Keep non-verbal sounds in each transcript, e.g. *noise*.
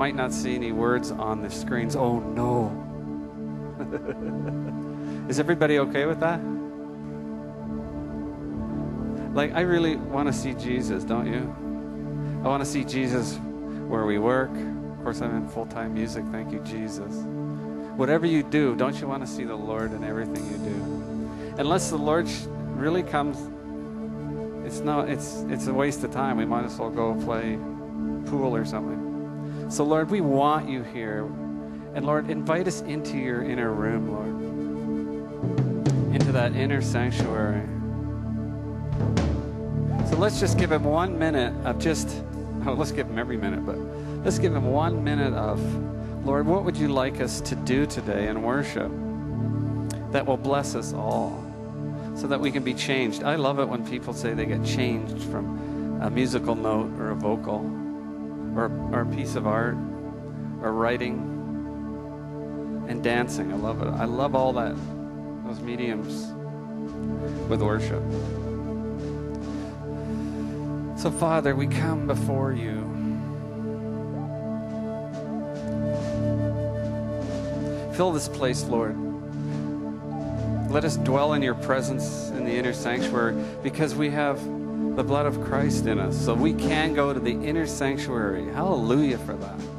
might not see any words on the screens. Oh no. *laughs* Is everybody okay with that? Like, I really want to see Jesus, don't you? I want to see Jesus where we work. Of course, I'm in full time music. Thank you, Jesus. Whatever you do, don't you want to see the Lord in everything you do? Unless the Lord really comes, it's no, it's it's a waste of time. We might as well go play pool or something. So, Lord, we want you here. And Lord, invite us into your inner room, Lord. Into that inner sanctuary. So let's just give him one minute of just, *laughs* oh, let's give him every minute, but let's give him one minute of, Lord, what would you like us to do today in worship that will bless us all so that we can be changed? I love it when people say they get changed from a musical note or a vocal or, or a piece of art or writing and dancing. I love it. I love all that, those mediums with worship. So, Father, we come before you. Fill this place, Lord. Let us dwell in your presence in the inner sanctuary because we have the blood of Christ in us. So we can go to the inner sanctuary. Hallelujah for that.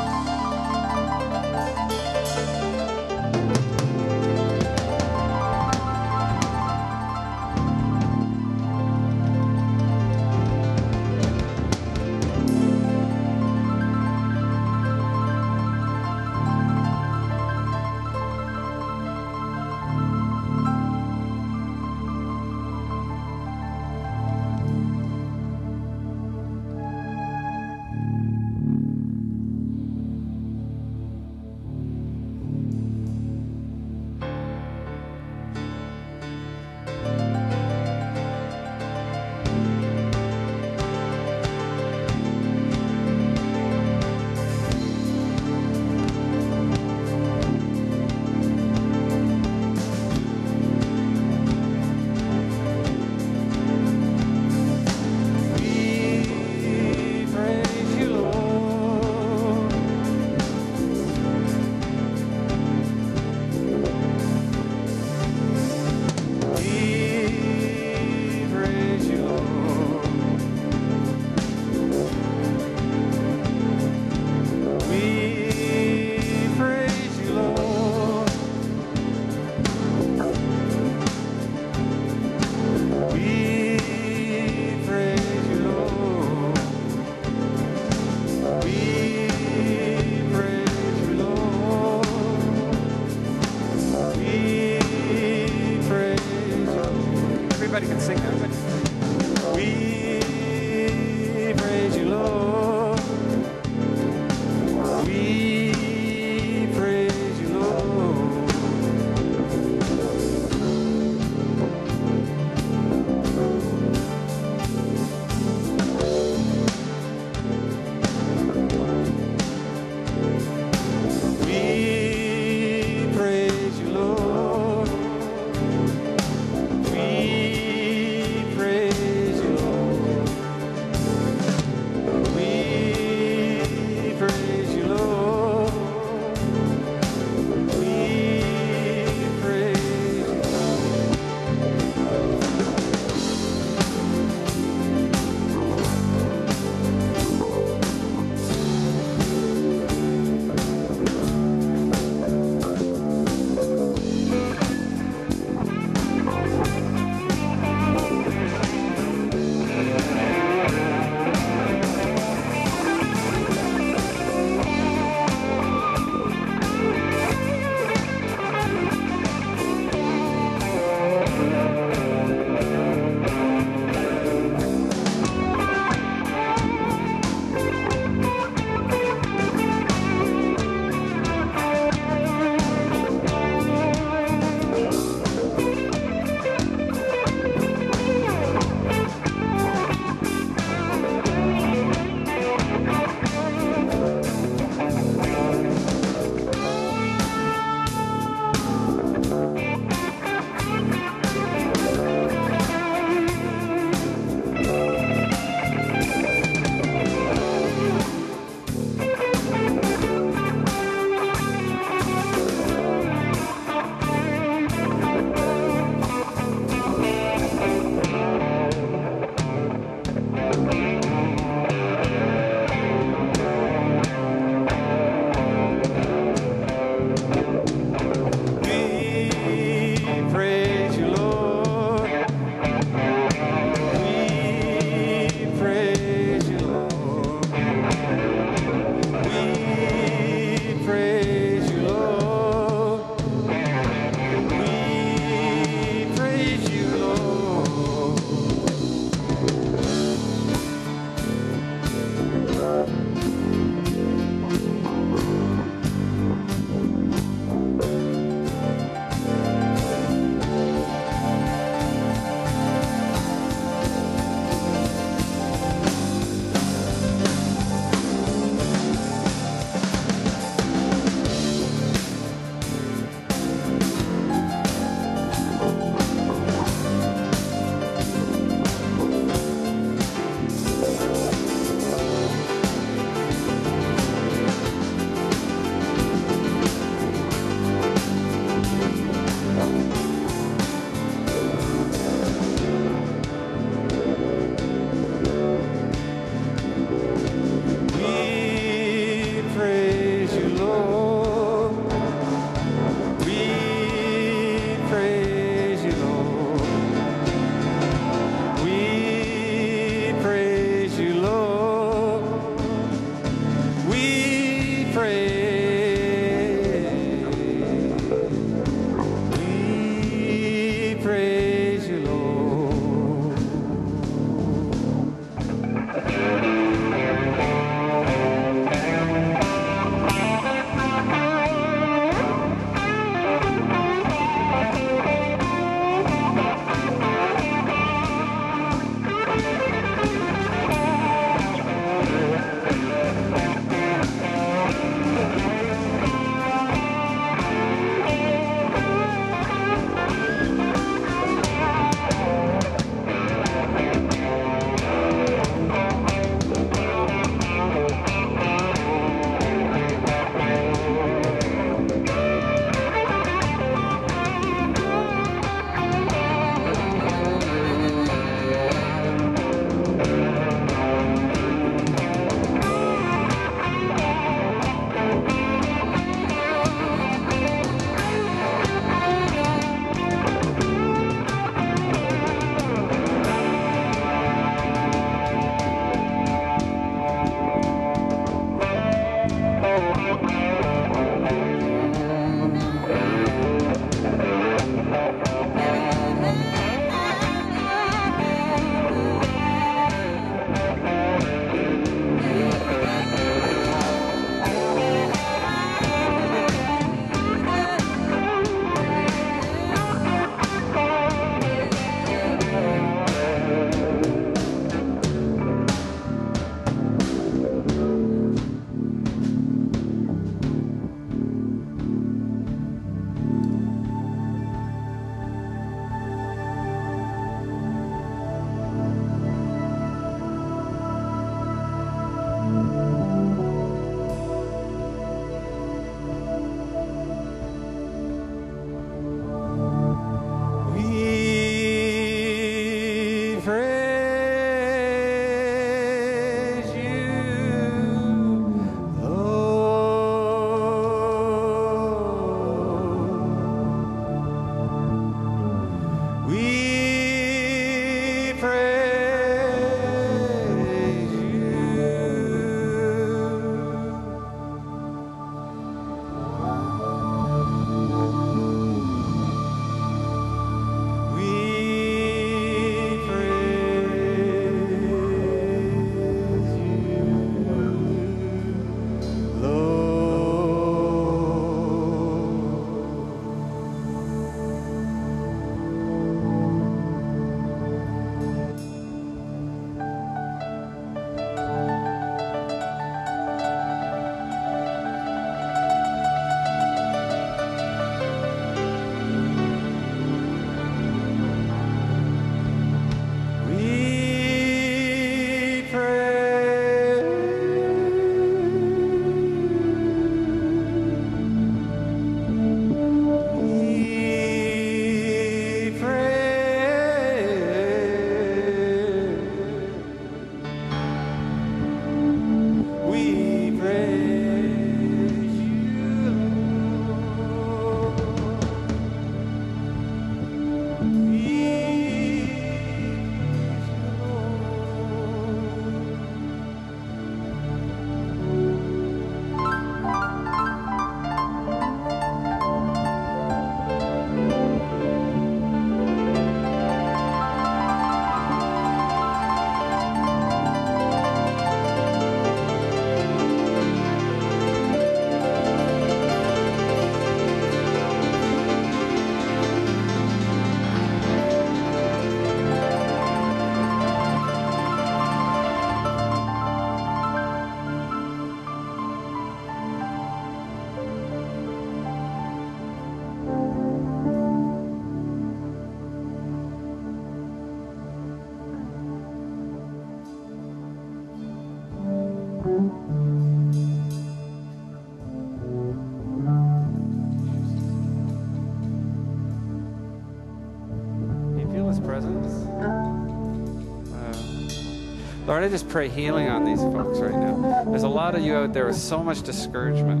Lord, I just pray healing on these folks right now. There's a lot of you out there with so much discouragement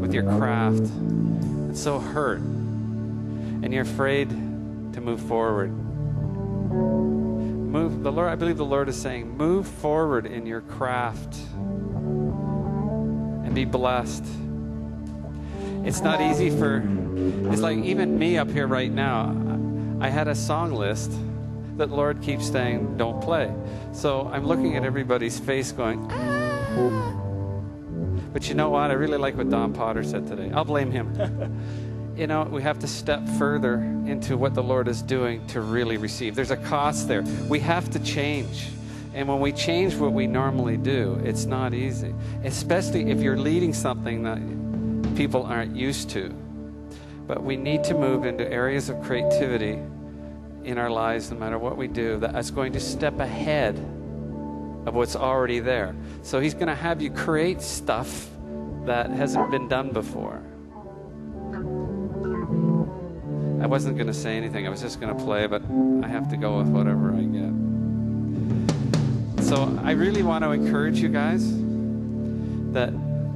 with your craft and so hurt, and you're afraid to move forward. Move, the Lord, I believe the Lord is saying, move forward in your craft and be blessed. It's not easy for, it's like even me up here right now. I had a song list that Lord keeps saying, don't play. So I'm looking at everybody's face going, ah. But you know what? I really like what Don Potter said today. I'll blame him. *laughs* you know, we have to step further into what the Lord is doing to really receive. There's a cost there. We have to change. And when we change what we normally do, it's not easy, especially if you're leading something that people aren't used to. But we need to move into areas of creativity in our lives, no matter what we do, that's going to step ahead of what's already there. So He's going to have you create stuff that hasn't been done before. I wasn't going to say anything. I was just going to play, but I have to go with whatever I get. So I really want to encourage you guys that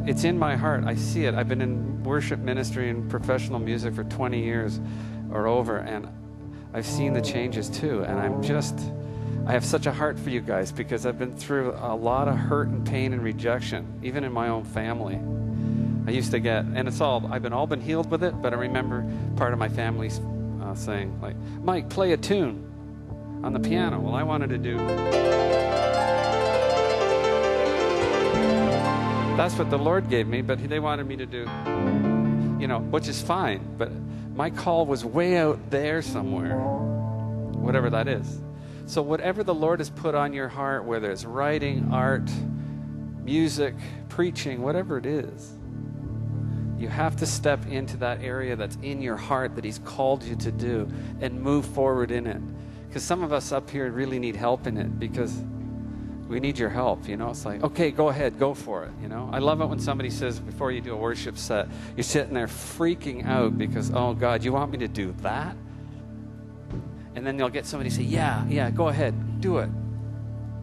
it's in my heart. I see it. I've been in worship ministry and professional music for 20 years or over, and I've seen the changes too. And I'm just, I have such a heart for you guys because I've been through a lot of hurt and pain and rejection, even in my own family. I used to get, and it's all, I've been all been healed with it, but I remember part of my family uh, saying, like, Mike, play a tune on the piano. Well, I wanted to do. That's what the Lord gave me, but they wanted me to do, you know, which is fine, but my call was way out there somewhere, whatever that is. So, whatever the Lord has put on your heart, whether it's writing, art, music, preaching, whatever it is, you have to step into that area that's in your heart that He's called you to do and move forward in it. Because some of us up here really need help in it because we need your help. You know, it's like, okay, go ahead, go for it. You know, I love it when somebody says before you do a worship set, you're sitting there freaking out because, oh God, you want me to do that? And then they'll get somebody say, yeah, yeah, go ahead, do it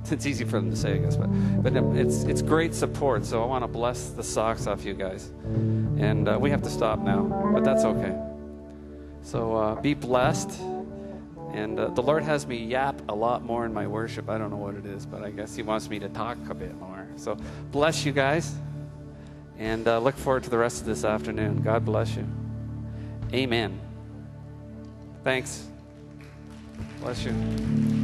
*laughs* it's easy for them to say, I guess, but but it's it's great support. So I want to bless the socks off you guys, and uh, we have to stop now, but that's okay. So uh, be blessed, and uh, the Lord has me yap a lot more in my worship. I don't know what it is, but I guess He wants me to talk a bit more. So bless you guys, and uh, look forward to the rest of this afternoon. God bless you. Amen. Thanks. Bless you.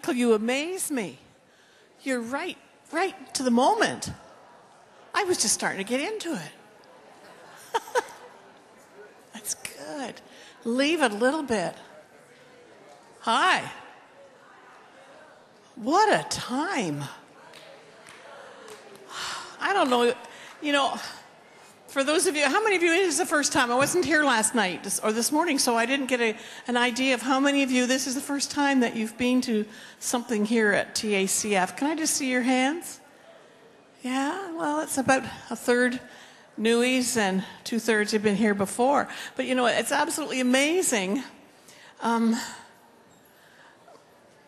Michael, you amaze me. You're right, right to the moment. I was just starting to get into it. *laughs* That's good. Leave it a little bit. Hi. What a time. *sighs* I don't know. You know, for those of you, how many of you, it is the first time? I wasn't here last night or this morning, so I didn't get a, an idea of how many of you, this is the first time that you've been to something here at TACF. Can I just see your hands? Yeah, well, it's about a third newies and two thirds have been here before. But you know, it's absolutely amazing. Um,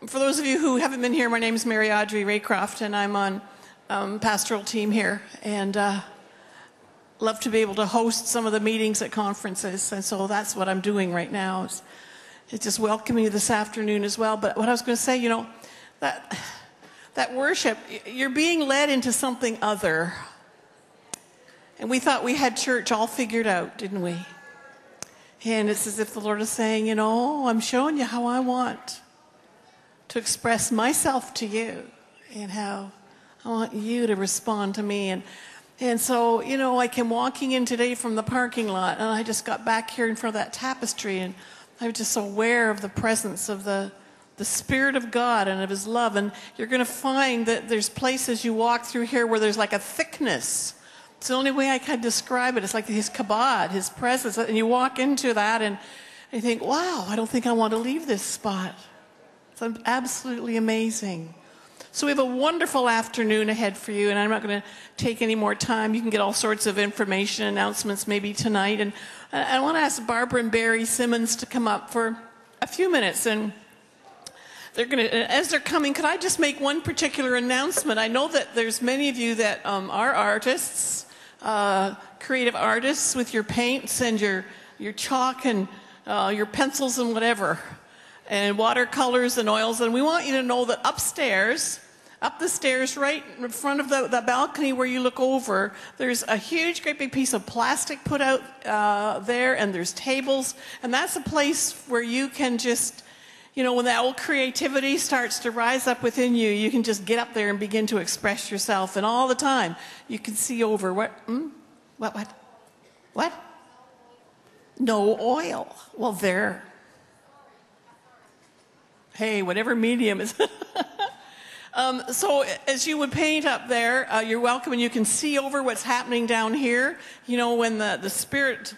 for those of you who haven't been here, my name is Mary Audrey Raycroft, and I'm on um, pastoral team here. And uh, love to be able to host some of the meetings at conferences, and so that's what I'm doing right now. It's, it's just welcoming you this afternoon as well. But what I was going to say, you know, that that worship, you're being led into something other. And we thought we had church all figured out, didn't we? And it's as if the Lord is saying, you know, I'm showing you how I want to express myself to you and how I want you to respond to me. And and so, you know, I came walking in today from the parking lot, and I just got back here in front of that tapestry, and I was just aware of the presence of the, the Spirit of God and of His love. And you're going to find that there's places you walk through here where there's like a thickness. It's the only way I can describe it. It's like His kabod, His presence. And you walk into that, and you think, wow, I don't think I want to leave this spot. It's absolutely amazing. So we have a wonderful afternoon ahead for you, and I'm not going to take any more time. You can get all sorts of information, announcements maybe tonight. And I want to ask Barbara and Barry Simmons to come up for a few minutes and they're going to as they're coming could i just make one particular announcement i know that there's many of you that um, are artists uh, creative artists with your paints and your your chalk and uh, your pencils and whatever and watercolors and oils and we want you to know that upstairs up the stairs right in front of the, the balcony where you look over there's a huge great big piece of plastic put out uh, there and there's tables and that's a place where you can just you know, when that old creativity starts to rise up within you, you can just get up there and begin to express yourself. And all the time, you can see over what? Hmm? What? What? What? No oil. Well, there. Hey, whatever medium is. *laughs* um, so, as you would paint up there, uh, you're welcome, and you can see over what's happening down here. You know, when the, the spirit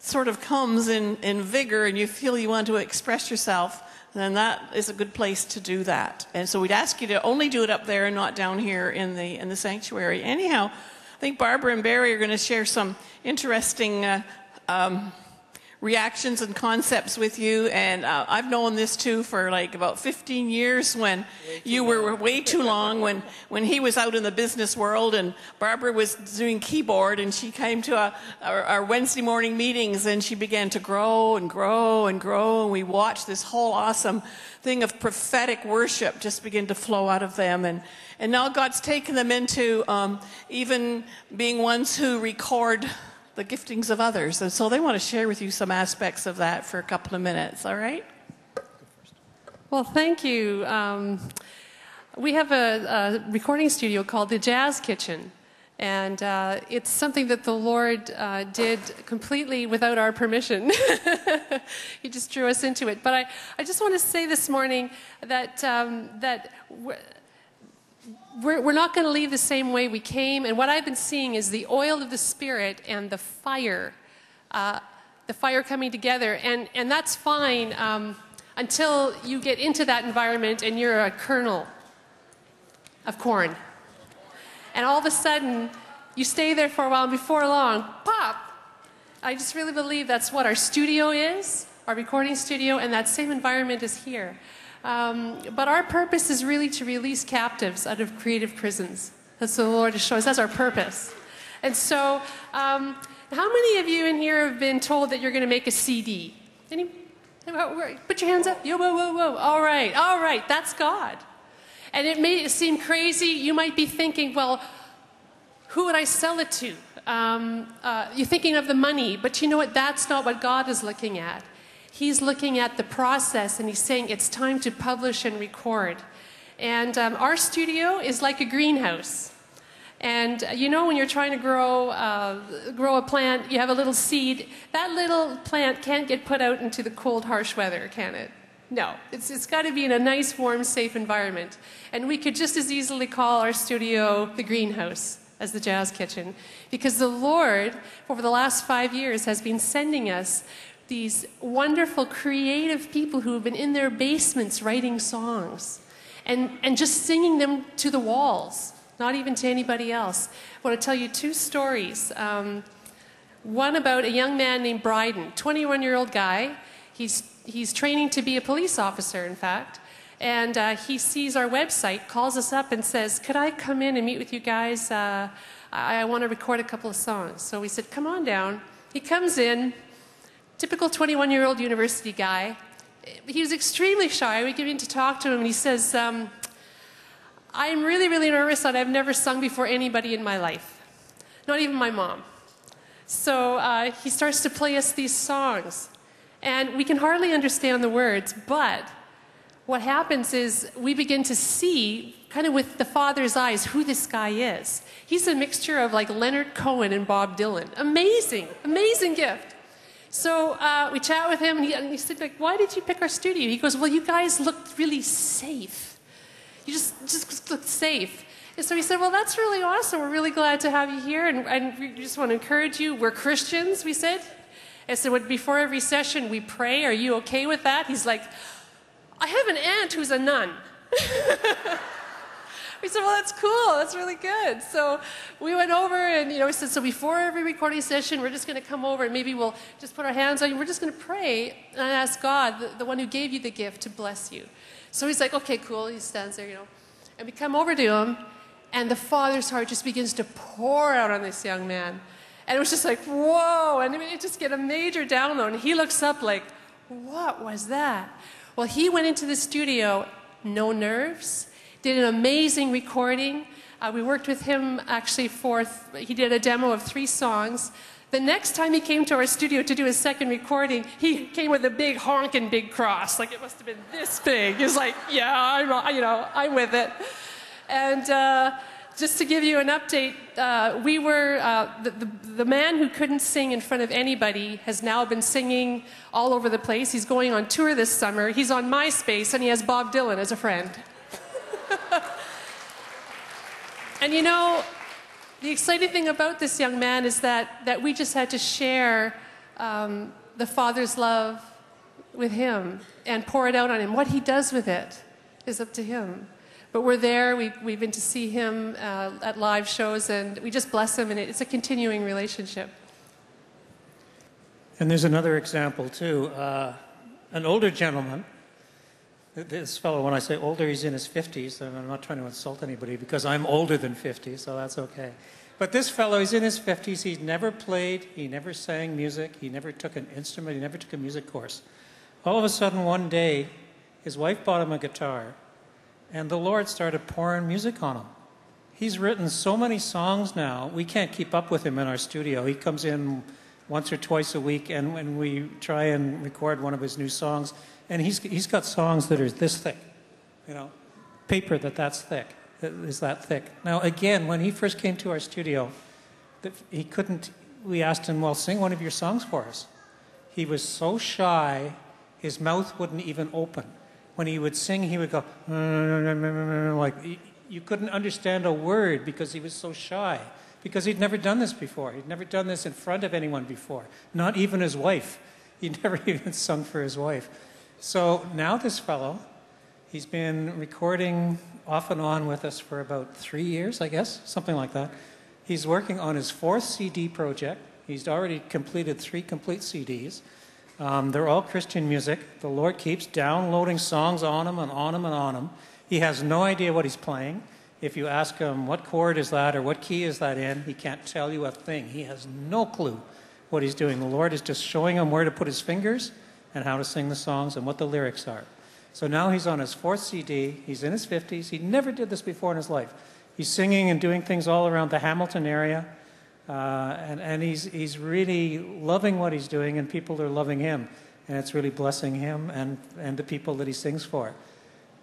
sort of comes in, in vigor and you feel you want to express yourself, then that is a good place to do that. And so we'd ask you to only do it up there and not down here in the, in the sanctuary. Anyhow, I think Barbara and Barry are going to share some interesting uh, um, reactions and concepts with you. And uh, I've known this too for like about 15 years when you were way too long when, when he was out in the business world and Barbara was doing keyboard and she came to a, our, our Wednesday morning meetings and she began to grow and grow and grow. And we watched this whole awesome thing of prophetic worship just begin to flow out of them. And, and now God's taken them into um, even being ones who record the giftings of others. And so they want to share with you some aspects of that for a couple of minutes, all right? Well, thank you. Um, we have a, a, recording studio called the Jazz Kitchen. And uh, it's something that the Lord uh, did completely without our permission. *laughs* he just drew us into it. But I, I just want to say this morning that, um, that we're, we're not going to leave the same way we came. And what I've been seeing is the oil of the Spirit and the fire, uh, the fire coming together. And, and that's fine um, until you get into that environment and you're a kernel of corn. And all of a sudden, you stay there for a while, and before long, pop! I just really believe that's what our studio is, our recording studio, and that same environment is here. Um, but our purpose is really to release captives out of creative prisons. That's what the Lord has shown us. That's our purpose. And so, um, how many of you in here have been told that you're going to make a CD? Any? Put your hands up. Yo, whoa, whoa, whoa. All right, all right. That's God. And it may seem crazy. You might be thinking, well, who would I sell it to? Um, uh, you're thinking of the money, but you know what? That's not what God is looking at. He's looking at the process and he's saying it's time to publish and record. And um, our studio is like a greenhouse. And uh, you know, when you're trying to grow, uh, grow a plant, you have a little seed. That little plant can't get put out into the cold, harsh weather, can it? No, it's, it's got to be in a nice, warm, safe environment. And we could just as easily call our studio the greenhouse as the jazz kitchen. Because the Lord, over the last five years, has been sending us these wonderful creative people who have been in their basements writing songs and, and just singing them to the walls, not even to anybody else. I want to tell you two stories. Um, one about a young man named Bryden, 21 year old guy. He's, he's training to be a police officer, in fact. And uh, he sees our website, calls us up, and says, Could I come in and meet with you guys? Uh, I, I want to record a couple of songs. So we said, Come on down. He comes in, typical 21 year old university guy. He was extremely shy. We get in to talk to him, and he says, um, I'm really, really nervous I've never sung before anybody in my life, not even my mom. So uh, he starts to play us these songs, and we can hardly understand the words, but what happens is we begin to see, kind of with the Father's eyes, who this guy is. He's a mixture of like Leonard Cohen and Bob Dylan. Amazing, amazing gift. So uh, we chat with him, and he, and he, said, like, why did you pick our studio? He goes, well, you guys looked really safe. You just, just looked safe. And so he said, well, that's really awesome. We're really glad to have you here, and, and we just want to encourage you. We're Christians, we said. And so before every session, we pray. Are you okay with that? He's like, I have an aunt who's a nun. *laughs* we said, well, that's cool. That's really good. So we went over and, you know, we said, so before every recording session, we're just going to come over and maybe we'll just put our hands on you. We're just going to pray and ask God, the, the one who gave you the gift, to bless you. So he's like, okay, cool. He stands there, you know. And we come over to him, and the father's heart just begins to pour out on this young man. And it was just like, whoa. And it just get a major download. And he looks up like, what was that? Well, he went into the studio, no nerves, did an amazing recording. Uh, we worked with him actually for, th- he did a demo of three songs. The next time he came to our studio to do his second recording, he came with a big honking big cross. Like it must have been this big. He's like, yeah, I'm, you know, I'm with it. And uh, just to give you an update, uh, we were, uh, the, the, the, man who couldn't sing in front of anybody has now been singing all over the place. He's going on tour this summer. He's on MySpace and he has Bob Dylan as a friend. *laughs* and you know, the exciting thing about this young man is that, that we just had to share um, the Father's love with him and pour it out on him. What he does with it is up to him. But we're there, we, we've been to see him uh, at live shows, and we just bless him, and it's a continuing relationship. And there's another example, too. Uh, an older gentleman, this fellow, when I say older, he's in his 50s, and I'm not trying to insult anybody because I'm older than 50, so that's okay. But this fellow, he's in his 50s, he's never played, he never sang music, he never took an instrument, he never took a music course. All of a sudden, one day, his wife bought him a guitar, and the Lord started pouring music on him. He's written so many songs now, we can't keep up with him in our studio. He comes in once or twice a week, and when we try and record one of his new songs, and he's, he's got songs that are this thick, you know, paper that that's thick, that is that thick. Now, again, when he first came to our studio, he couldn't, we asked him, well, sing one of your songs for us. He was so shy, his mouth wouldn't even open when he would sing, he would go, *laughs* like, you couldn't understand a word because he was so shy. Because he'd never done this before. He'd never done this in front of anyone before, not even his wife. He'd *laughs* never even sung for his wife. So now this fellow, he's been recording off and on with us for about three years, I guess, something like that. He's working on his fourth CD project. He's already completed three complete CDs. Um, they're all Christian music. The Lord keeps downloading songs on him and on him and on him. He has no idea what he's playing. If you ask him, what chord is that or what key is that in, he can't tell you a thing. He has no clue what he's doing. The Lord is just showing him where to put his fingers and how to sing the songs and what the lyrics are. So now he's on his fourth CD. He's in his 50s. He never did this before in his life. He's singing and doing things all around the Hamilton area. Uh, and and he's, he's really loving what he's doing, and people are loving him. And it's really blessing him and, and the people that he sings for.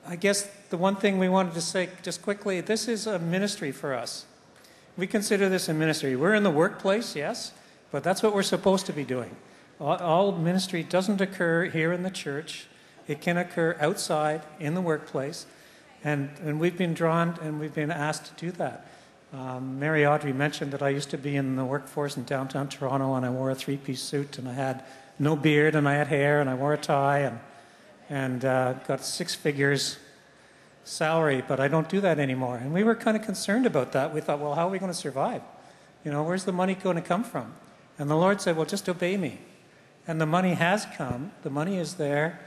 I guess the one thing we wanted to say just quickly this is a ministry for us. We consider this a ministry. We're in the workplace, yes, but that's what we're supposed to be doing. All, ministry doesn't occur here in the church, it can occur outside in the workplace. And, and we've been drawn and we've been asked to do that. Um, Mary Audrey mentioned that I used to be in the workforce in downtown Toronto and I wore a three piece suit and I had no beard and I had hair and I wore a tie and, and uh, got six figures salary, but I don't do that anymore. And we were kind of concerned about that. We thought, well, how are we going to survive? You know, where's the money going to come from? And the Lord said, well, just obey me. And the money has come, the money is there.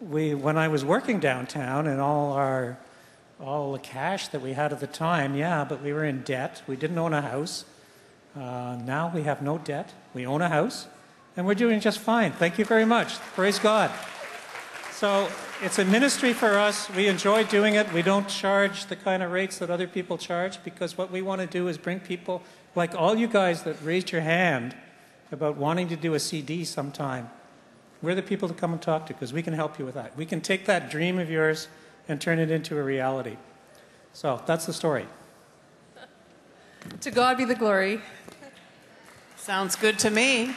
We, when I was working downtown and all our all the cash that we had at the time, yeah, but we were in debt. We didn't own a house. Uh, now we have no debt. We own a house, and we're doing just fine. Thank you very much. Praise God. So it's a ministry for us. We enjoy doing it. We don't charge the kind of rates that other people charge because what we want to do is bring people, like all you guys that raised your hand about wanting to do a CD sometime. We're the people to come and talk to because we can help you with that. We can take that dream of yours and turn it into a reality. So that's the story. *laughs* to God be the glory. Sounds good to me.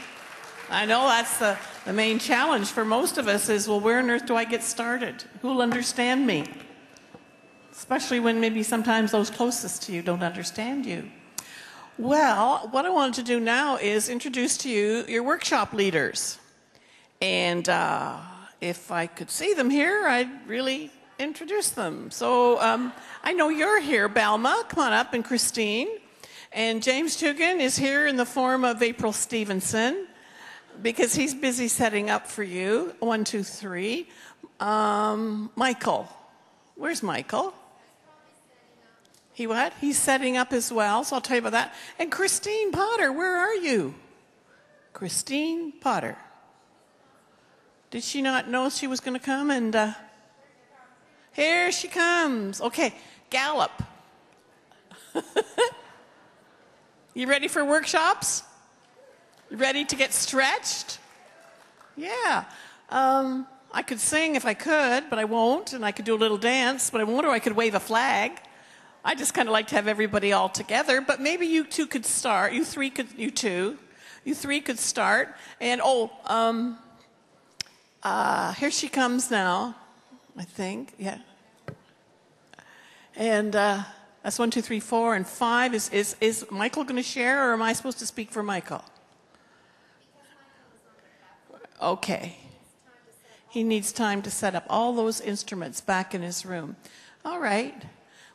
I know that's the, the main challenge for most of us is well, where on earth do I get started? Who'll understand me? Especially when maybe sometimes those closest to you don't understand you. Well, what I wanted to do now is introduce to you your workshop leaders. And uh, if I could see them here, I'd really introduce them. So um, I know you're here, Balma. Come on up, and Christine. And James Tughan is here in the form of April Stevenson because he's busy setting up for you. One, two, three. Um, Michael. Where's Michael? He what? He's setting up as well, so I'll tell you about that. And Christine Potter, where are you? Christine Potter. Did she not know she was going to come? And uh, here she comes. Okay, Gallop. *laughs* you ready for workshops? You ready to get stretched? Yeah. Um, I could sing if I could, but I won't, and I could do a little dance, but I won't, or I could wave a flag. I just kind of like to have everybody all together, but maybe you two could start. You three could, you two, you three could start. And oh, um, uh, here she comes now, I think. Yeah. And uh, that's one, two, three, four, and five. Is, is, is Michael going to share, or am I supposed to speak for Michael? Okay. He needs time to set up all those instruments back in his room. All right.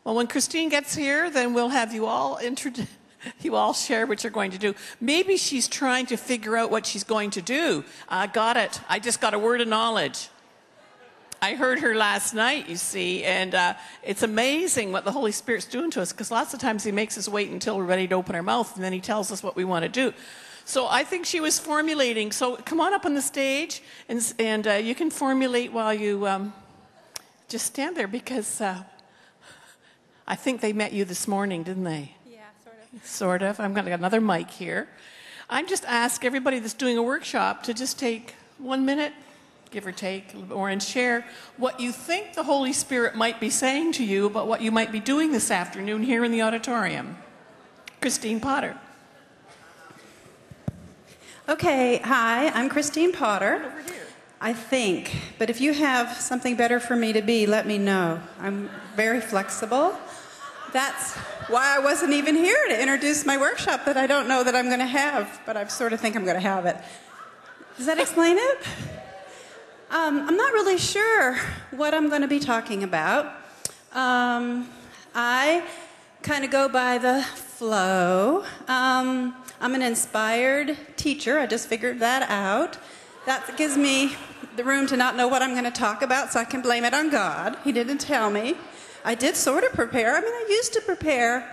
Well, when Christine gets here, then we'll have you all introduce. *laughs* You all share what you're going to do. Maybe she's trying to figure out what she's going to do. I got it. I just got a word of knowledge. I heard her last night, you see, and uh, it's amazing what the Holy Spirit's doing to us because lots of times He makes us wait until we're ready to open our mouth and then He tells us what we want to do. So I think she was formulating. So come on up on the stage and, and uh, you can formulate while you um, just stand there because uh, I think they met you this morning, didn't they? Yeah, sort of. *laughs* Sort of. I'm going to get another mic here. I'm just ask everybody that's doing a workshop to just take one minute, give or take, a little bit more, and share what you think the Holy Spirit might be saying to you about what you might be doing this afternoon here in the auditorium. Christine Potter. Okay, hi, I'm Christine Potter. Over here. I think, but if you have something better for me to be, let me know. I'm very flexible. That's why I wasn't even here to introduce my workshop that I don't know that I'm going to have, but I sort of think I'm going to have it. Does that explain it? Um, I'm not really sure what I'm going to be talking about. Um, I kind of go by the flow. Um, I'm an inspired teacher. I just figured that out. That gives me the room to not know what I'm going to talk about, so I can blame it on God. He didn't tell me. I did sort of prepare. I mean, I used to prepare,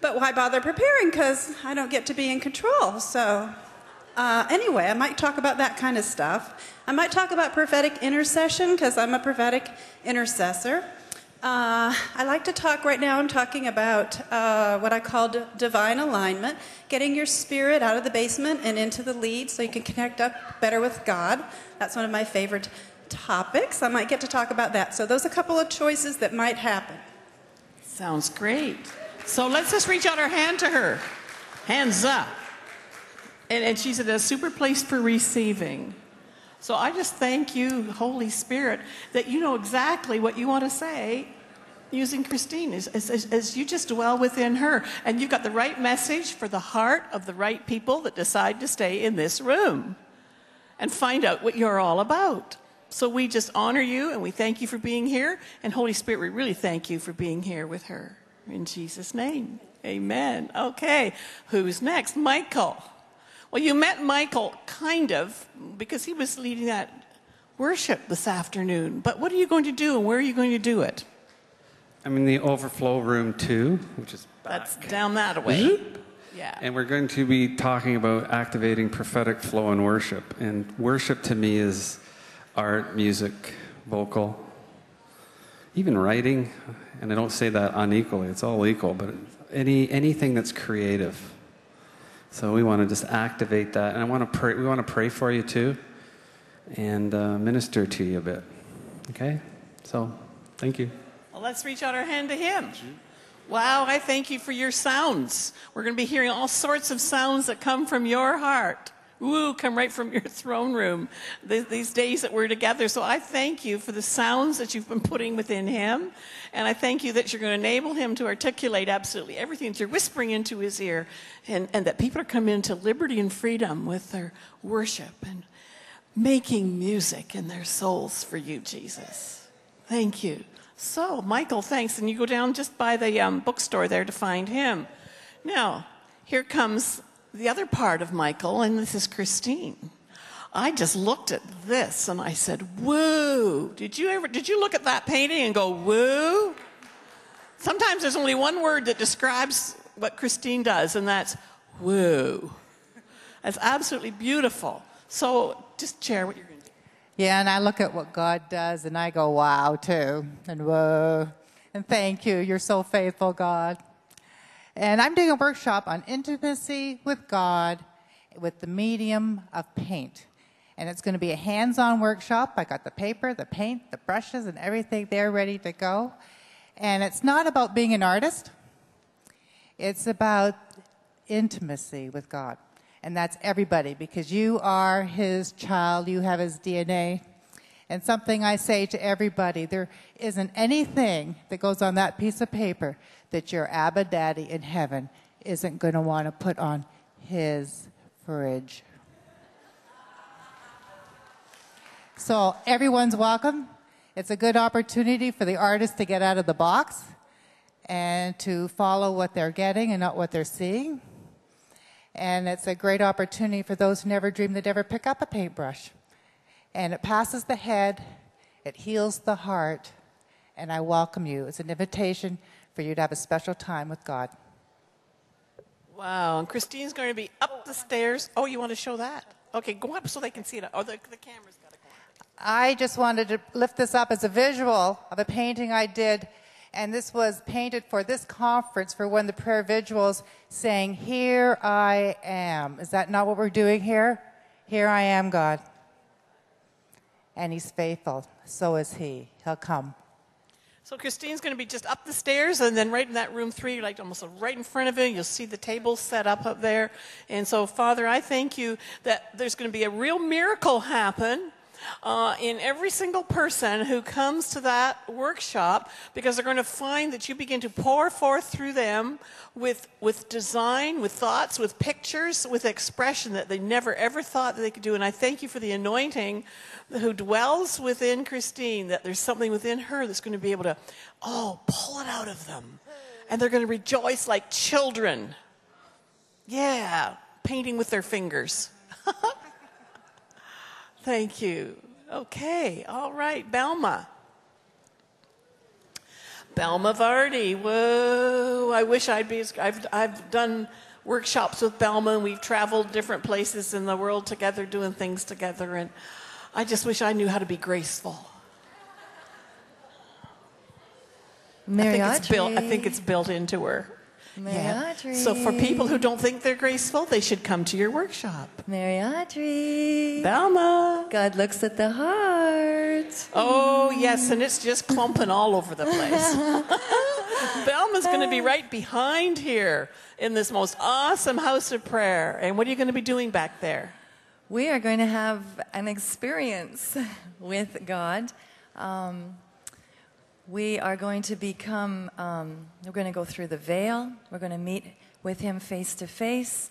but why bother preparing? Because I don't get to be in control. So, uh, anyway, I might talk about that kind of stuff. I might talk about prophetic intercession because I'm a prophetic intercessor. Uh, I like to talk right now. I'm talking about uh, what I call divine alignment, getting your spirit out of the basement and into the lead so you can connect up better with God. That's one of my favorite topics. I might get to talk about that. So, those are a couple of choices that might happen. Sounds great. So let's just reach out our hand to her. Hands up. And, and she's at a super place for receiving. So I just thank you, Holy Spirit, that you know exactly what you want to say using Christine as, as, as, you just dwell within her. And you've got the right message for the heart of the right people that decide to stay in this room and find out what you're all about. So we just honor you and we thank you for being here. And Holy Spirit, we really thank you for being here with her. In Jesus' name, amen. Okay, who's next? Michael. Well, you met Michael kind of because he was leading that worship this afternoon. But what are you going to do and where are you going to do it? I'm in the overflow room two, which is back. That's down that way. Yeah. And we're going to be talking about activating prophetic flow in worship. And worship to me is art, music, vocal, even writing. And I don't say that unequally, it's all equal, but any, anything that's creative. So we want to just activate that. And I want to pray, we want to pray for you too and uh, minister to you a bit. Okay? So thank you. Well, let's reach out our hand to him. Wow, I thank you for your sounds. We're going to be hearing all sorts of sounds that come from your heart. Ooh, come right from your throne room these days that we're together. So I thank you for the sounds that you've been putting within him. And I thank you that you're going to enable him to articulate absolutely everything that you're whispering into his ear. And, and that people are coming into liberty and freedom with their worship and making music in their souls for you, Jesus. Thank you. So, Michael, thanks. And you go down just by the um, bookstore there to find him. Now, here comes the other part of Michael, and this is Christine. I just looked at this and I said, "Woo!" Did you ever? Did you look at that painting and go, "Woo"? Sometimes there's only one word that describes what Christine does, and that's "woo." That's absolutely beautiful. So, just share what you're going to do. Yeah, and I look at what God does and I go, wow, too. And whoa. And thank you. You're so faithful, God. And I'm doing a workshop on intimacy with God with the medium of paint. And it's going to be a hands on workshop. I got the paper, the paint, the brushes, and everything there ready to go. And it's not about being an artist, it's about intimacy with God. And that's everybody because you are His child, you have His DNA. And something I say to everybody there isn't anything that goes on that piece of paper that your Abba Daddy in heaven isn't going to want to put on his fridge. So everyone's welcome. It's a good opportunity for the artists to get out of the box and to follow what they're getting and not what they're seeing. And it's a great opportunity for those who never dreamed they'd ever pick up a paintbrush. And it passes the head, it heals the heart, and I welcome you. It's an invitation for you to have a special time with God. Wow. And Christine's going to be up the stairs. Oh, you want to show that? Okay, go up so they can see it. Oh, the, the camera's got to go. I just wanted to lift this up as a visual of a painting I did, and this was painted for this conference for one of the prayer vigils saying, Here I am. Is that not what we're doing here? Here I am, God. And He's faithful. So is He. He'll come. So Christine's going to be just up the stairs, and then right in that room three, like almost right in front of you, you'll see the table set up up there. And so, Father, I thank you that there's going to be a real miracle happen. Uh, in every single person who comes to that workshop, because they're going to find that you begin to pour forth through them with, with design, with thoughts, with pictures, with expression that they never ever thought that they could do. And I thank you for the anointing who dwells within Christine, that there's something within her that's going to be able to, oh, pull it out of them. And they're going to rejoice like children. Yeah, painting with their fingers. *laughs* Thank you. Okay, all right, Belma. Belma Vardy. Whoa, I wish I'd be. I've, I've done workshops with Belma and we've traveled different places in the world together doing things together. And I just wish I knew how to be graceful. Mary I think, it's built, I think it's built into her. Mary So for people who don't think they're graceful, they should come to your workshop. Mary Audrey. Belma. God looks at the heart. Oh, yes, and it's just clumping all over the place. *laughs* Belma's going to be right behind here in this most awesome house of prayer. And what are you going to be doing back there? We are going to have an experience *laughs* with God. Um, we are going to become, um, we're going to go through the veil. We're going to meet with Him face to face.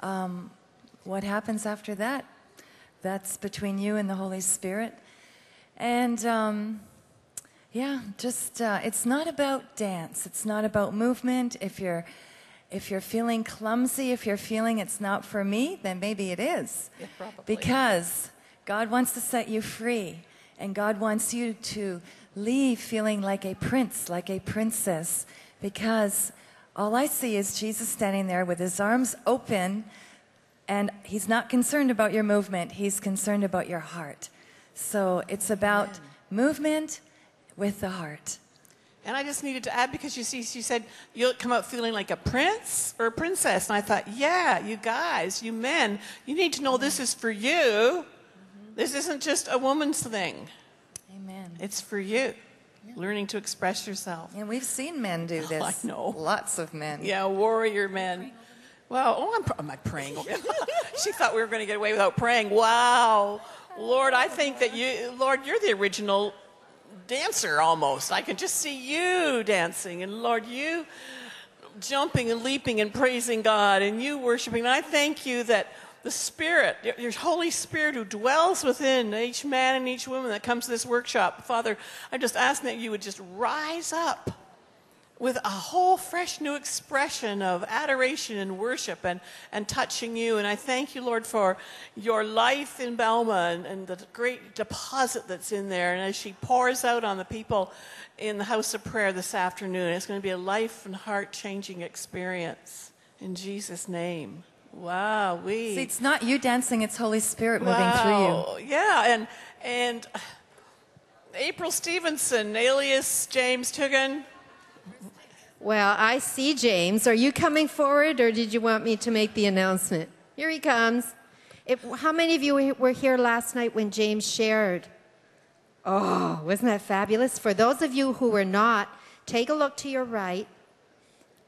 Um, What happens after that? That's between you and the Holy Spirit. And um, yeah, just uh, it's not about dance. It's not about movement. If you're if you're feeling clumsy, if you're feeling it's not for me, then maybe it is. Because God wants to set you free, and God wants you to leave feeling like a prince, like a princess. Because all I see is Jesus standing there with his arms open, and he's not concerned about your movement, he's concerned about your heart. So it's about movement with the heart. And I just needed to add because you see, she said you'll come out feeling like a prince or a princess. And I thought, yeah, you guys, you men, you need to know this is for you. Mm-hmm. This isn't just a woman's thing, Amen. it's for you. Learning to express yourself. And we've seen men do *laughs* this. I know. Lots of men. Yeah, warrior men. Wow. Oh, I'm, am I praying? *laughs* she thought we were going to get away without praying. Wow. Lord, I think that you, Lord, you're the original dancer almost. I can just see you dancing. And Lord, you jumping and leaping and praising God and you worshiping. And I thank you that the Spirit, your- Holy Spirit who dwells within each man and each woman that comes to this workshop. Father, I'm just asking that you would just rise up with a whole fresh new expression of adoration and worship and, and touching you. And I thank you, Lord, for your life in Belma and, and the great deposit that's in there. And as she pours out on the people in the house of prayer this afternoon, it's going to be a life and heart changing experience. In Jesus' name. Wow, we. See, it's not you dancing, it's Holy Spirit moving through you. Wow. Yeah, and and April Stevenson, alias James Tughan. Well, I see James. Are you coming forward or did you want me to make the announcement? Here he comes. If, how many of you were here last night when James shared? Oh, wasn't that fabulous? For those of you who were not, take a look to your right.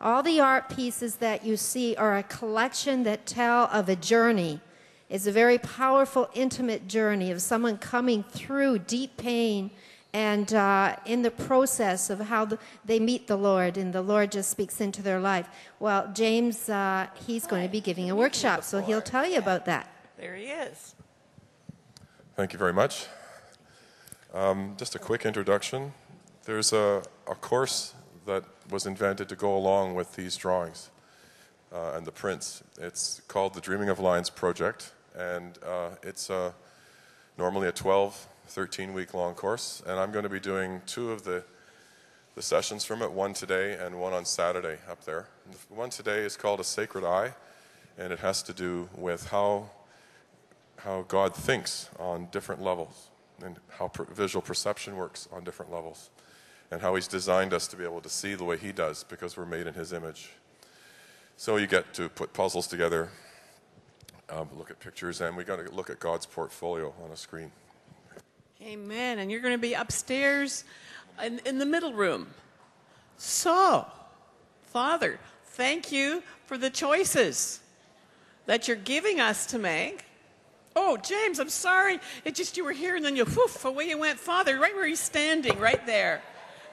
All the art pieces that you see are a collection that tell of a journey. It's a very powerful, intimate journey of someone coming through deep pain and uh, in the process of how the, they meet the Lord, and the Lord just speaks into their life. Well, James, uh, he's going to be giving a workshop, so he'll tell you about that. There he is. Thank you very much. Um, just a quick introduction. There's a, a course that was invented to go along with these drawings uh, and the prints. It's called the Dreaming of Lines Project, and uh, it's uh, normally a 12, 13 week long course. And I'm going to be doing two of the, the sessions from it, one today and one on Saturday up there. The one today is called A Sacred Eye, and it has to do with how how God thinks on different levels and how per- visual perception works on different levels and how He's designed us to be able to see the way He does because we're made in His image. So you get to put puzzles together, um, look at pictures, and we got to look at God's portfolio on a screen. Amen. And you're going to be upstairs in, in the middle room. So, Father, thank you for the choices that you're giving us to make. Oh, James, I'm sorry. It just you were here and then you whoof away you went, Father, right where he's standing, right there.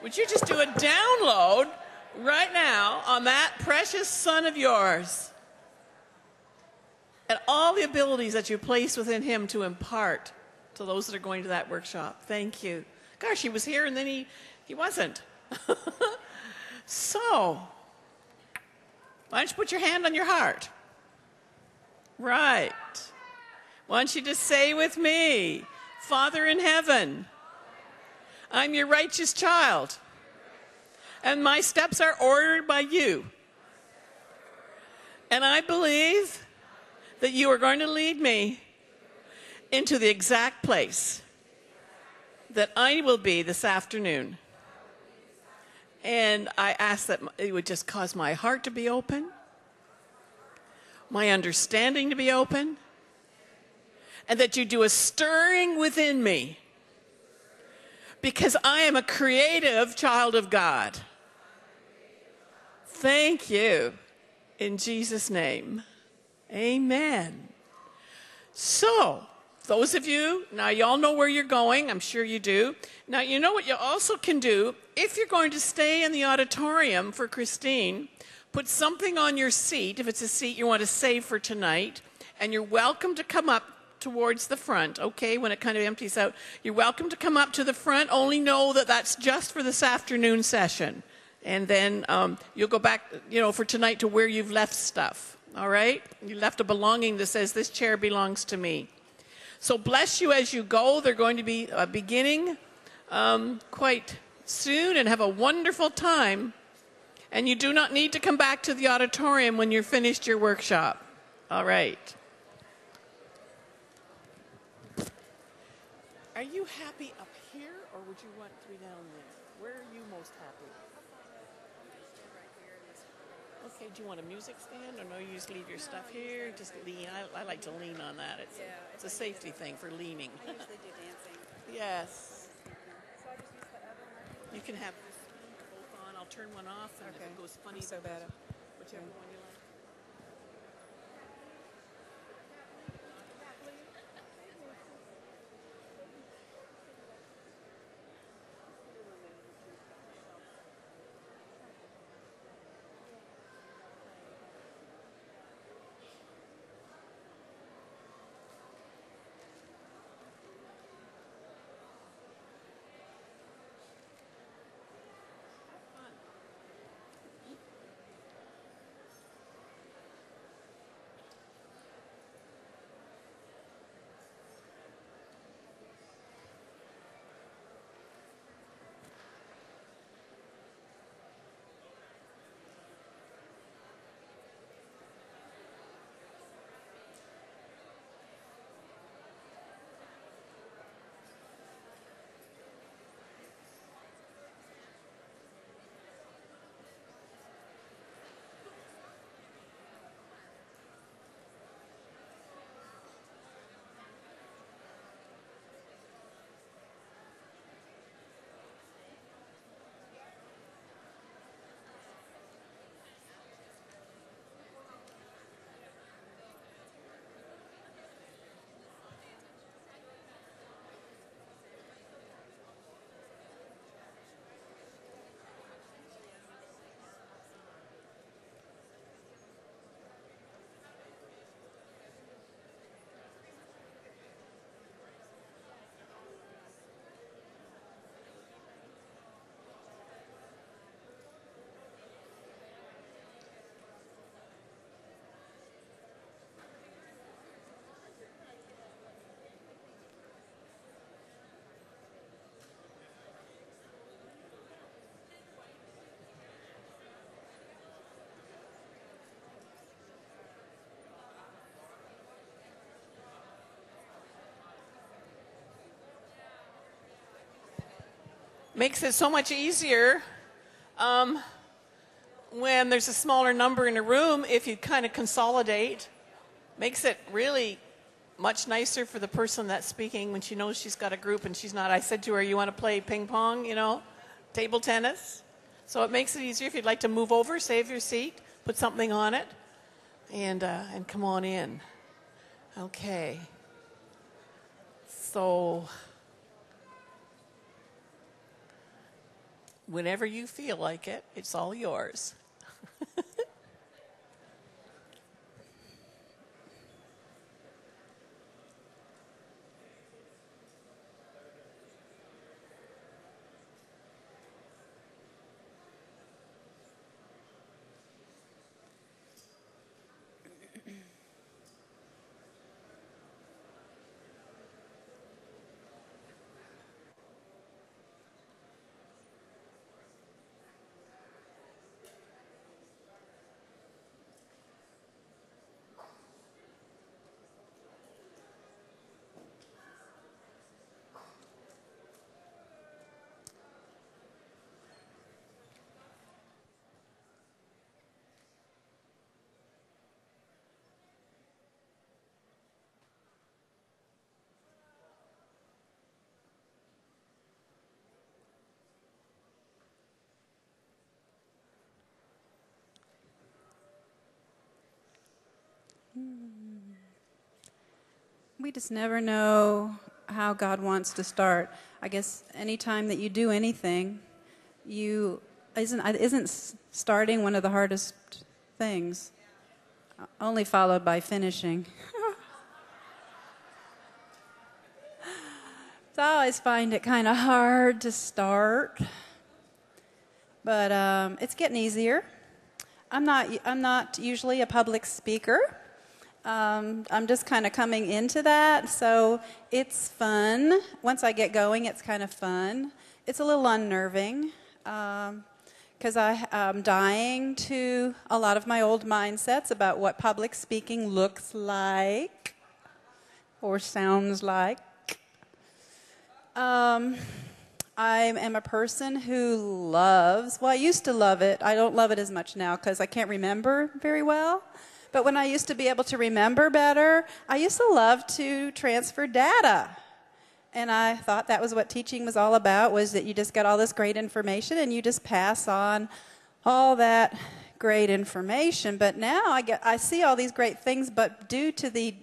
Would you just do a download right now on that precious son of yours? And all the abilities that you place within him to impart to those that are going to that workshop. Thank you. Gosh, he was here and then he, he wasn't. *laughs* so, why don't you put your hand on your heart? Right. Why don't you just say with me, Father in heaven, I'm your righteous child, and my steps are ordered by you. And I believe that you are going to lead me into the exact place that I will be this afternoon. And I ask that it would just cause my heart to be open, my understanding to be open, and that you do a stirring within me because I am a creative child of God. Thank you. In Jesus' name. Amen. So, those of you, now y'all know where you're going, I'm sure you do. Now, you know what you also can do? If you're going to stay in the auditorium for Christine, put something on your seat, if it's a seat you want to save for tonight, and you're welcome to come up towards the front, okay, when it kind of empties out. You're welcome to come up to the front, only know that that's just for this afternoon session. And then um, you'll go back, you know, for tonight to where you've left stuff, all right? You left a belonging that says, This chair belongs to me. So bless you as you go. They're going to be uh, beginning um, quite soon and have a wonderful time. And you do not need to come back to the auditorium when you're finished your workshop. All right. Are you happy up here or would you want to be down there? Where are you most happy? Okay, do you want a music stand or no, you just leave your stuff here? Just lean. I, I like to lean on that. It's, a, it's a safety thing for leaning. I usually do dancing. yes. So I just use the other one? You can have both on. I'll turn one off and if it goes funny, I'm so bad whichever one makes it so much easier um, when there's a smaller number in a room if you kind of consolidate. Makes it really much nicer for the person that's speaking when she knows she's got a group and she's not. I said to her, You want to play ping pong, you know, table tennis? So it makes it easier if you'd like to move over, save your seat, put something on it, and, uh, and come on in. Okay. So, whenever you feel like it, it's all yours. We just never know how God wants to start. I guess anytime that you do anything, you isn't isn't starting one of the hardest things. Only followed by finishing. *laughs* so I always find it kind of hard to start, but um, it's getting easier. I'm not I'm not usually a public speaker. Um, I'm just kind of coming into that, so it's fun. Once I get going, it's kind of fun. It's a little unnerving because um, I'm dying to a lot of my old mindsets about what public speaking looks like or sounds like. Um, I am a person who loves, well, I used to love it. I don't love it as much now because I can't remember very well. But when I used to be able to remember better, I used to love to transfer data. And I thought that was what teaching was all about was that you just get all this great information and you just pass on all that great information. But now I get I see all these great things but due to the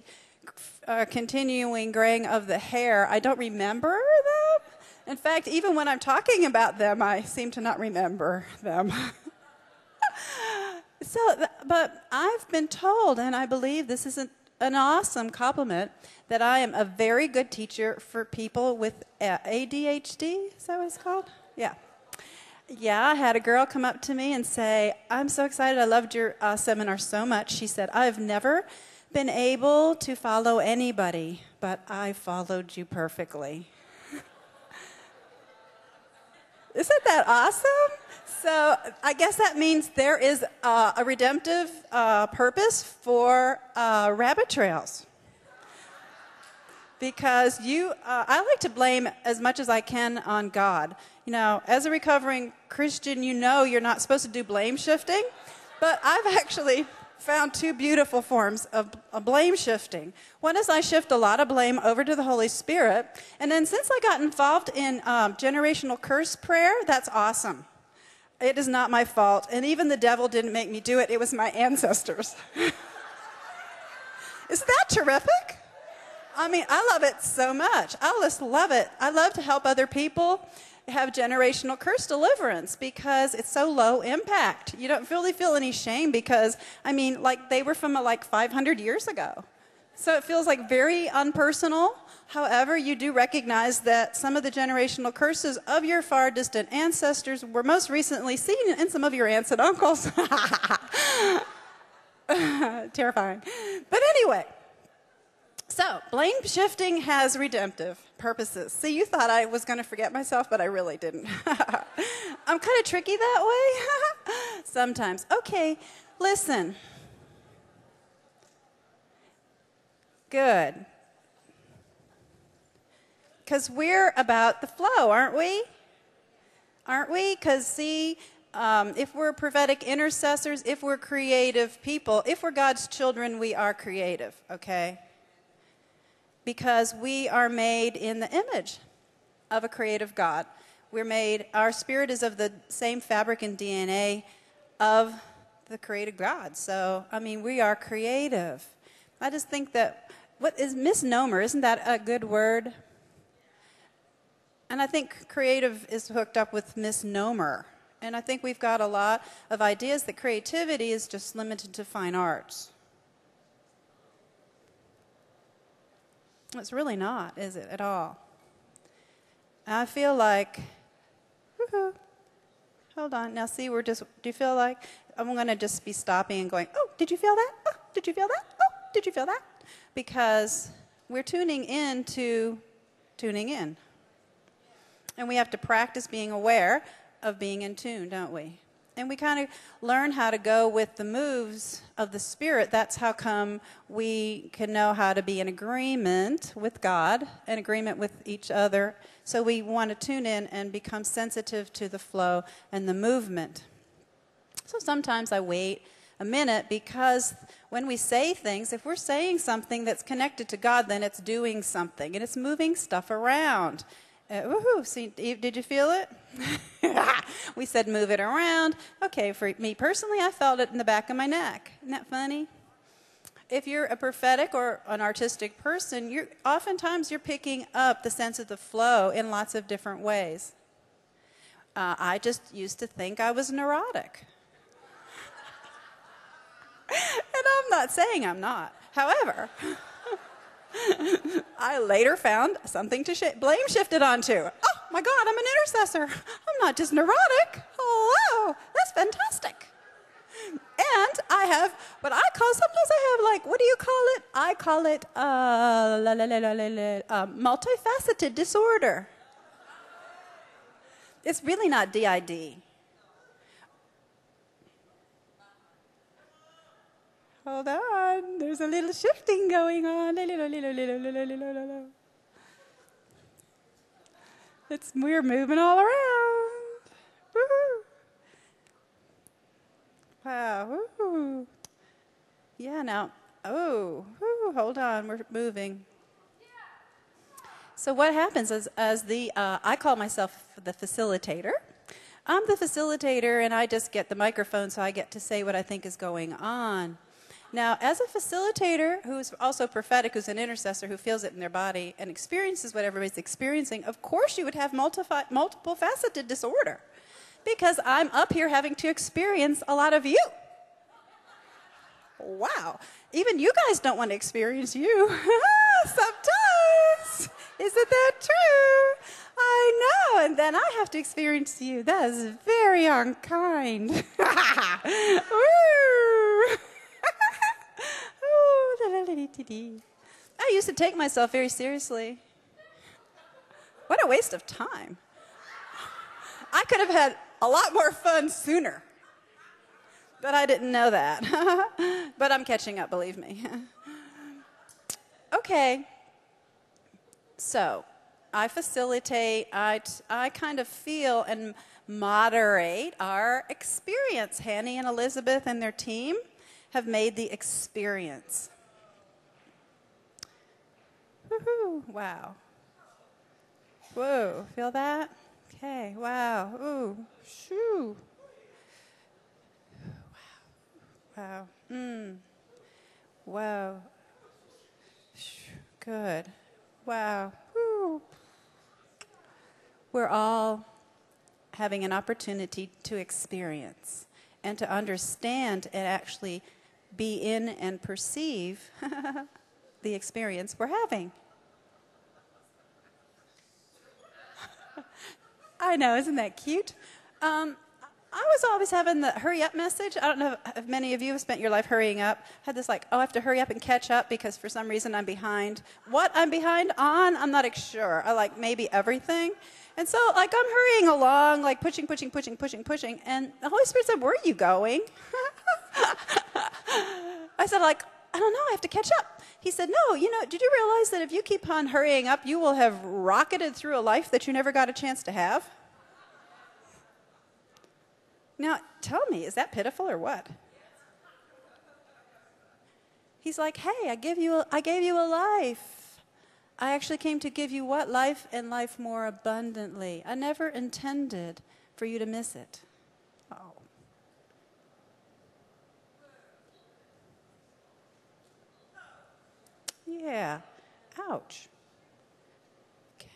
uh, continuing graying of the hair, I don't remember them. In fact, even when I'm talking about them, I seem to not remember them. *laughs* So, but I've been told, and I believe this is an, awesome compliment, that I am a very good teacher for people with ADHD. Is that what it's called? Yeah. Yeah, I had a girl come up to me and say, I'm so excited. I loved your uh, seminar so much. She said, I've never been able to follow anybody, but I followed you perfectly. *laughs* Isn't that awesome? So I guess that means there is uh, a redemptive uh, purpose for uh, rabbit trails. Because you, uh, I like to blame as much as I can on God. You know, as a recovering Christian, you know you're not supposed to do blame shifting, but I've actually found two beautiful forms of, blame shifting. One is I shift a lot of blame over to the Holy Spirit, and then since I got involved in um, generational curse prayer, that's awesome. It is not my fault. And even the devil didn't make me do it, it was my ancestors. *laughs* Isn't that terrific? I mean, I love it so much. I just love it. I love to help other people have generational curse deliverance because it's so low impact. You don't really feel any shame because, I mean, like they were from like 500 years ago. So it feels like very unpersonal. However, you do recognize that some of the generational curses of your far distant ancestors were most recently seen in some of your aunts and uncles. *laughs* Terrifying. But anyway, so blame shifting has redemptive purposes. See, you thought I was going to forget myself, but I really didn't. *laughs* I'm kind of tricky that way *laughs* sometimes. Okay, listen. Good. Because we're about the flow, aren't we? aren't we? Because, see, um, if we're prophetic intercessors, if we're creative people, if we're God's children, we are creative, okay? Because we are made in the image of a creative God. We're made, our spirit is of the same fabric and DNA of the created God. So, I mean, we are creative. I just think that, what is misnomer? Isn't that a good word? And I think creative is hooked up with misnomer. And I think we've got a lot of ideas that creativity is just limited to fine arts. It's really not, is it, at all? I feel like, hold on. Now, see, we're just, do you feel like I'm going to just be stopping and going, oh, did you feel that? Oh, did you feel that? Oh, did you feel that? Because we're tuning in to tuning in. And we have to practice being aware of being in tune, don't we? And we kind of learn how to go with the moves of the Spirit. That's how come we can know how to be in agreement with God, in agreement with each other. So we want to tune in and become sensitive to the flow and the movement. So sometimes I wait a minute because when we say things, if we're saying something that's connected to God, then it's doing something and it's moving stuff around. Uh, woohoo! See, did you feel it? *laughs* we said move it around. Okay, for me personally, I felt it in the back of my neck. Isn't that funny? If you're a prophetic or an artistic person, you're oftentimes you're picking up the sense of the flow in lots of different ways. Uh, I just used to think I was neurotic. and I'm not saying I'm not. However, *laughs* I later found something to sh- blame shifted onto. Oh my God, I'm an intercessor. I'm not just neurotic. Hello, that's fantastic. And I have what I call, sometimes I have like, what do you call it? I call it uh, la, la, la, la, la, la, uh, multifaceted disorder. It's really not DID. Hold on, there's a little shifting going on. It's, we're moving all around. Woo-hoo. Wow. Woo. Yeah, now, oh, woo, hold on, we're moving. So what happens is, as the, uh, I call myself the facilitator. I'm the facilitator, and I just get the microphone so I get to say what I think is going on. Now, as a facilitator who's also prophetic, who's an intercessor who feels it in their body and experiences what everybody's experiencing, of course you would have multifi- multiple faceted disorder because I'm up here having to experience a lot of you. Wow. Even you guys don't want to experience you. *laughs* Sometimes. Isn't that true? I know. And then I have to experience you. That is very unkind. *laughs* I used to take myself very seriously. What a waste of time. I could have had a lot more fun sooner. But I didn't know that. but I'm catching up, believe me. okay. So, I facilitate, I, I kind of feel and moderate our experience. Hanny and Elizabeth and their team have made the experience. Woohoo! Wow. Whoa, feel that? Okay, wow. Ooh, shoo. Wow. Wow. Mmm. Wow. Good. Wow. Woo. We're all having an opportunity to experience and to understand and actually be in and perceive *laughs* the experience we're having. I know, isn't that cute? Um, I was always having the hurry up message. I don't know if many of you have spent your life hurrying up. had this like, oh, I have to hurry up and catch up because for some reason I'm behind. What I'm behind on, I'm not sure. I like maybe everything. And so, like, I'm hurrying along, like pushing, pushing, pushing, pushing, pushing. And the Holy Spirit said, Where are you going? *laughs* I said, like, I don't know, I have to catch up. He said, No, you know, did you realize that if you keep on hurrying up, you will have rocketed through a life that you never got a chance to have? Now, tell me, is that pitiful or what? He's like, "Hey, I give you a, I gave you a life. I actually came to give you what life and life more abundantly. I never intended for you to miss it." Oh. Yeah. Ouch. Okay.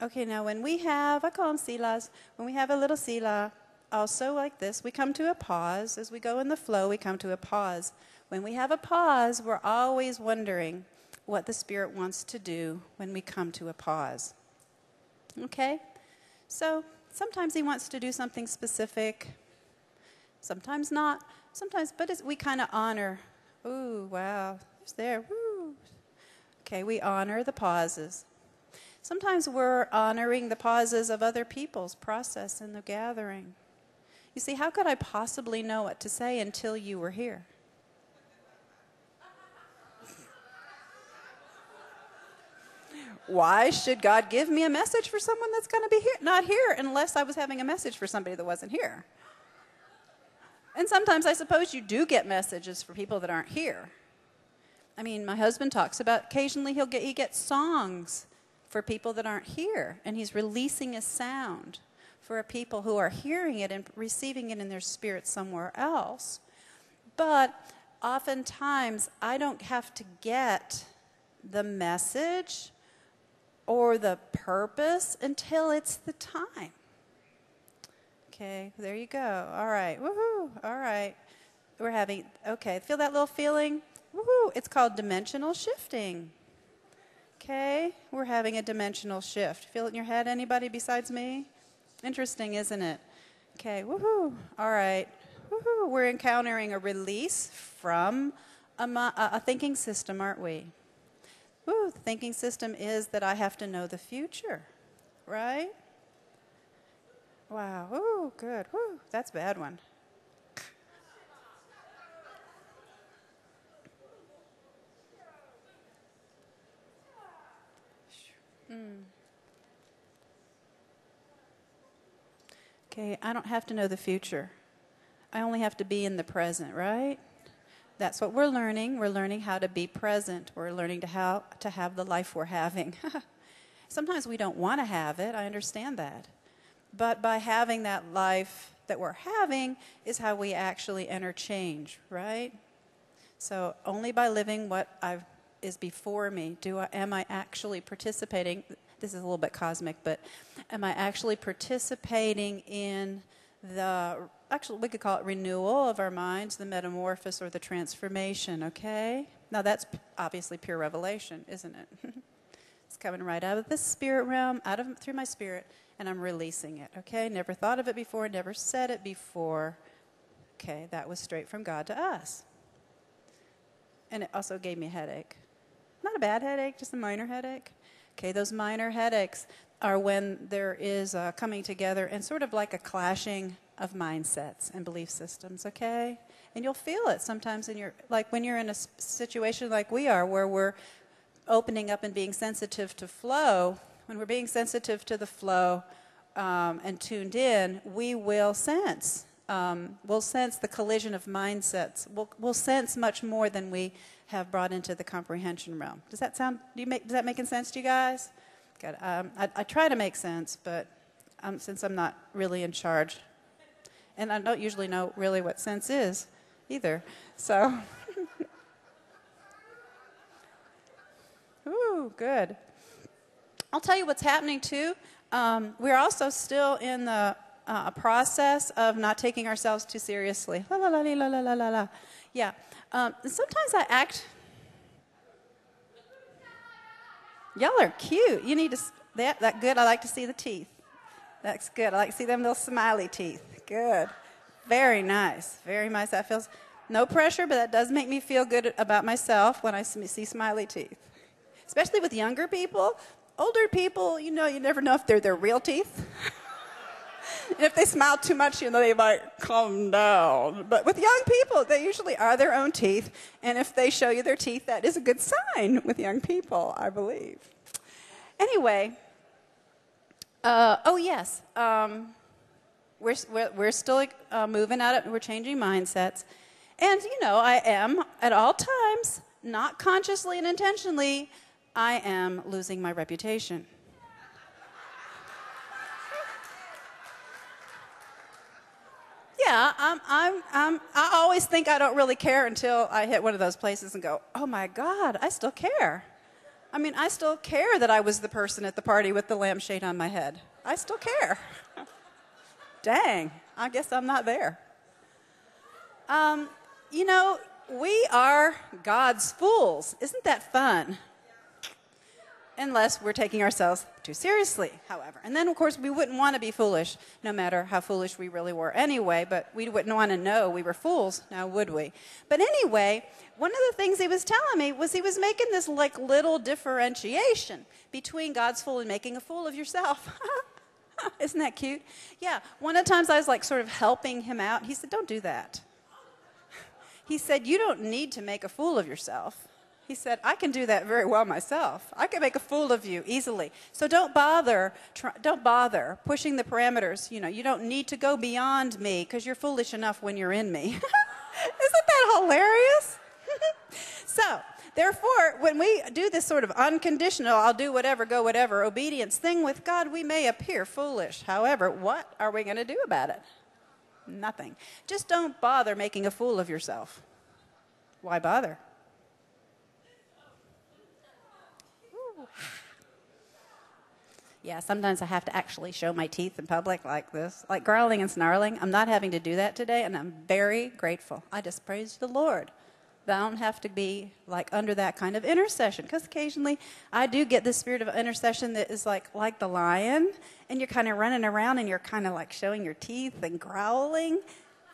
Okay, now when we have, I call them selahs, when we have a little selah, also like this, we come to a pause. As we go in the flow, we come to a pause. When we have a pause, we're always wondering what the Spirit wants to do when we come to a pause. Okay? So sometimes He wants to do something specific, sometimes not. Sometimes, but we kind of honor. Ooh, wow, it's there. Woo. Okay, we honor the pauses. Sometimes we're honoring the pauses of other people's process in the gathering. You see, how could I possibly know what to say until you were here? Why should God give me a message for someone that's going to be here, not here unless I was having a message for somebody that wasn't here? And sometimes I suppose you do get messages for people that aren't here. I mean, my husband talks about occasionally he'll get he gets songs for people that aren't here, and he's releasing a sound for people who are hearing it and receiving it in their spirit somewhere else. But oftentimes, I don't have to get the message or the purpose until it's the time. Okay, there you go. All right, woohoo. All right. We're having, okay, feel that little feeling? Woohoo. It's called dimensional shifting. Okay, we're having a dimensional shift. Feel it in your head, anybody besides me? Interesting, isn't it? Okay, woohoo. All right, woohoo. We're encountering a release from a, a thinking system, aren't we? Woo, the thinking system is that I have to know the future, right? Wow, ooh, good, woo, that's a bad one. Okay, I don't have to know the future. I only have to be in the present, right? That's what we're learning. We're learning how to be present. We're learning to how to have the life we're having. *laughs* Sometimes we don't want to have it. I understand that. But by having that life that we're having is how we actually interchange, right? So only by living what I've, is before me do I, am I actually participating. This is a little bit cosmic, but am I actually participating in the actually we could call it renewal of our minds, the metamorphosis or the transformation, okay? Now that's obviously pure revelation, isn't it? *laughs* it's coming right out of the spirit realm, out of through my spirit, and I'm releasing it, okay? Never thought of it before, never said it before. Okay, that was straight from God to us. And it also gave me a headache. Not a bad headache, just a minor headache. Okay, those minor headaches are when there is a coming together and sort of like a clashing of mindsets and belief systems, okay? And you'll feel it sometimes in your, like when you're in a situation like we are, where we're opening up and being sensitive to flow, when we're being sensitive to the flow um, and tuned in, we will sense. Um, we'll sense the collision of mindsets. We'll, we'll sense much more than we have brought into the comprehension realm. Does that sound? Do you make, does that making sense to you guys? Good. Um, I, I, try to make sense, but um, since I'm not really in charge, and I don't usually know really what sense is either, so. *laughs* Ooh, good. I'll tell you what's happening too. Um, we're also still in the uh, process of not taking ourselves too seriously. La la la la la la la la. Yeah. Um, sometimes I act. Y'all are cute. You need to. That that good. I like to see the teeth. That's good. I like to see them little smiley teeth. Good. Very nice. Very nice. That feels no pressure, but that does make me feel good about myself when I see smiley teeth. Especially with younger people. Older people, you know, you never know if they're their real teeth. and if they smile too much, you know, they might calm down. But with young people, they usually are their own teeth. And if they show you their teeth, that is a good sign with young people, I believe. Anyway, uh, oh, yes. Um, We're, we're, we're still uh, moving out of, we're changing mindsets. And, you know, I am at all times, not consciously and intentionally, I am losing my reputation. Yeah, I'm, I'm, I'm, I always think I don't really care until I hit one of those places and go, oh my God, I still care. I mean, I still care that I was the person at the party with the lampshade on my head. I still care. *laughs* Dang, I guess I'm not there. Um, you know, we are God's fools. Isn't that fun? Unless we're taking ourselves too seriously, however. And then, of course, we wouldn't want to be foolish, no matter how foolish we really were anyway, but we wouldn't want to know we were fools, now would we? But anyway, one of the things he was telling me was he was making this like little differentiation between God's fool and making a fool of yourself. *laughs* Isn't that cute? Yeah, one of the times I was like sort of helping him out. He said, Don't do that. He said, You don't need to make a fool of yourself. He said, I can do that very well myself. I can make a fool of you easily. So don't bother, don't bother pushing the parameters. You know, you don't need to go beyond me because you're foolish enough when you're in me. *laughs* Isn't that hilarious? *laughs* so, therefore, when we do this sort of unconditional, I'll do whatever, go whatever, obedience thing with God, we may appear foolish. However, what are we going to do about it? Nothing. Just don't bother making a fool of yourself. Why bother? Yeah, sometimes I have to actually show my teeth in public like this, like growling and snarling. I'm not having to do that today, and I'm very grateful. I just praise the Lord. that I don't have to be like under that kind of intercession because occasionally I do get this spirit of intercession that is like like the lion, and you're kind of running around and you're kind of like showing your teeth and growling.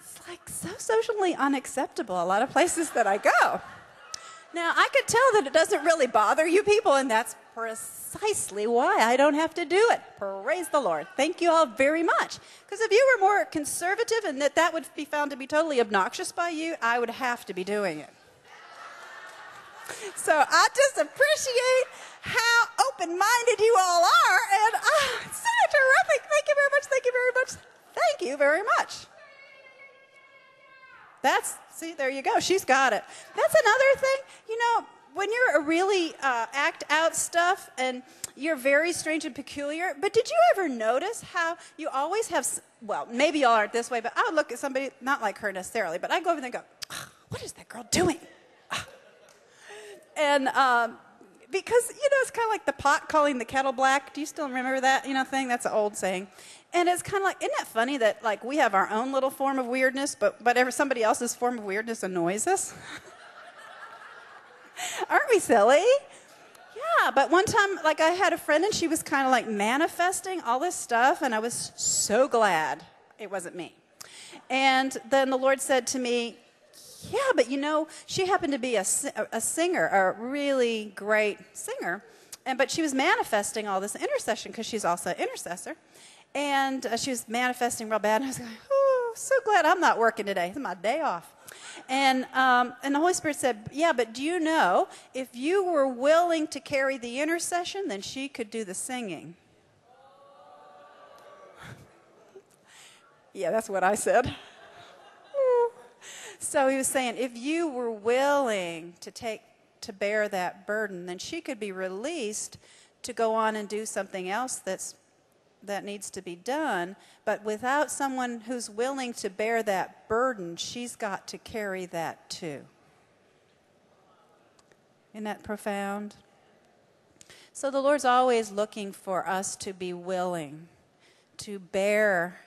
It's like so socially unacceptable a lot of places that I go. Now, I could tell that it doesn't really bother you people, and that's precisely why I don't have to do it. Praise the Lord. Thank you all very much. Because if you were more conservative and that that would be found to be totally obnoxious by you, I would have to be doing it. So I just appreciate how open minded you all are, and oh, it's so terrific. Thank you very much. Thank you very much. Thank you very much. That's, see, there you go. She's got it. That's another thing. You know, when you're really uh, act out stuff and you're very strange and peculiar, but did you ever notice how you always have, well, maybe y'all aren't this way, but I would look at somebody, not like her necessarily, but I'd go over there and go, oh, what is that girl doing? And um, because, you know, it's kind of like the pot calling the kettle black. Do you still remember that, you know, thing? That's an old saying. And it's kind of like, isn't that funny that like we have our own little form of weirdness, but whatever somebody else's form of weirdness annoys us? *laughs* *laughs* Aren't we silly? Yeah, but one time, like I had a friend and she was kind of like manifesting all this stuff, and I was so glad it wasn't me. And then the Lord said to me, Yeah, but you know, she happened to be a, a singer, a really great singer, and but she was manifesting all this intercession because she's also an intercessor. And uh, she was manifesting real bad. And I was like, oh, so glad I'm not working today. It's my day off. And, um, and the Holy Spirit said, yeah, but do you know, if you were willing to carry the intercession, then she could do the singing. *laughs* yeah, that's what I said. *laughs* so he was saying, if you were willing to take to bear that burden, then she could be released to go on and do something else that's that needs to be done, but without someone who's willing to bear that burden, she's got to carry that too. Isn't that profound? So the Lord's always looking for us to be willing to bear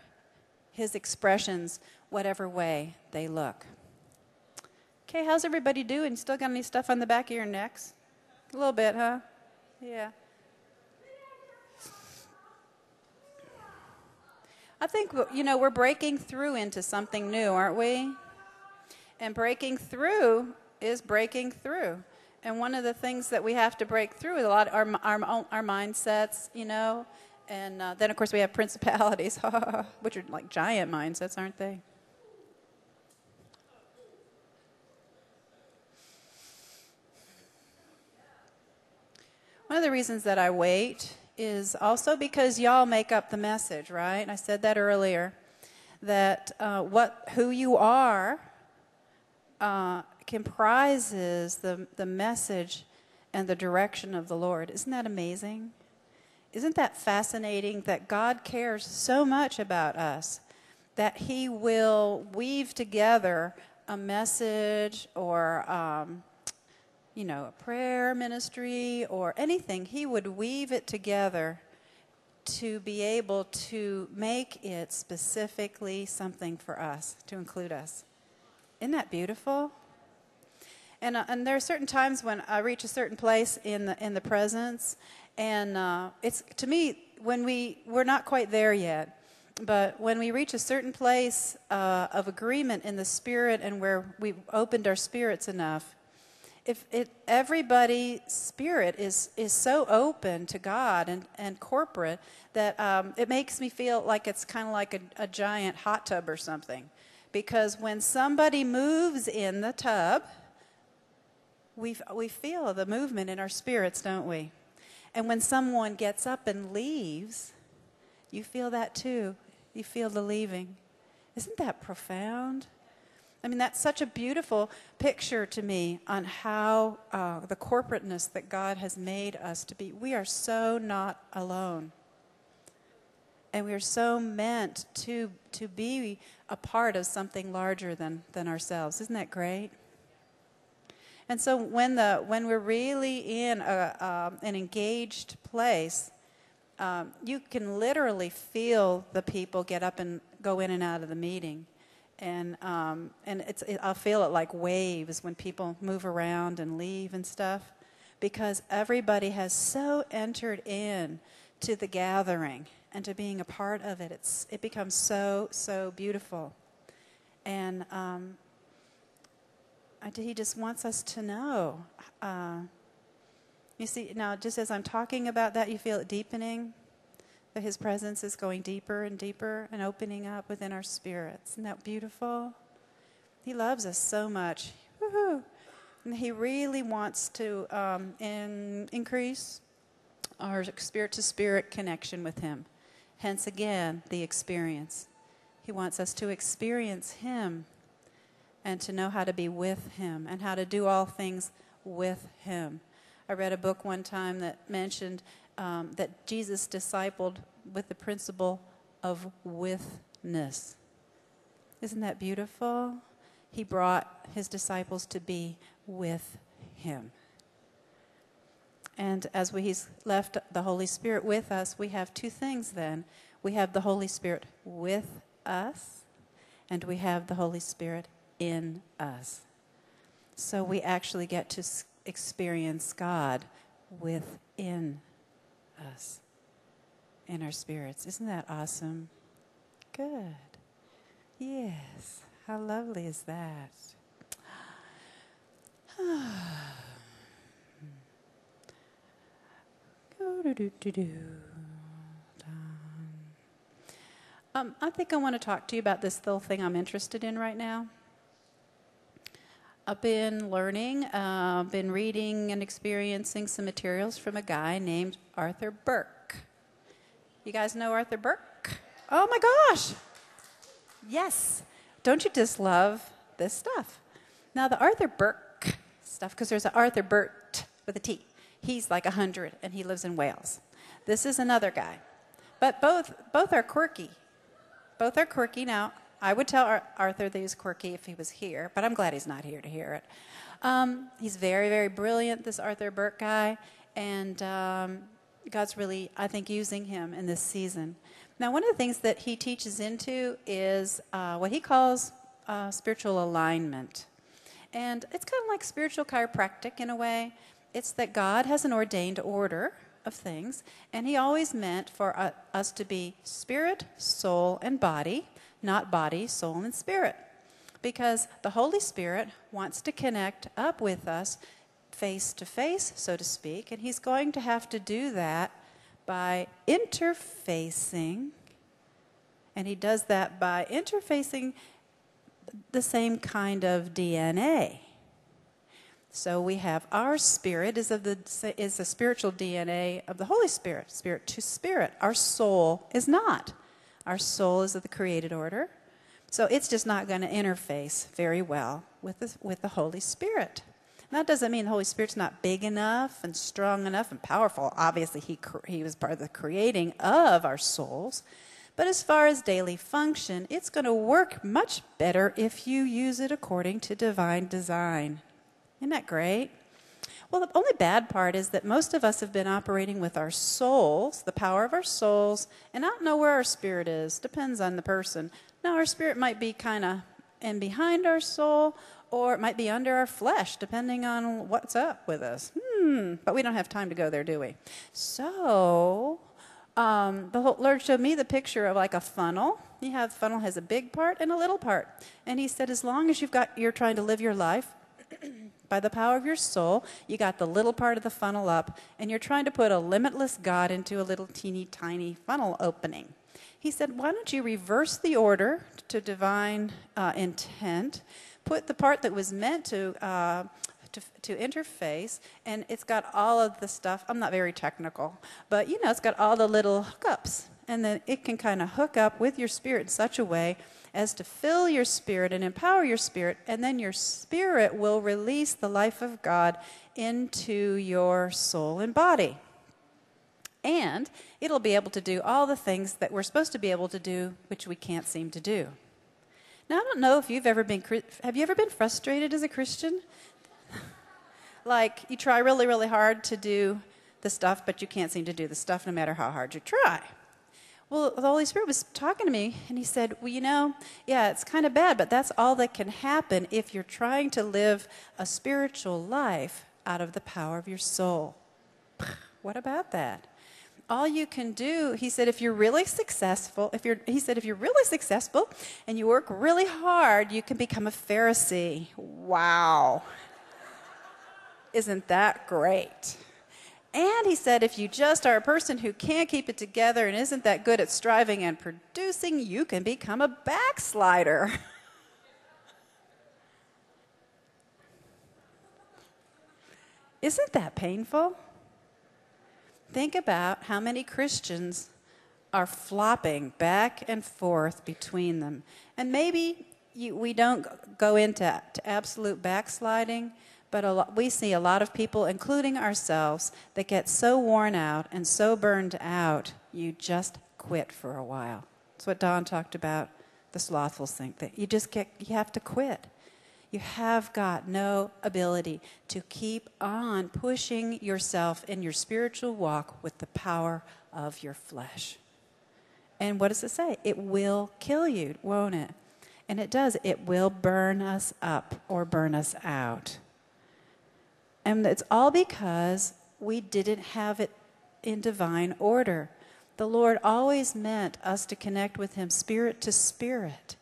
His expressions, whatever way they look. Okay, how's everybody doing? Still got any stuff on the back of your necks? A little bit, huh? Yeah. I think, you know, we're breaking through into something new, aren't we? And breaking through is breaking through. And one of the things that we have to break through is a lot of our, our, our mindsets, you know. And uh, then, of course, we have *laughs* principalities, *laughs* which are like giant mindsets, aren't they? One of the reasons that I wait is also because y'all make up the message, right? I said that earlier. that uh, what who you are uh, comprises the, the message and the direction of the Lord. Isn't that amazing? Isn't that fascinating that God cares so much about us that He will weave together a message or, um, you know, a prayer ministry or anything? He would weave it together to be able to make it specifically something for us, to include us. Isn't that beautiful? And, uh, and there are certain times when I reach a certain place in the, in the presence, and uh, it's to me when we we're not quite there yet, but when we reach a certain place uh, of agreement in the spirit and where we've opened our spirits enough, if it, everybody's spirit is, is so open to God and, and corporate that um, it makes me feel like it's kind of like a, a giant hot tub or something. Because when somebody moves in the tub, we, we feel the movement in our spirits, don't we? And when someone gets up and leaves, you feel that too. You feel the leaving. Isn't that profound? I mean, that's such a beautiful picture to me on how uh, the corporateness that God has made us to be. We are so not alone. And we are so meant to, to be a part of something larger than, than ourselves. Isn't that great? And so when, the, when we're really in a, um, an engaged place, um, you can literally feel the people get up and go in and out of the meeting and um, and it's it, I'll feel it like waves when people move around and leave and stuff, because everybody has so entered in to the gathering and to being a part of it. It's it becomes so so beautiful, and um, I, he just wants us to know. Uh, you see now, just as I'm talking about that, you feel it deepening that His presence is going deeper and deeper and opening up within our spirits. Isn't that beautiful? He loves us so much. Woo-hoo. And He really wants to um, in, increase our spirit to spirit connection with Him. Hence, again, the experience. He wants us to experience Him and to know how to be with Him and how to do all things with Him. I read a book one time that mentioned um, that Jesus discipled with the principle of withness. Isn't that beautiful? He brought his disciples to be with him. And as we, he's left the Holy Spirit with us, we have two things then. We have the Holy Spirit with us, and we have the Holy Spirit in us. So we actually get to experience God within us in our spirits. Isn't that awesome? Good. Yes. How lovely is that? *sighs* Um, I think I want to talk to you about this little thing I'm interested in right now. I've been learning, uh, been reading and experiencing some materials from a guy named Arthur Burk. You guys know Arthur Burk? Oh my gosh! Yes. Don't you just love this stuff? Now, the Arthur Burk stuff, because there's an Arthur Burt with a T. He's like 100 and he lives in Wales. This is another guy. But both, both are quirky. Both are quirky. Now, I would tell Arthur that he's quirky if he was here, but I'm glad he's not here to hear it. Um, he's very, very brilliant, this Arthur Burk guy, and um, God's really, I think, using him in this season. Now, one of the things that he teaches into is uh, what he calls uh, spiritual alignment. And it's kind of like spiritual chiropractic in a way. It's that God has an ordained order of things, and he always meant for uh, us to be spirit, soul, and body not body, soul, and spirit. Because the Holy Spirit wants to connect up with us face to face, so to speak, and He's going to have to do that by interfacing. And He does that by interfacing the same kind of DNA. So we have our spirit is of the is the spiritual DNA of the Holy Spirit, spirit to spirit. Our soul is not. Our soul is of the created order. So it's just not going to interface very well with the, with the Holy Spirit. That doesn't mean the Holy Spirit's not big enough and strong enough and powerful. Obviously, he, he was part of the creating of our souls. But as far as daily function, it's going to work much better if you use it according to divine design. Isn't that great? Well, the only bad part is that most of us have been operating with our souls, the power of our souls, and I don't know where our spirit is. Depends on the person. Now, our spirit might be kind of in behind our soul, or it might be under our flesh, depending on what's up with us. Hmm, but we don't have time to go there, do we? So, um, the Lord showed me the picture of like a funnel. You have funnel has a big part and a little part, and He said, as long as you've got you're trying to live your life by the power of your soul, you got the little part of the funnel up, and you're trying to put a limitless God into a little teeny tiny funnel opening. He said, Why don't you reverse the order to divine uh, intent? Put the part that was meant to, uh, to, to interface, and it's got all of the stuff. I'm not very technical, but you know, it's got all the little hookups. And then it can kind of hook up with your spirit in such a way as to fill your spirit and empower your spirit, and then your spirit will release the life of God into your soul and body and it'll be able to do all the things that we're supposed to be able to do, which we can't seem to do. Now, I don't know if you've ever been, have you ever been frustrated as a Christian? *laughs* like, you try really, really hard to do the stuff, but you can't seem to do the stuff no matter how hard you try. Well, the Holy Spirit was talking to me, and He said, Well, you know, yeah, it's kind of bad, but that's all that can happen if you're trying to live a spiritual life out of the power of your soul. *sighs* What about that? all you can do, he said, if you're really successful, if you're, he said, if you're really successful and you work really hard, you can become a Pharisee. Wow. Isn't that great? And he said, if you just are a person who can't keep it together and isn't that good at striving and producing, you can become a backslider. *laughs* Isn't that painful? Think about how many Christians are flopping back and forth between them. And maybe you, we don't go into absolute backsliding, but lot, we see a lot of people, including ourselves, that get so worn out and so burned out, you just quit for a while. That's what Don talked about, the slothful thing, that you just get, you have to quit you have got no ability to keep on pushing yourself in your spiritual walk with the power of your flesh. And what does it say? It will kill you, won't it? And it does. It will burn us up or burn us out. And it's all because we didn't have it in divine order. The Lord always meant us to connect with Him spirit to spirit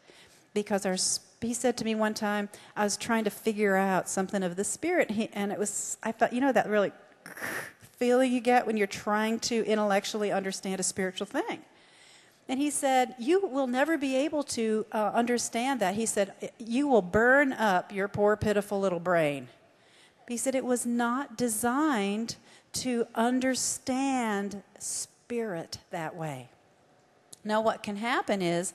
because our he said to me one time, I was trying to figure out something of the Spirit, he, and it was, I thought, you know, that really *laughs* feeling you get when you're trying to intellectually understand a spiritual thing. And he said, You will never be able to uh, understand that. He said, You will burn up your poor, pitiful little brain. He said, It was not designed to understand spirit that way. Now, what can happen is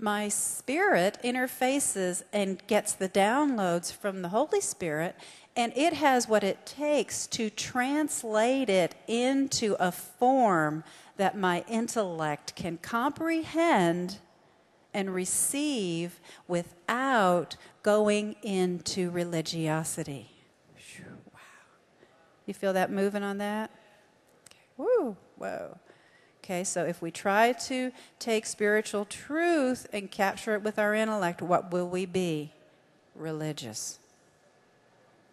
my spirit interfaces and gets the downloads from the Holy Spirit, and it has what it takes to translate it into a form that my intellect can comprehend and receive without going into religiosity. You feel that moving on that? Woo, whoa. Okay, so if we try to take spiritual truth and capture it with our intellect, what will we be? Religious.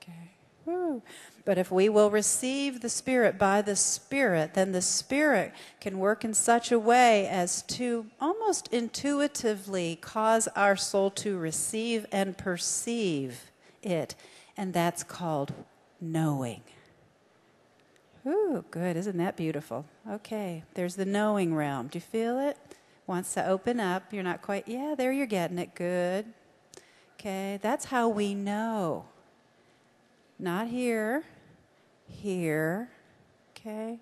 Okay. Woo. But if we will receive the Spirit by the Spirit, then the Spirit can work in such a way as to almost intuitively cause our soul to receive and perceive it. And that's called knowing. Ooh, good. Isn't that beautiful? Okay, there's the knowing realm. Do you feel it? Wants to open up. You're not quite, yeah, there you're getting it. Good. Okay, that's how we know. Not here, here. Okay?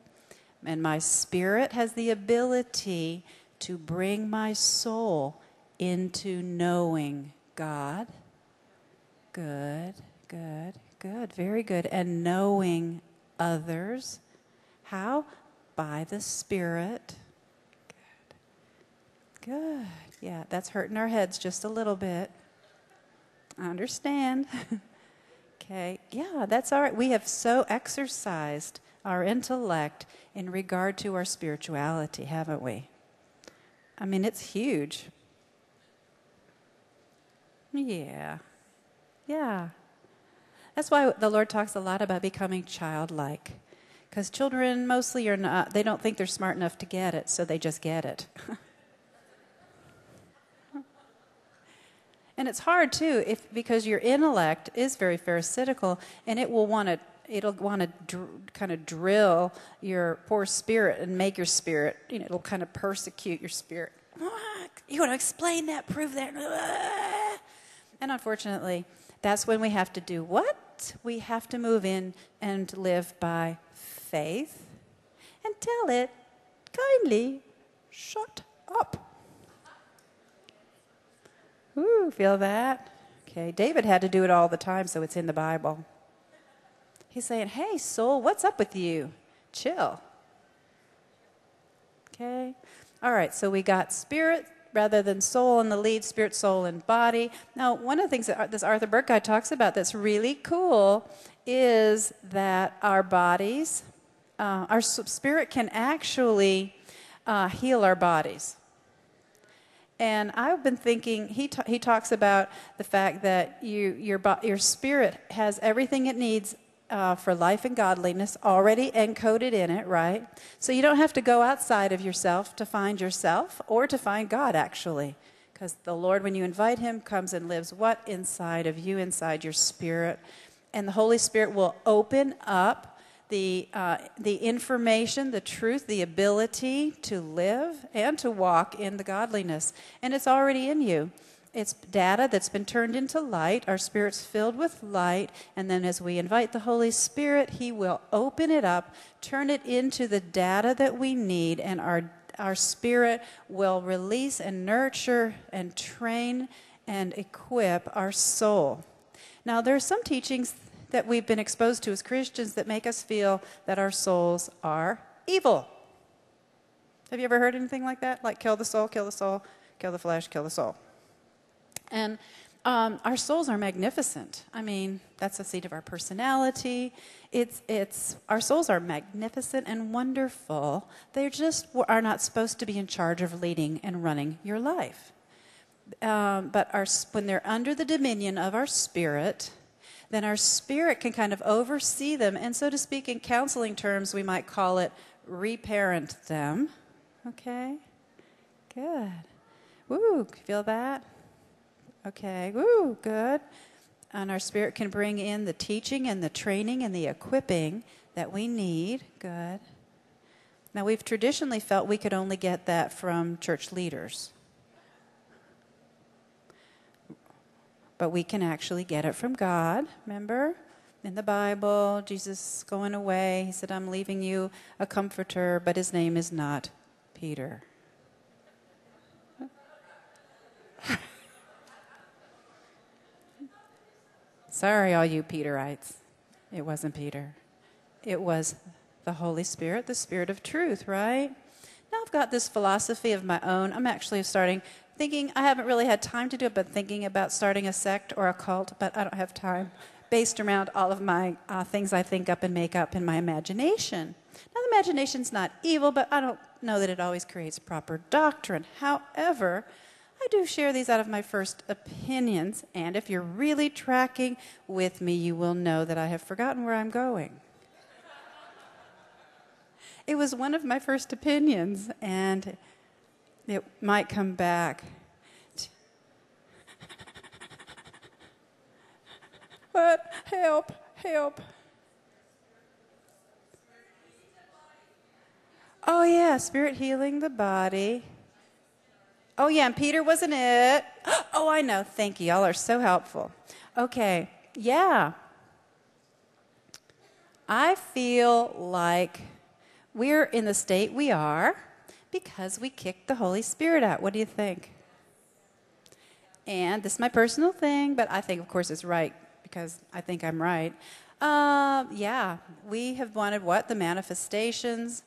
And my spirit has the ability to bring my soul into knowing God. Good, good, good, very good. And knowing others. How? By the Spirit. Good. Good. Yeah, that's hurting our heads just a little bit. I understand. *laughs* okay. Yeah, that's all right. We have so exercised our intellect in regard to our spirituality, haven't we? I mean, it's huge. Yeah. Yeah. That's why the Lord talks a lot about becoming childlike. Because children mostly are not, they don't think they're smart enough to get it, so they just get it. *laughs* and it's hard too, if, because your intellect is very pharisaical and it will want to it'll want to dr- kind of drill your poor spirit and make your spirit, you know, it'll kind of persecute your spirit. You want to explain that, prove that. And unfortunately, that's when we have to do what? We have to move in and live by faith and tell it kindly, shut up. Ooh, feel that? Okay, David had to do it all the time, so it's in the Bible. He's saying, Hey, soul, what's up with you? Chill. Okay? All right, so we got spirit rather than soul in the lead, spirit, soul, and body. Now, one of the things that this Arthur Burk guy talks about that's really cool is that our bodies, uh, our spirit can actually uh, heal our bodies. And I've been thinking, he, he talks about the fact that you, your, bo- your spirit has everything it needs uh, for life and godliness already encoded in it, right? So you don't have to go outside of yourself to find yourself or to find God, actually. Because the Lord, when you invite Him, comes and lives what? Inside of you, inside your spirit. And the Holy Spirit will open up the, uh, the information, the truth, the ability to live and to walk in the godliness. And it's already in you. It's data that's been turned into light. Our spirit's filled with light. And then as we invite the Holy Spirit, He will open it up, turn it into the data that we need, and our, our spirit will release and nurture and train and equip our soul. Now, there are some teachings that we've been exposed to as Christians that make us feel that our souls are evil. Have you ever heard anything like that? Like, kill the soul, kill the soul, kill the flesh, kill the soul. And um, our souls are magnificent. I mean, that's the seat of our personality. It's, it's, our souls are magnificent and wonderful. They just are not supposed to be in charge of leading and running your life. Um, but our, when they're under the dominion of our spirit, then our spirit can kind of oversee them. And so to speak, in counseling terms, we might call it reparent them. Okay? Good. Woo, feel that? Okay, woo, good. And our spirit can bring in the teaching and the training and the equipping that we need. Good. Now, we've traditionally felt we could only get that from church leaders. But we can actually get it from God. Remember? In the Bible, Jesus going away, he said, I'm leaving you a comforter, but his name is not Peter. *laughs* Sorry, all you Peterites. It wasn't Peter. It was the Holy Spirit, the Spirit of truth, right? Now I've got this philosophy of my own. I'm actually starting thinking, I haven't really had time to do it, but thinking about starting a sect or a cult, but I don't have time, based around all of my uh, things I think up and make up in my imagination. Now, the imagination's not evil, but I don't know that it always creates proper doctrine. However, I do share these out of my first opinions, and if you're really tracking with me, you will know that I have forgotten where I'm going. It was one of my first opinions, and it might come back. *laughs* But help, help. Oh, yeah, spirit healing the body. Oh, yeah, and Peter wasn't it. *gasps* Oh, I know. Thank you. Y'all are so helpful. Okay, yeah. I feel like we're in the state we are because we kicked the Holy Spirit out. What do you think? And this is my personal thing, but I think, of course, it's right because I think I'm right. Uh, yeah, we have wanted what? The manifestations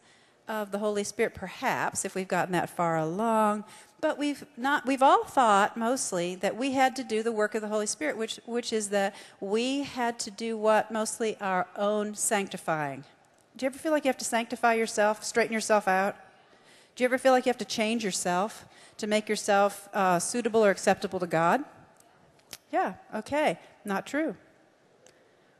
of the Holy Spirit, perhaps, if we've gotten that far along. But we've not we've all thought mostly that we had to do the work of the Holy Spirit, which which is that we had to do what mostly our own sanctifying. Do you ever feel like you have to sanctify yourself, straighten yourself out? Do you ever feel like you have to change yourself to make yourself uh, suitable or acceptable to God? Yeah, okay, not true.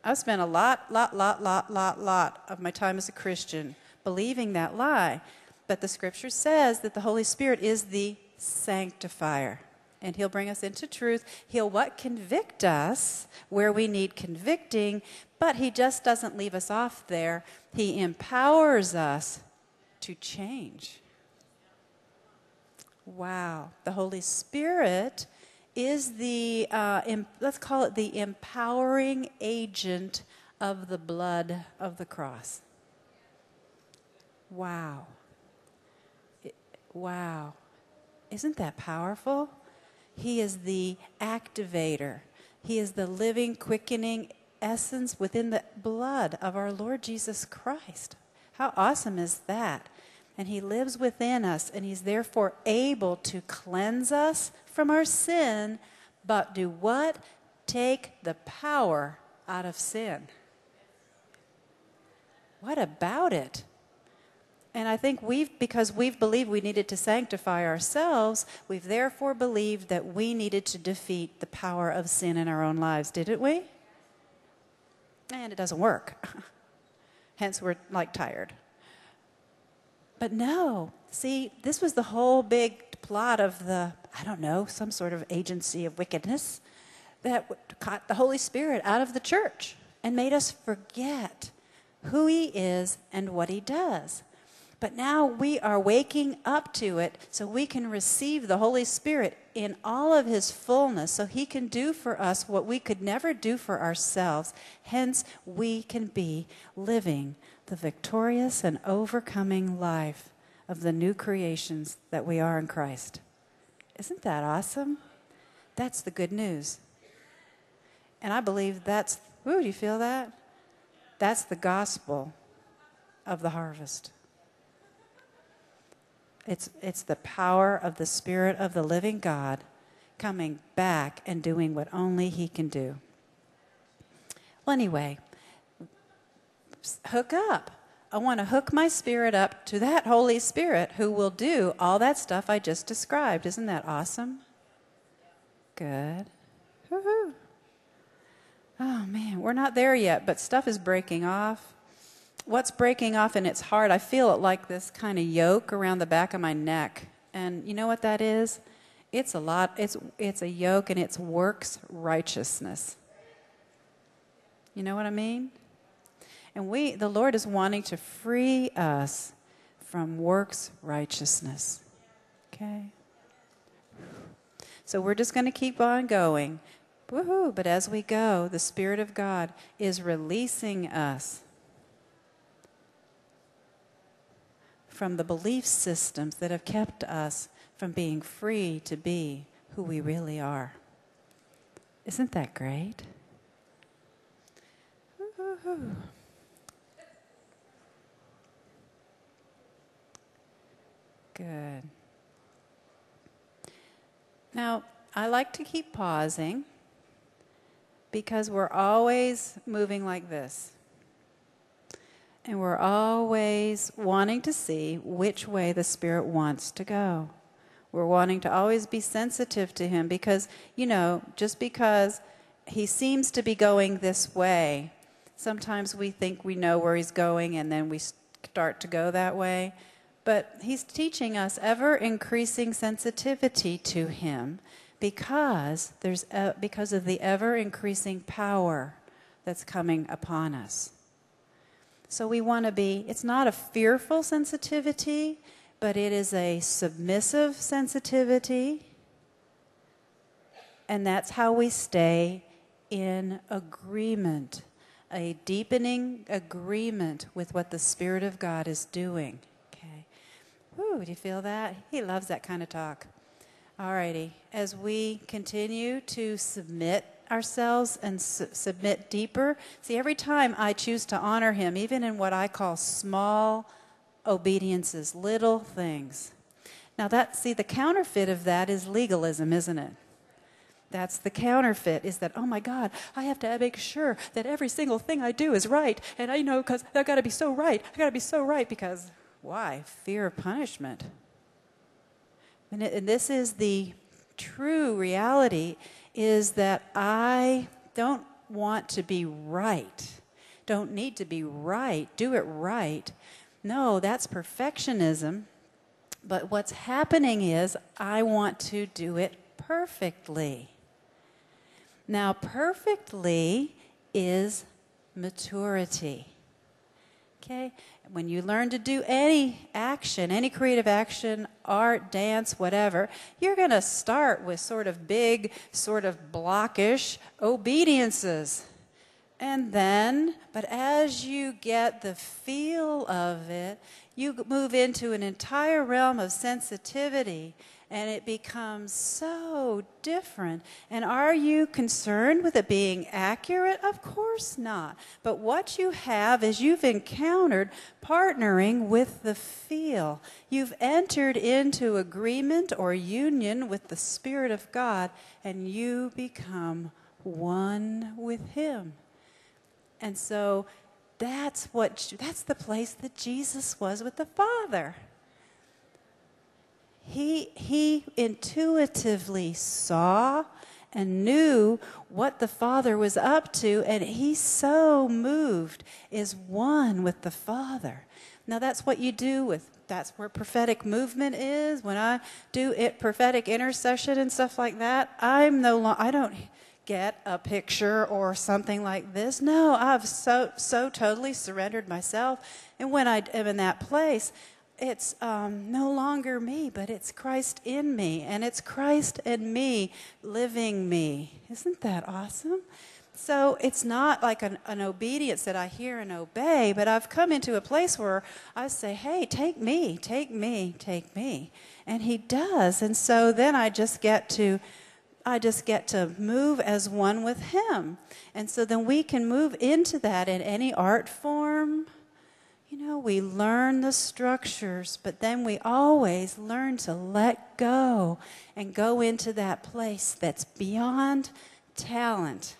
I've spent a lot, lot, lot, lot, lot, lot of my time as a Christian believing that lie. But the scripture says that the Holy Spirit is the sanctifier. And he'll bring us into truth. He'll what? Convict us where we need convicting, but he just doesn't leave us off there. He empowers us to change. Wow. The Holy Spirit is the, uh, em- let's call it the empowering agent of the blood of the cross. Wow. It, wow. Isn't that powerful? He is the activator, He is the living, quickening essence within the blood of our Lord Jesus Christ. How awesome is that? And He lives within us, and He's therefore able to cleanse us from our sin, but do what? Take the power out of sin. What about it? And I think we've, because we've believed we needed to sanctify ourselves, we've therefore believed that we needed to defeat the power of sin in our own lives, didn't we? And it doesn't work. *laughs* Hence, we're like tired. But no, see, this was the whole big plot of the, I don't know, some sort of agency of wickedness that caught the Holy Spirit out of the church and made us forget who He is and what He does. But now we are waking up to it so we can receive the Holy Spirit in all of His fullness, so He can do for us what we could never do for ourselves. Hence, we can be living the victorious and overcoming life of the new creations that we are in Christ. Isn't that awesome? That's the good news. And I believe that's, ooh, do you feel that? That's the gospel of the harvest. It's, it's the power of the Spirit of the living God coming back and doing what only He can do. Well, anyway, hook up. I want to hook my spirit up to that Holy Spirit who will do all that stuff I just described. Isn't that awesome? Good. Woo-hoo. Oh, man, we're not there yet, but stuff is breaking off what's breaking off and it's hard, I feel it like this kind of yoke around the back of my neck. And you know what that is? It's a lot, it's, it's a yoke and it's works righteousness. You know what I mean? And we, the Lord is wanting to free us from works righteousness. Okay? So we're just going to keep on going. Woohoo! But as we go, the Spirit of God is releasing us from the belief systems that have kept us from being free to be who we really are. Isn't that great? Good. Now, I like to keep pausing because we're always moving like this. And we're always wanting to see which way the Spirit wants to go. We're wanting to always be sensitive to Him because, you know, just because He seems to be going this way, sometimes we think we know where He's going and then we start to go that way. But He's teaching us ever increasing sensitivity to Him because, there's, because of the ever increasing power that's coming upon us. So we want to be, it's not a fearful sensitivity, but it is a submissive sensitivity. And that's how we stay in agreement, a deepening agreement with what the Spirit of God is doing. Okay. Woo, do you feel that? He loves that kind of talk. All righty. As we continue to submit ourselves and su- submit deeper, see, every time I choose to honor Him, even in what I call small obediences, little things. Now, that, see, the counterfeit of that is legalism, isn't it? That's the counterfeit is that, oh my God, I have to make sure that every single thing I do is right. And I know because I've got to be so right. I've got to be so right because why? Fear of punishment. And, it, and this is the true reality is that I don't want to be right, don't need to be right, do it right. No, that's perfectionism. But what's happening is I want to do it perfectly. Now, perfectly is maturity. Okay? When you learn to do any action, any creative action, art, dance, whatever, you're going to start with sort of big, sort of blockish obediences. And then, but as you get the feel of it, you move into an entire realm of sensitivity and it becomes so different. And are you concerned with it being accurate? Of course not. But what you have is you've encountered partnering with the feel. You've entered into agreement or union with the Spirit of God, and you become one with Him. And so that's what that's the place that Jesus was with the Father. He he intuitively saw and knew what the Father was up to, and he so moved is one with the Father. Now that's what you do with that's where prophetic movement is. When I do it prophetic intercession and stuff like that, I'm no longer I don't get a picture or something like this. No, I've so so totally surrendered myself, and when I am in that place, it's um, no longer me, but it's Christ in me, and it's Christ and me living me. Isn't that awesome? So it's not like an, an, obedience that I hear and obey, but I've come into a place where I say, hey, take me, take me, take me. And he does. And so then I just get to. I just get to move as one with him. And so then we can move into that in any art form, you know, we learn the structures, but then we always learn to let go and go into that place that's beyond talent.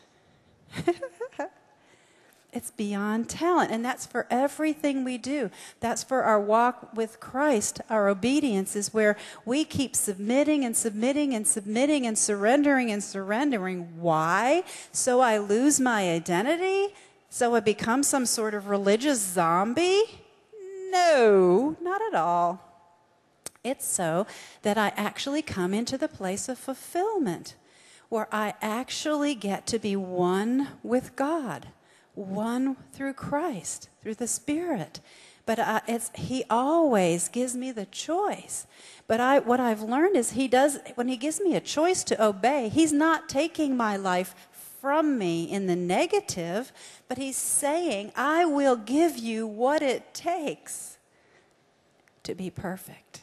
*laughs* it's beyond talent, and that's for everything we do. That's for our walk with Christ. Our obedience is where we keep submitting and submitting and submitting and surrendering and surrendering. Why? So I lose my identity? So it becomes some sort of religious zombie? No, not at all. It's so that I actually come into the place of fulfillment where I actually get to be one with God, one through Christ, through the Spirit. But uh, I, He always gives me the choice. But I, what I've learned is He does, when He gives me a choice to obey, He's not taking my life from me in the negative, but he's saying, I will give you what it takes to be perfect.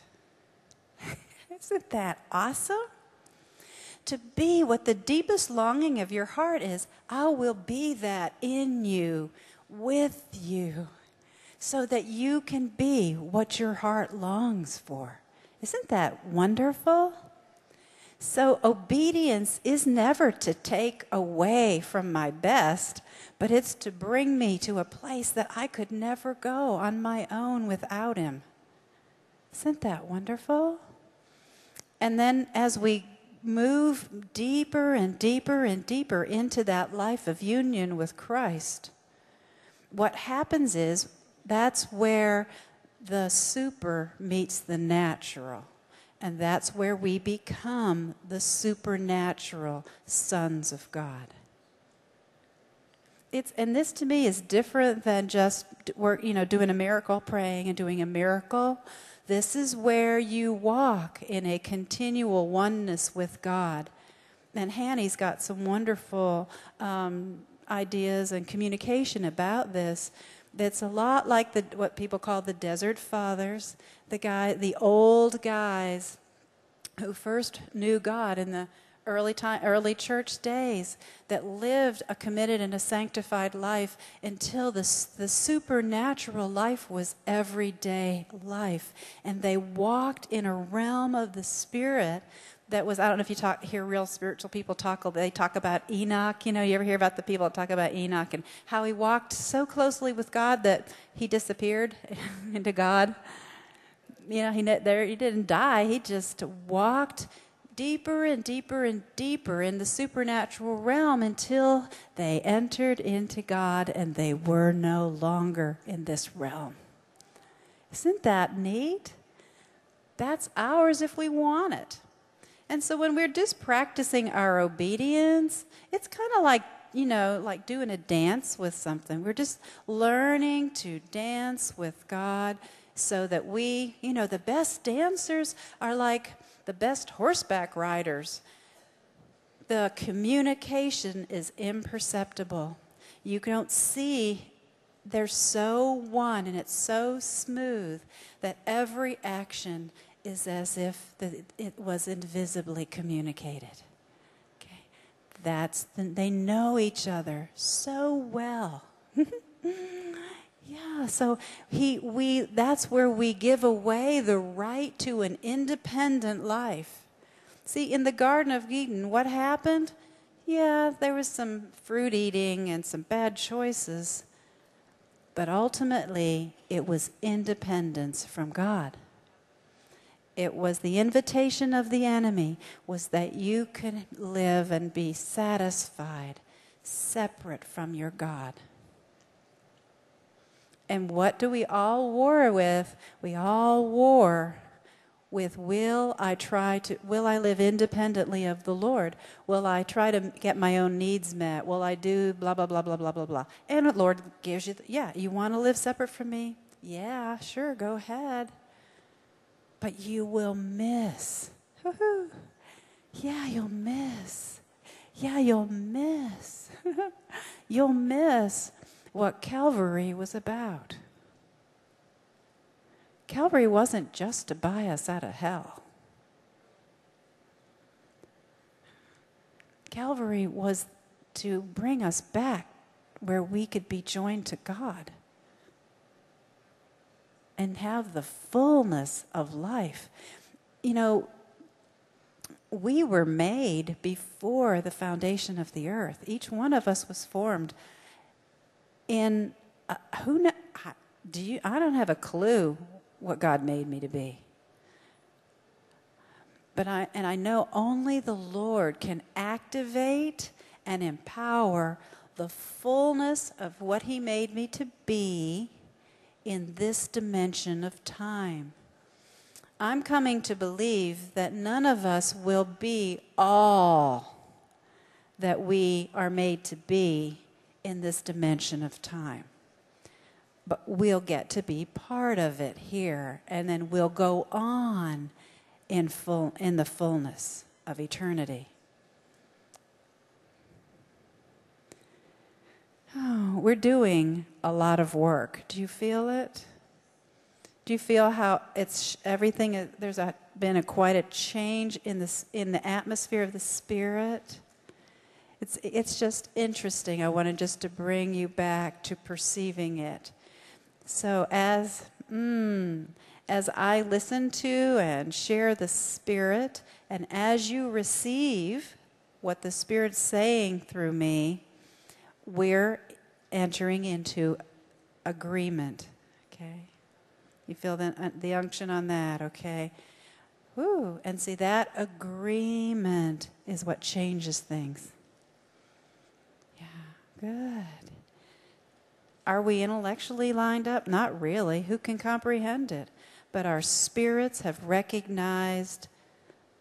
*laughs* Isn't that awesome? To be what the deepest longing of your heart is, I will be that in you, with you, so that you can be what your heart longs for. Isn't that wonderful? So, obedience is never to take away from my best, but it's to bring me to a place that I could never go on my own without Him. Isn't that wonderful? And then, as we move deeper and deeper and deeper into that life of union with Christ, what happens is that's where the super meets the natural. And that's where we become the supernatural sons of God. It's, and this to me is different than just work, you know, doing a miracle, praying and doing a miracle. This is where you walk in a continual oneness with God. And Hanny's got some wonderful um, ideas and communication about this. That's a lot like the, what people call the desert fathers the guy, the old guys who first knew God in the early time early church days that lived a committed and a sanctified life until the, the supernatural life was everyday life. And they walked in a realm of the spirit that was I don't know if you talk hear real spiritual people talk they talk about Enoch you know you ever hear about the people that talk about Enoch and how he walked so closely with God that he disappeared *laughs* into God? You know he there he didn't die he just walked deeper and deeper and deeper in the supernatural realm until they entered into God and they were no longer in this realm. Isn't that neat? That's ours if we want it and so when we're just practicing our obedience, it's kind of like, you know, like doing a dance with something. We're just learning to dance with God so that we, you know, the best dancers are like the best horseback riders. The communication is imperceptible. You don't see, they're so one and it's so smooth that every action is as if the, it was invisibly communicated. Okay, that's the, they know each other so well. *laughs* yeah, so he we that's where we give away the right to an independent life. See, in the Garden of Eden, what happened? Yeah, there was some fruit eating and some bad choices, but ultimately it was independence from God. It was the invitation of the enemy was that you could live and be satisfied separate from your God. And what do we all war with? We all war with will I try to will I live independently of the Lord? Will I try to get my own needs met? Will I do blah blah blah blah blah blah blah? And the Lord gives you the, yeah, you want to live separate from me? Yeah, sure, go ahead but you will miss. yeah, you'll miss. Yeah, you'll miss. *laughs* you'll miss what Calvary was about. Calvary wasn't just to buy us out of hell. Calvary was to bring us back where we could be joined to God and have the fullness of life. You know, we were made before the foundation of the earth. Each one of us was formed in uh, who know, do you I don't have a clue what God made me to be. But I and I know only the Lord can activate and empower the fullness of what he made me to be in this dimension of time. I'm coming to believe that none of us will be all that we are made to be in this dimension of time. But we'll get to be part of it here, and then we'll go on in, full, in the fullness of eternity. *sighs* We're doing a lot of work. Do you feel it? Do you feel how it's everything? There's a, been a quite a change in this in the atmosphere of the spirit. It's it's just interesting. I wanted just to bring you back to perceiving it. So as mm, as I listen to and share the spirit, and as you receive what the spirit's saying through me, we're entering into agreement. Okay? You feel the, uh, the unction on that, okay? Woo. And see, that agreement is what changes things. Yeah, good. Are we intellectually lined up? Not really. Who can comprehend it? But our spirits have recognized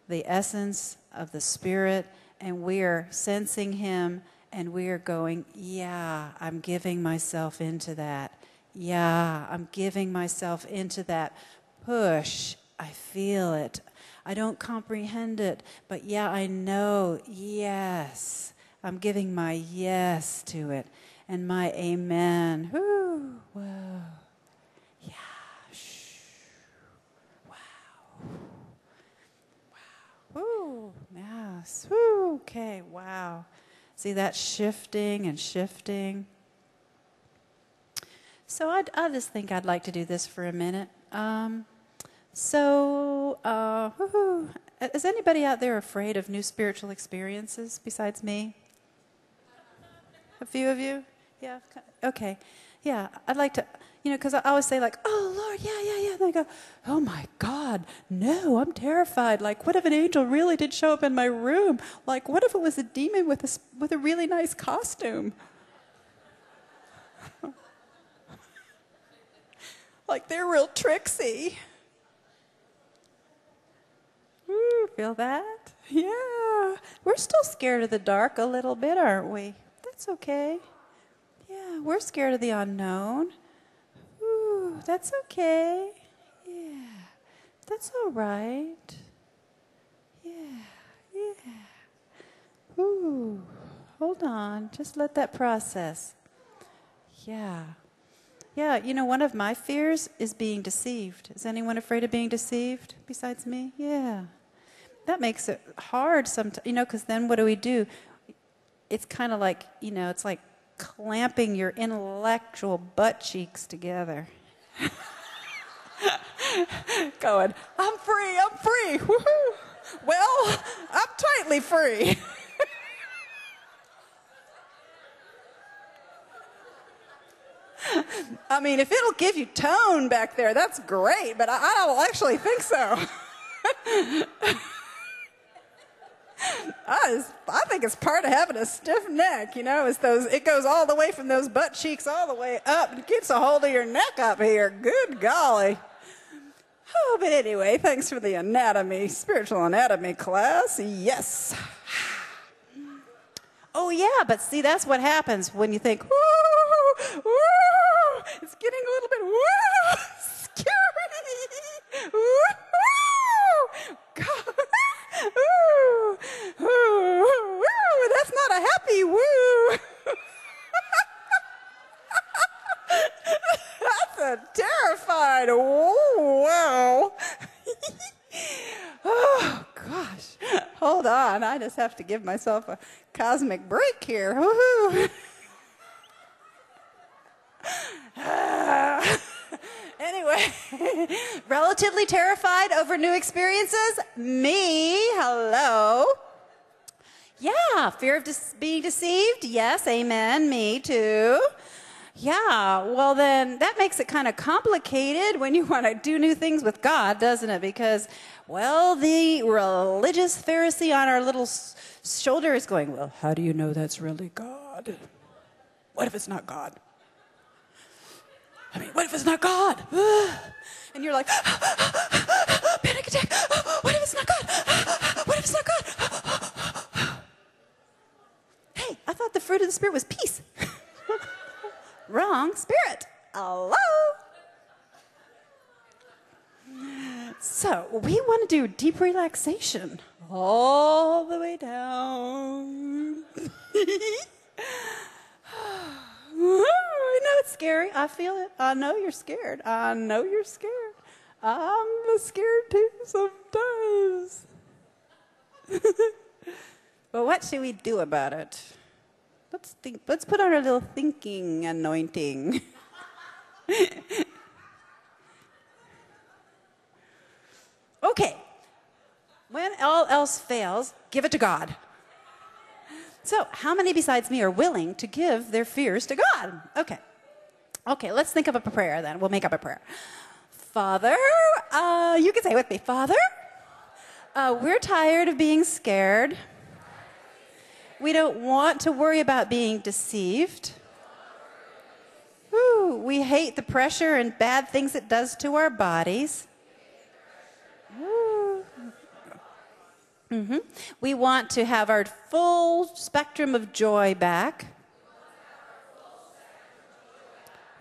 the essence of the Spirit, and we are sensing Him and we are going, yeah, I'm giving myself into that. Yeah, I'm giving myself into that push. I feel it. I don't comprehend it, but yeah, I know, yes. I'm giving my yes to it and my amen. Whoo, whoa. Yeah. Wow. Wow. Woo. Yes. Woo. Okay. Wow. See that shifting and shifting. So I'd, I just think I'd like to do this for a minute. Um, so, uh, is anybody out there afraid of new spiritual experiences besides me? A few of you? Yeah. Okay. Yeah. I'd like to, you know, because I always say like, "Oh Lord, yeah, yeah, yeah," and I go, "Oh my God, no! I'm terrified. Like, what if an angel really did show up in my room? Like, what if it was a demon with a with a really nice costume?" *laughs* like they're real tricksy. Ooh, feel that? Yeah. We're still scared of the dark a little bit, aren't we? That's okay. Yeah, we're scared of the unknown. Ooh, that's okay. Yeah. That's all right. Yeah. Yeah. Ooh. Hold on. Just let that process. Yeah. Yeah, you know, one of my fears is being deceived. Is anyone afraid of being deceived besides me? Yeah. That makes it hard sometimes, you know, because then what do we do? It's kind of like, you know, it's like clamping your intellectual butt cheeks together. *laughs* Going, I'm free, I'm free, woohoo! Well, I'm tightly free. *laughs* I mean, if it'll give you tone back there, that's great, but I, I don't actually think so. *laughs* Oh, I, just, I think it's part of having a stiff neck, you know, it's those, it goes all the way from those butt cheeks all the way up and gets a hold of your neck up here. Good golly. Oh, but anyway, thanks for the anatomy, spiritual anatomy class. Yes. Oh, yeah, but see, that's what happens when you think, woo, woo, it's getting a little bit woo, scary. Woo, God, woo, woo, woo, that's not a happy woo. *laughs* that's a terrified woo, wow. *laughs* oh, gosh. Hold on. I just have to give myself a cosmic break here. *laughs* Woo-hoo. Ah. Anyway, *laughs* relatively terrified over new experiences? Me. Hello. Yeah, fear of being deceived? Yes, amen. Me too. Yeah, well, then that makes it kind of complicated when you *laughs* want to do new things with God, doesn't it? Because, well, the religious Pharisee on our little shoulder is going, Well, how do you know that's really God? What if it's not God? I mean, what if it's not God? *sighs* And you're like, *gasps* Panic attack. *gasps* What if it's not God? *gasps* What if it's not God? Hey, I thought the fruit of the Spirit was peace. *laughs* Wrong spirit. Hello. So we want to do deep relaxation all the way down. *laughs* I know it's scary. I feel it. I know you're scared. I know you're scared. I'm scared too sometimes. *laughs* but what should we do about it? Let's think. Let's put on a little thinking anointing. *laughs* okay. When all else fails, give it to God. So, how many besides me are willing to give their fears to God? Okay. Okay, let's think of a prayer then. We'll make up a prayer. Father, uh, you can say it with me. Father, uh, we're tired of being scared. We don't want to worry about being deceived. Ooh, we hate the pressure and bad things it does to our bodies. Ooh. hmm We want to have our full spectrum of joy back.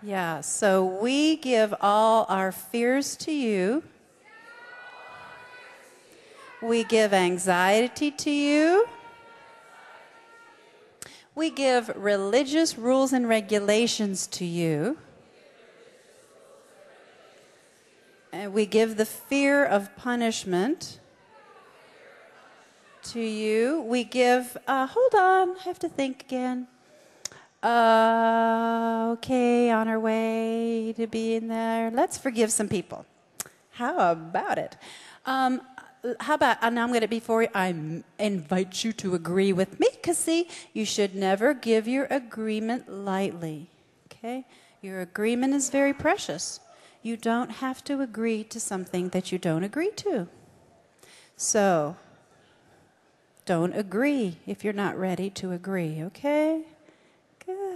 Yeah, so we give all our fears to you. We give anxiety to you. We give religious rules and regulations to you. And we give the fear of punishment to you. We give, uh, hold on, I have to think again. Uh, okay, on our way to being there. Let's forgive some people. How about it? Um, how about, and I'm going to, before I invite you to agree with me, because see, you should never give your agreement lightly. Okay? Your agreement is very precious. You don't have to agree to something that you don't agree to. So, don't agree if you're not ready to agree, okay?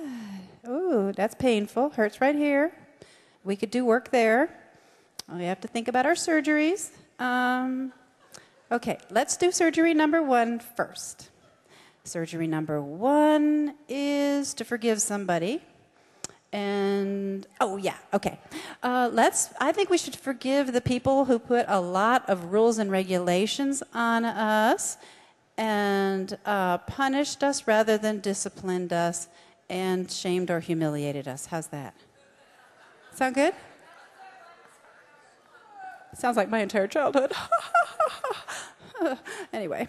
*sighs* Ooh, that's painful. Hurts right here. We could do work there. We have to think about our surgeries. Um, okay, let's do surgery number one first. Surgery number one is to forgive somebody. And, oh, yeah, okay. Uh, let's, I think we should forgive the people who put a lot of rules and regulations on us and uh, punished us rather than disciplined us and shamed or humiliated us. How's that? Sound good? Sounds like my entire childhood. *laughs* anyway,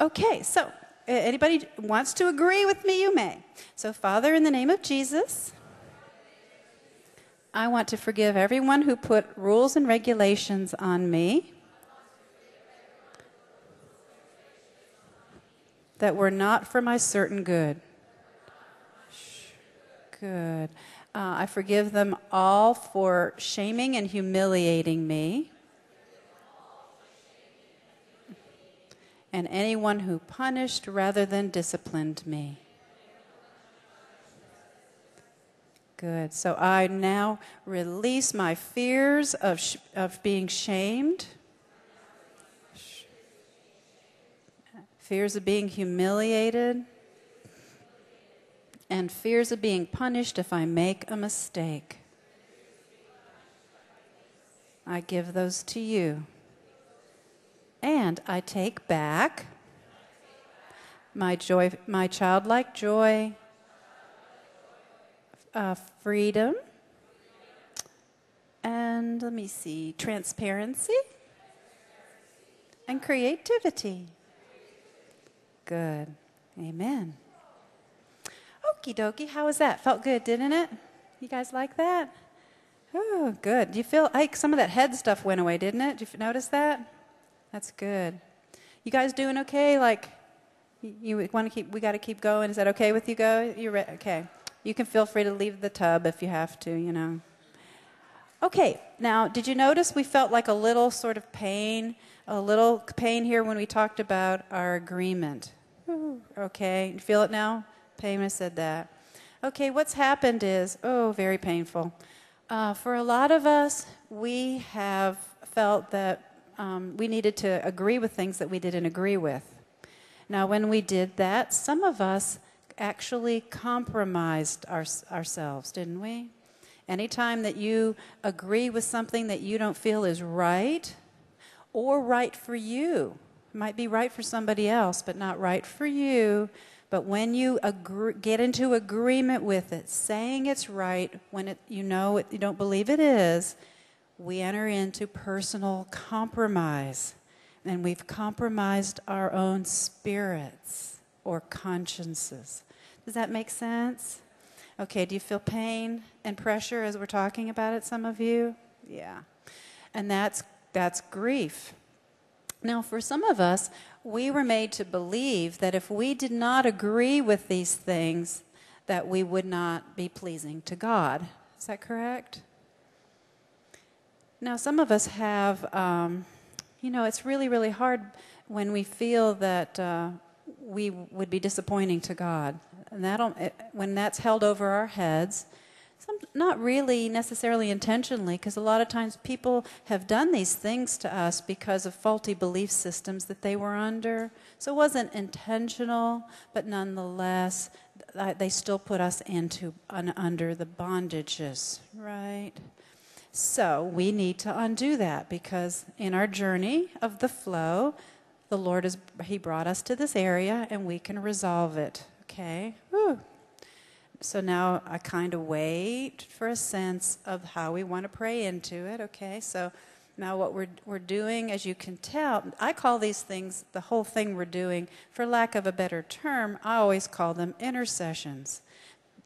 okay, so anybody wants to agree with me, you may. So, Father, in the name of Jesus, I want to forgive everyone who put rules and regulations on me that were not for my certain good. Good. Uh, I forgive them all for shaming and humiliating me. And anyone who punished rather than disciplined me. Good. So I now release my fears of, sh- of being shamed, fears of being humiliated, and fears of being punished if I make a mistake. I give those to you. And I take back my joy, my childlike joy, uh, freedom, and let me see, transparency and creativity. Good. Amen. Okie dokie. How was that? Felt good, didn't it? You guys like that? Oh, good. Do you feel like some of that head stuff went away, didn't it? Did you notice that? That's good. You guys doing okay? Like, you, want to keep? We got to keep going. Is that okay with you? Go. You're re- okay? You can feel free to leave the tub if you have to. You know. Okay. Now, did you notice we felt like a little sort of pain, a little pain here when we talked about our agreement? Okay. You feel it now? Payma said that. Okay, what's happened is, oh, very painful. Uh, for a lot of us, we have felt that um, we needed to agree with things that we didn't agree with. Now, when we did that, some of us actually compromised our, ourselves, didn't we? Anytime that you agree with something that you don't feel is right or right for you, might be right for somebody else, but not right for you. But when you agree, get into agreement with it, saying it's right when it, you know it, you don't believe it is, we enter into personal compromise. And we've compromised our own spirits or consciences. Does that make sense? Okay, do you feel pain and pressure as we're talking about it, some of you? Yeah. And that's, that's grief. Now, for some of us, we were made to believe that if we did not agree with these things, that we would not be pleasing to God. Is that correct? Now, some of us have, um, you know, it's really, really hard when we feel that uh, we would be disappointing to God. And that when that's held over our heads, some, not really necessarily intentionally, because a lot of times people have done these things to us because of faulty belief systems that they were under. So it wasn't intentional, but nonetheless, they still put us into under the bondages, right? So we need to undo that because in our journey of the flow, the Lord is He brought us to this area and we can resolve it. Okay? Whew. So now I kind of wait for a sense of how we want to pray into it. Okay, so Now, what we're, we're doing, as you can tell, I call these things, the whole thing we're doing, for lack of a better term, I always call them intercessions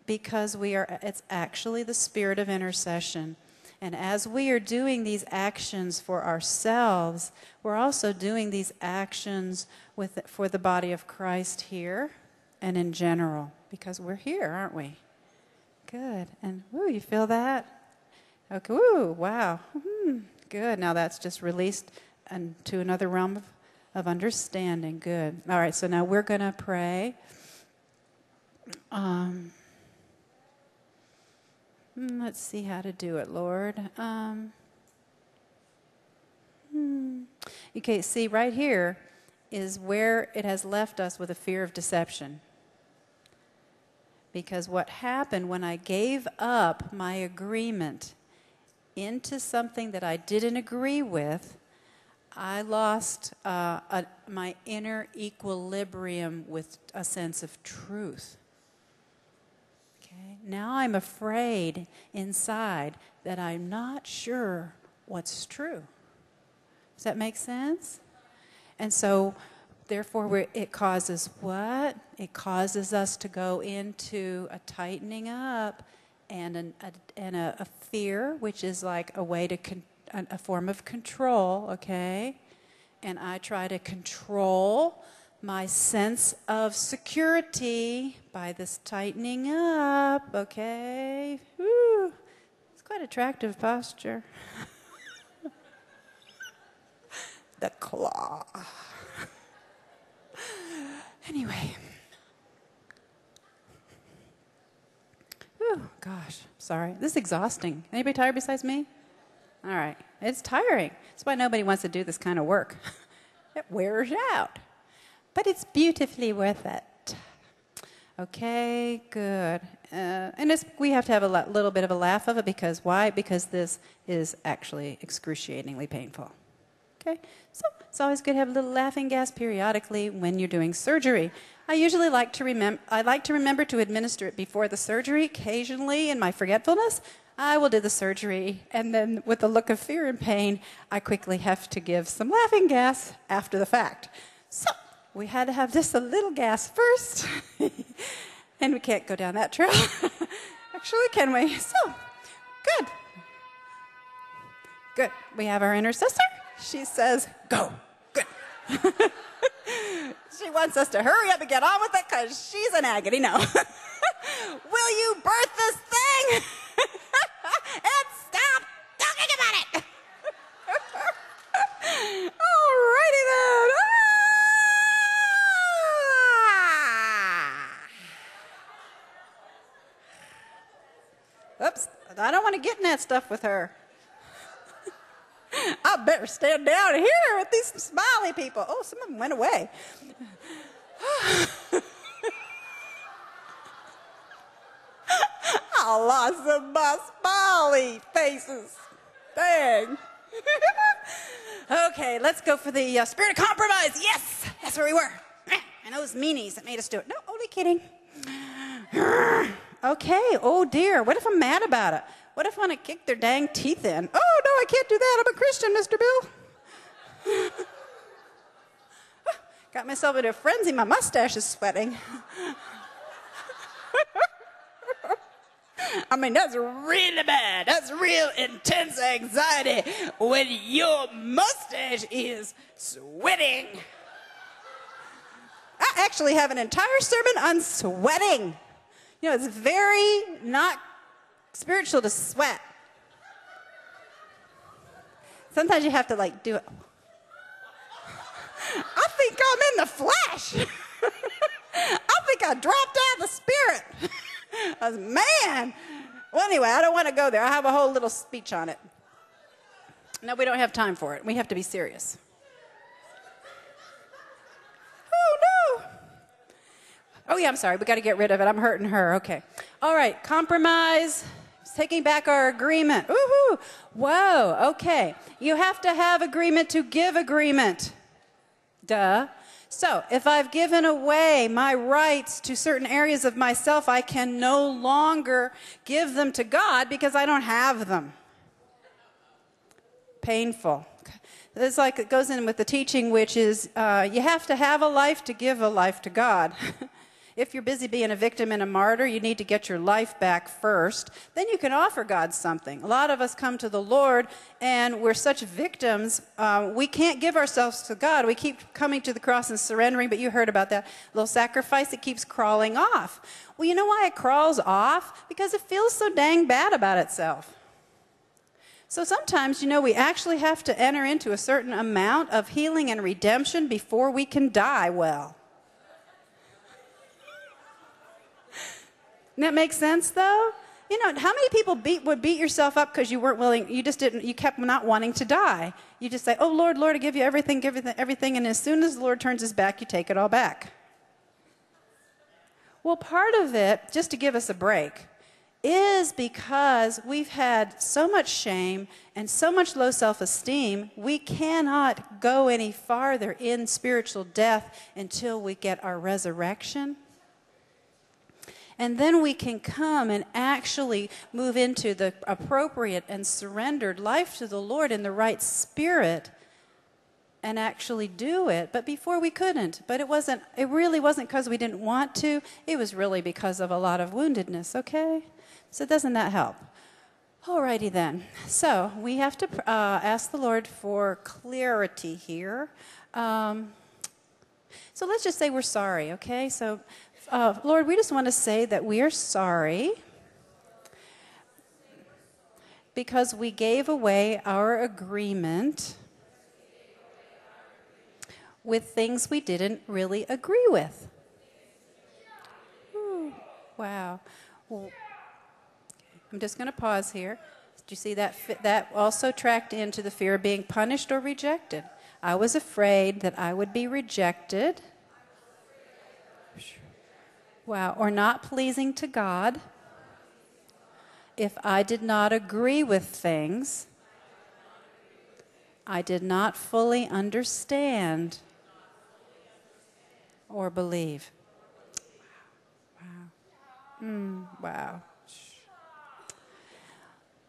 because we are, it's actually the spirit of intercession. And as we are doing these actions for ourselves, we're also doing these actions with, for the body of Christ here and in general because we're here, aren't we? Good. And, woo, you feel that? Okay, woo, wow. Hmm, good. Now that's just released into another realm of, of understanding. Good. All right, so now we're going to pray. Um, hmm, let's see how to do it, Lord. Um, hmm. Okay, see, right here is where it has left us with a fear of deception. Because what happened when I gave up my agreement into something that I didn't agree with, I lost uh, a, my inner equilibrium with a sense of truth. Okay? Now I'm afraid inside that I'm not sure what's true. Does that make sense? And so Therefore, it causes what? It causes us to go into a tightening up and, an, a, and a, a, fear, which is like a way to, con, a, form of control, okay? And I try to control my sense of security by this tightening up, okay? Whew. It's quite attractive posture. *laughs* the claw. Anyway. Oh, gosh. Sorry. This is exhausting. Anybody tired besides me? All right. It's tiring. That's why nobody wants to do this kind of work. *laughs* it wears out. But it's beautifully worth it. Okay, good. Uh, and we have to have a little bit of a laugh of it because why? Because this is actually excruciatingly painful. Okay? So it's always good to have a little laughing gas periodically when you're doing surgery. I usually like to remember I like to remember to administer it before the surgery. Occasionally in my forgetfulness, I will do the surgery and then with a look of fear and pain, I quickly have to give some laughing gas after the fact. So, we had to have just a little gas first. *laughs* and we can't go down that trail. *laughs* Actually, can we? So, good. Good. We have our intercessor. She says, Go. *laughs* She wants us to hurry up and get on with it because she's in agony. No. *laughs* Will you birth this thing? *laughs* and stop talking about it. Alrighty then. Ah. Oops, I don't want to get in that stuff with her. I better stand down here with these smiley people. Oh, some of them went away. *laughs* I lost some of my smiley faces. Dang. *laughs* okay, let's go for the uh, spirit of compromise. Yes, that's where we were. *clears throat* And those meanies that made us do it. No, only kidding. *sighs* okay, oh dear. What if I'm mad about it? What if I want to kick their dang teeth in? Oh, I can't do that. I'm a Christian, Mr. Bill. *laughs* Got myself in a frenzy. My mustache is sweating. *laughs* I mean, that's really bad. That's real intense anxiety when your mustache is sweating. I actually have an entire sermon on sweating. You know, it's very not spiritual to sweat. Sometimes you have to like do it. I think I'm in the flesh. *laughs* I think I dropped out of the spirit. *laughs* was, man. Well, anyway, I don't want to go there. I have a whole little speech on it. No, we don't have time for it. We have to be serious. Oh, no. Oh, yeah, I'm sorry. We got to get rid of it. I'm hurting her. Okay. All right. Compromise taking back our agreement. Woohoo! Whoa, okay. You have to have agreement to give agreement. Duh. So, if I've given away my rights to certain areas of myself, I can no longer give them to God because I don't have them. painful. It's like it goes in with the teaching, which is uh, you have to have a life to give a life to God. *laughs* if you're busy being a victim and a martyr, you need to get your life back first. Then you can offer God something. A lot of us come to the Lord and we're such victims, uh, we can't give ourselves to God. We keep coming to the cross and surrendering, but you heard about that little sacrifice. that keeps crawling off. Well, you know why it crawls off? Because it feels so dang bad about itself. So sometimes, you know, we actually have to enter into a certain amount of healing and redemption before we can die well. That makes sense, though? You know, how many people beat, would beat yourself up because you weren't willing, you just didn't, you kept not wanting to die. You just say, oh, Lord, Lord, I give you everything, give you everything, and as soon as the Lord turns his back, you take it all back. Well, part of it, just to give us a break, is because we've had so much shame and so much low self esteem, we cannot go any farther in spiritual death until we get our resurrection. And then we can come and actually move into the appropriate and surrendered life to the Lord in the right spirit and actually do it. But before we couldn't. But it wasn't, it really wasn't because we didn't want to, it was really because of a lot of woundedness, okay? So doesn't that help? Alrighty then. So we have to uh, ask the Lord for clarity here. Um, so let's just say we're sorry, okay? So uh, Lord, we just want to say that we are sorry because we gave away our agreement with things we didn't really agree with. Ooh, wow. Well, I'm just going to pause here. Do you see that? That also tracked into the fear of being punished or rejected. I was afraid that I would be rejected Wow, or not pleasing to God if I did not agree with things I did not fully understand or believe. Wow. Mm, wow.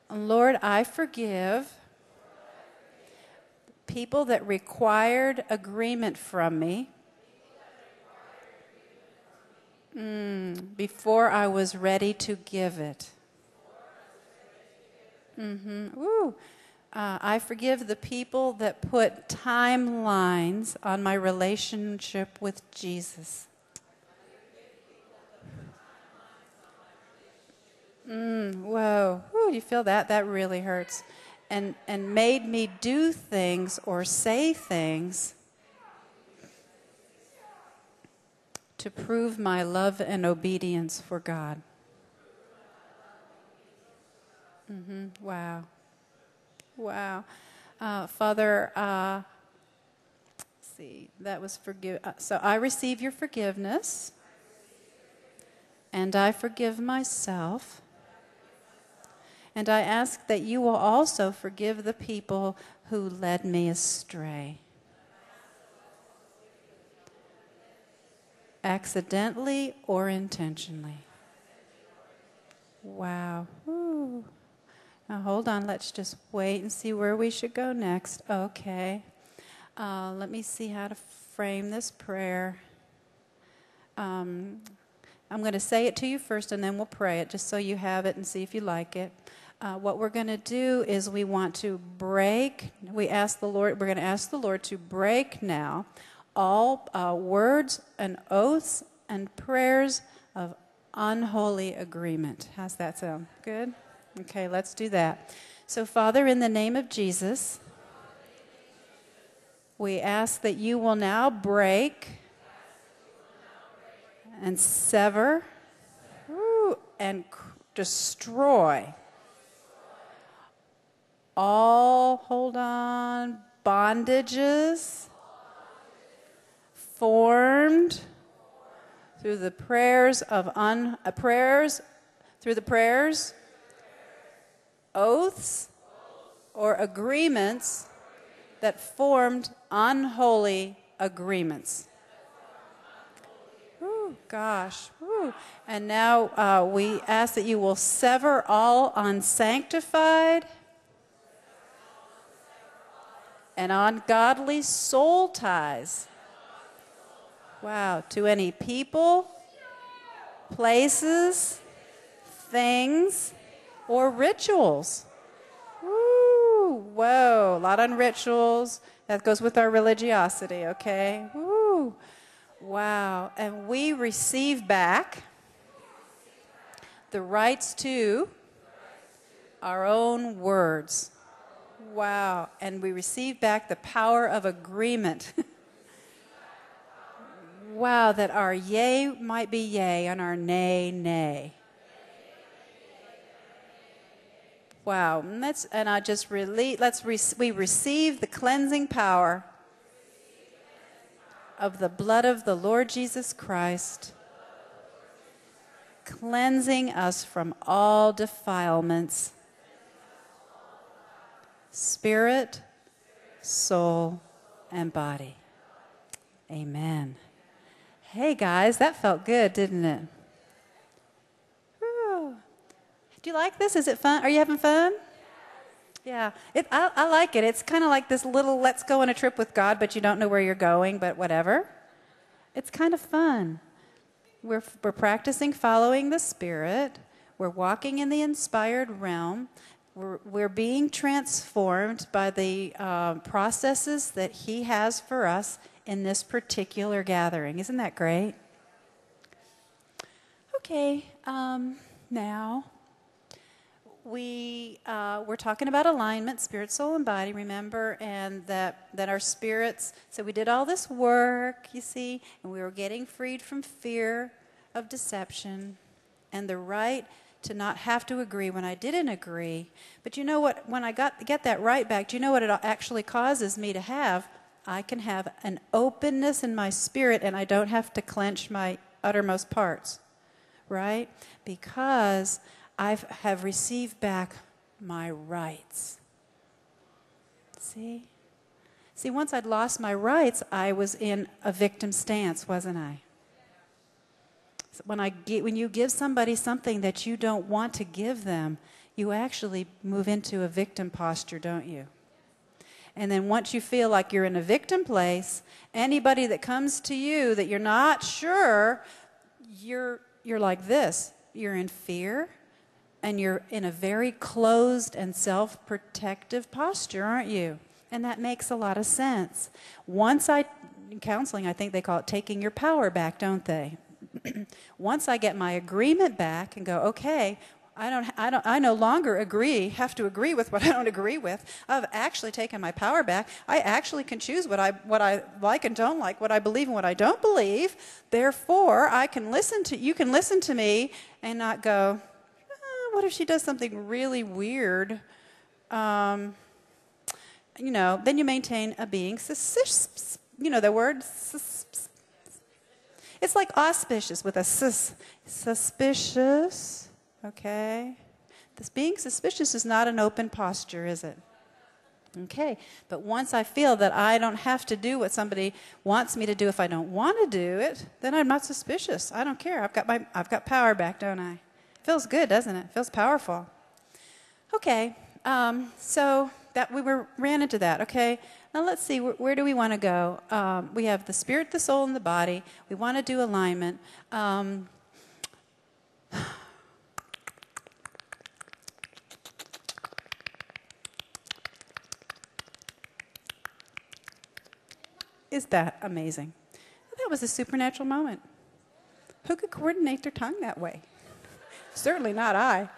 Lord, I forgive people that required agreement from me Mm, before I was ready to give it. Mm-hmm. Ooh. Uh, I forgive the people that put timelines on my relationship with Jesus. Mm, whoa. Ooh, you feel that? That really hurts. And, and made me do things or say things to prove my love and obedience for God. Mm-hmm. Wow. Wow. Uh, Father, uh, see, that was forgive. Uh, so I receive your forgiveness, and I forgive myself. And I ask that you will also forgive the people who led me astray. Accidentally or intentionally. Wow. Ooh. Now hold on, let's just wait and see where we should go next. Okay. Uh, let me see how to frame this prayer. Um, I'm going to say it to you first and then we'll pray it just so you have it and see if you like it. Uh, what we're going to do is we want to break. We ask the Lord, we're going to ask the Lord to break now all uh, words and oaths and prayers of unholy agreement. How's that sound? Good? Okay, let's do that. So, Father, in the name of Jesus, we ask that you will now break and sever and destroy all, hold on, bondages formed through the prayers of un, uh, prayers through the prayers oaths or agreements that formed unholy agreements Ooh, gosh Ooh. and now uh, we ask that you will sever all unsanctified and ungodly soul ties. Wow, to any people, places, things, or rituals. Woo, whoa, a lot on rituals. That goes with our religiosity, okay? Woo, wow. And we receive back the rights to our own words. Wow. And we receive back the power of agreement. *laughs* wow, that our yea might be yea and our nay, nay. Wow. And, let's, and I just release, let's re- we receive the cleansing power of the blood of the Lord Jesus Christ, cleansing us from all defilements spirit, soul, and body. Amen. Hey guys, that felt good, didn't it? Do you like this? Is it fun? Are you having fun? Yeah, it, I, I like it. It's kind of like this little let's go on a trip with God, but you don't know where you're going, but whatever. It's kind of fun. We're, we're practicing following the Spirit. We're walking in the inspired realm. We're, we're being transformed by the uh, processes that He has for us in this particular gathering. Isn't that great? Okay, um, now we uh, we're talking about alignment, spirit, soul, and body. Remember, and that that our spirits. So we did all this work, you see, and we were getting freed from fear of deception and the right to not have to agree when I didn't agree. But you know what? When I got get that right back, do you know what it actually causes me to have? I can have an openness in my spirit, and I don't have to clench my uttermost parts, right? Because I have received back my rights. See? See, once I'd lost my rights, I was in a victim stance, wasn't I? when, I get, when you give somebody something that you don't want to give them, you actually move into a victim posture, don't you? And then once you feel like you're in a victim place, anybody that comes to you that you're not sure, you're, you're like this. You're in fear and you're in a very closed and self protective posture, aren't you? And that makes a lot of sense. Once I, in counseling, I think they call it taking your power back, don't they? *clears throat* Once I get my agreement back and go, okay, I don't, I don't, I no longer agree, have to agree with what I don't agree with. I've actually taken my power back. I actually can choose what I, what I like and don't like, what I believe and what I don't believe. Therefore, I can listen to, you can listen to me and not go, oh, what if she does something really weird? Um, you know, then you maintain a being, suspicious. you know, the word, it's like auspicious with a sus. Suspicious. Okay? This being suspicious is not an open posture, is it? Okay, but once I feel that I don't have to do what somebody wants me to do if I don't want to do it, then I'm not suspicious. I don't care. I've got my I've got power back, don't I? Feels good, doesn't it? Feels powerful. Okay, um, so that we were ran into that. Okay, now let's see, where, where do we want to go? Um, we have the spirit, the soul, and the body. We want to do alignment. Um, is that amazing? That was a supernatural moment. Who could coordinate their tongue that way? Certainly not I.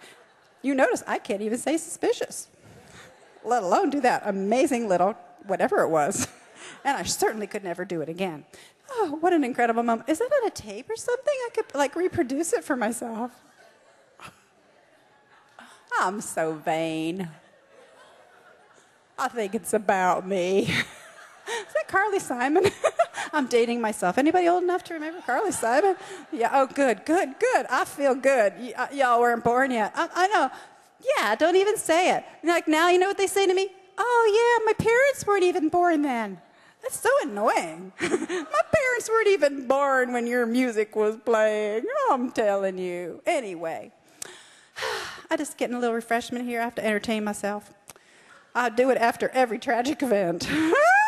You notice I can't even say suspicious, let alone do that amazing little whatever it was. *laughs* and I certainly could never do it again. Oh, what an incredible moment. Is that on a tape or something? I could like reproduce it for myself. I'm so vain. I think it's about me. *laughs* Carly Simon? *laughs* I'm dating myself. Anybody old enough to remember Carly Simon? Yeah, oh, good, good, good. I feel good. Y- uh, y'all weren't born yet. I, I know. Yeah, don't even say it. Like now, you know what they say to me? Oh, yeah, my parents weren't even born then. That's so annoying. *laughs* my parents weren't even born when your music was playing. I'm telling you. Anyway, *sighs* I'm just getting a little refreshment here. I have to entertain myself. I do it after every tragic event. *laughs*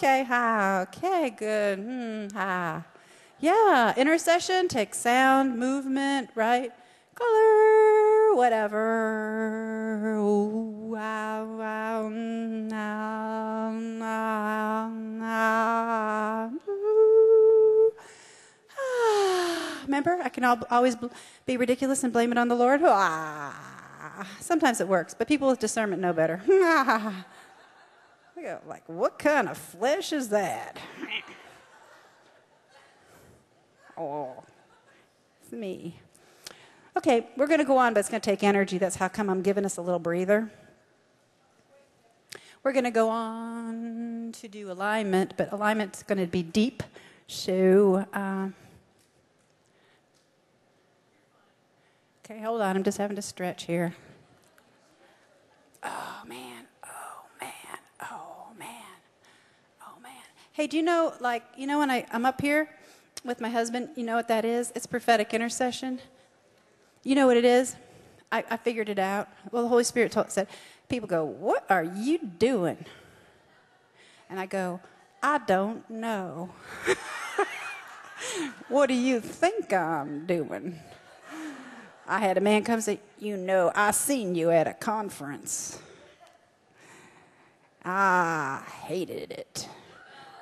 okay, ha, okay, good, hmm, ha. Yeah, intercession takes sound, movement, right? Color, whatever. Wow, wow, mm, ah, ah, ah. Ah, Remember, I can al- always be ridiculous and blame it on the Lord. Ah, sometimes it works, but people with discernment know better. *laughs* I go, like, what kind of flesh is that? *laughs* Oh, it's me. Okay, we're going to go on, but it's going to take energy. That's how come I'm giving us a little breather. We're going to go on to do alignment, but alignment's going to be deep. So, um, okay, hold on. I'm just having to stretch here. Oh, man. Oh, man. Oh, man. Oh, man. Hey, do you know, like, you know, when I, I'm up here with my husband, you know what that is? It's prophetic intercession. You know what it is? I, I figured it out. Well, the Holy Spirit told, said, people go, What are you doing? And I go, I don't know. *laughs* what do you think I'm doing? I had a man come say, You know, I seen you at a conference. I hated it.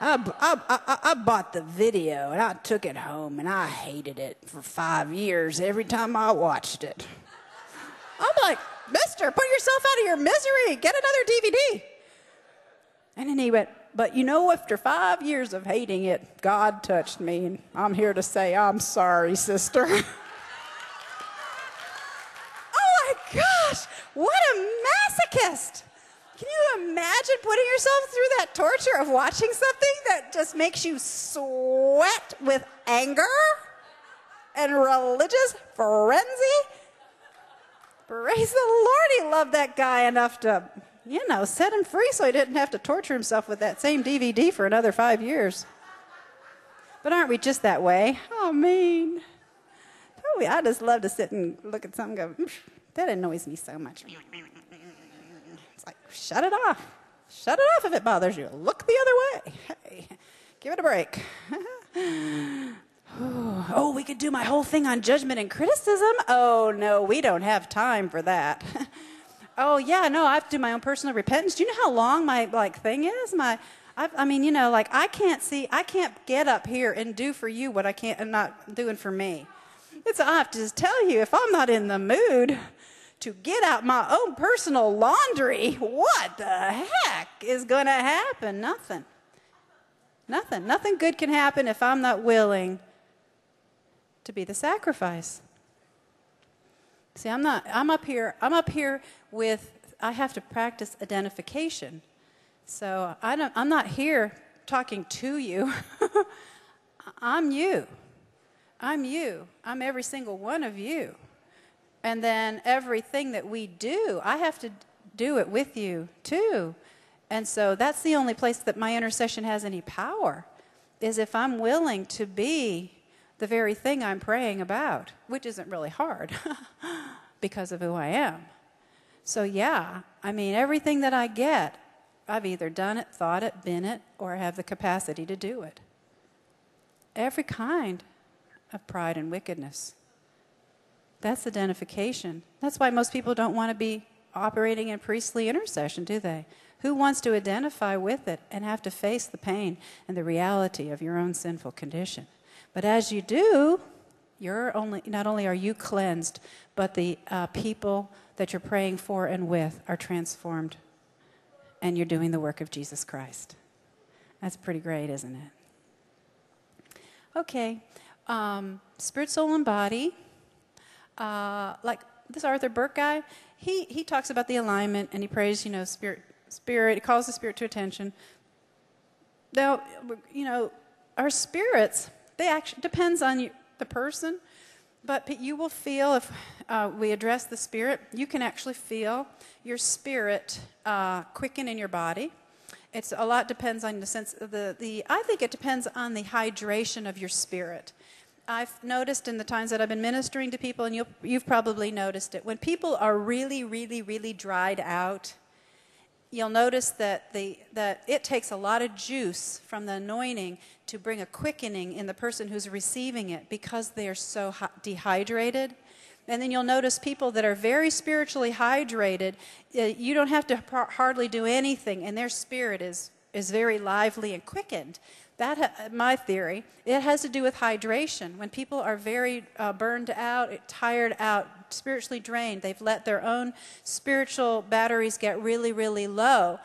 I, I, I, bought the video and I took it home and I hated it for five years every time I watched it. I'm like, Mister, put yourself out of your misery. Get another DVD. And then he went, But you know, after five years of hating it, God touched me. And I'm here to say, I'm sorry, sister. *laughs* oh my gosh, what a masochist. Can you imagine putting yourself through that torture of watching something that just makes you sweat with anger and religious frenzy? Praise the Lord, he loved that guy enough to, you know, set him free so he didn't have to torture himself with that same DVD for another five years. But aren't we just that way? Oh, mean. Oh, I just love to sit and look at something go, that annoys me so much. Shut it off. Shut it off if it bothers you. Look the other way. Hey, give it a break. *sighs* oh, we could do my whole thing on judgment and criticism. Oh, no, we don't have time for that. *laughs* oh, yeah, no, I have to do my own personal repentance. Do you know how long my like thing is? My I've, i mean, you know, like I can't see, I can't get up here and do for you what I can't, I'm not doing for me. It's, I have to just tell you, if I'm not in the mood to get out my own personal laundry, what the heck is going to happen? Nothing. Nothing. Nothing good can happen if I'm not willing to be the sacrifice. See, I'm not, I'm up here, I'm up here with, I have to practice identification. So I don't, I'm not here talking to you. *laughs* I'm you. I'm you. I'm every single one of you. And then everything that we do, I have to do it with you too. And so that's the only place that my intercession has any power, is if I'm willing to be the very thing I'm praying about, which isn't really hard *laughs* because of who I am. So, yeah, I mean, everything that I get, I've either done it, thought it, been it, or have the capacity to do it. Every kind of pride and wickedness. That's identification. That's why most people don't want to be operating in priestly intercession, do they? Who wants to identify with it and have to face the pain and the reality of your own sinful condition? But as you do, you're only, not only are you cleansed, but the uh, people that you're praying for and with are transformed, and you're doing the work of Jesus Christ. That's pretty great, isn't it? Okay, um, spirit, soul, and body. Uh, like this Arthur Burk guy, he, he talks about the alignment and he prays, you know, spirit, spirit, he calls the spirit to attention. Now, you know, our spirits, they actually depends on you, the person, but you will feel if uh, we address the spirit, you can actually feel your spirit uh, quicken in your body. It's a lot depends on the sense of the, the I think it depends on the hydration of your spirit. I've noticed in the times that I've been ministering to people, and you'll, you've probably noticed it, when people are really, really, really dried out, you'll notice that, the, that it takes a lot of juice from the anointing to bring a quickening in the person who's receiving it because they are so dehydrated. And then you'll notice people that are very spiritually hydrated, you don't have to hardly do anything, and their spirit is, is very lively and quickened. That, my theory, it has to do with hydration. When people are very uh, burned out, tired out, spiritually drained, they've let their own spiritual batteries get really, really low.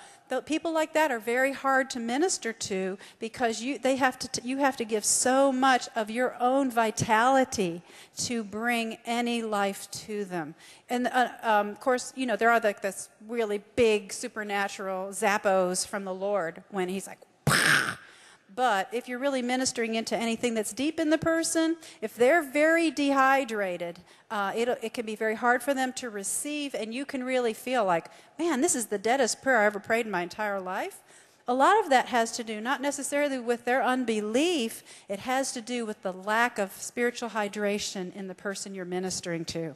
People like that are very hard to minister to because you, they have to, you have to give so much of your own vitality to bring any life to them. And uh, um, of course, you know, there are like this really big supernatural zappos from the Lord when He's like, but if you're really ministering into anything that's deep in the person, if they're very dehydrated, uh, it, it can be very hard for them to receive, and you can really feel like, man, this is the deadest prayer I ever prayed in my entire life. A lot of that has to do not necessarily with their unbelief, it has to do with the lack of spiritual hydration in the person you're ministering to.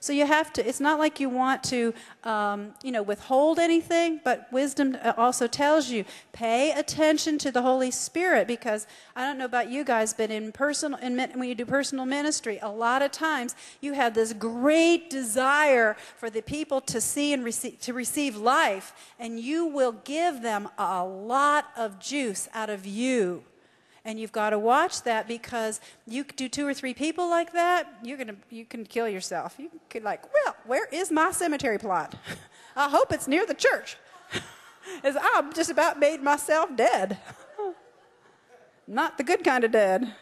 So you have to, it's not like you want to, um, you know, withhold anything, but wisdom uh, also tells you pay attention to the Holy Spirit because I don't know about you guys, but in personal, in, when you do personal ministry, a lot of times you have this great desire for the people to see and receive, to receive life, and you will give them a lot of juice out of you and you've got to watch that because you do two or three people like that, you're gonna you can kill yourself. You could like, well, where is my cemetery plot? *laughs* I hope it's near the church, *laughs* as I've just about made myself dead. *laughs* Not the good kind of dead.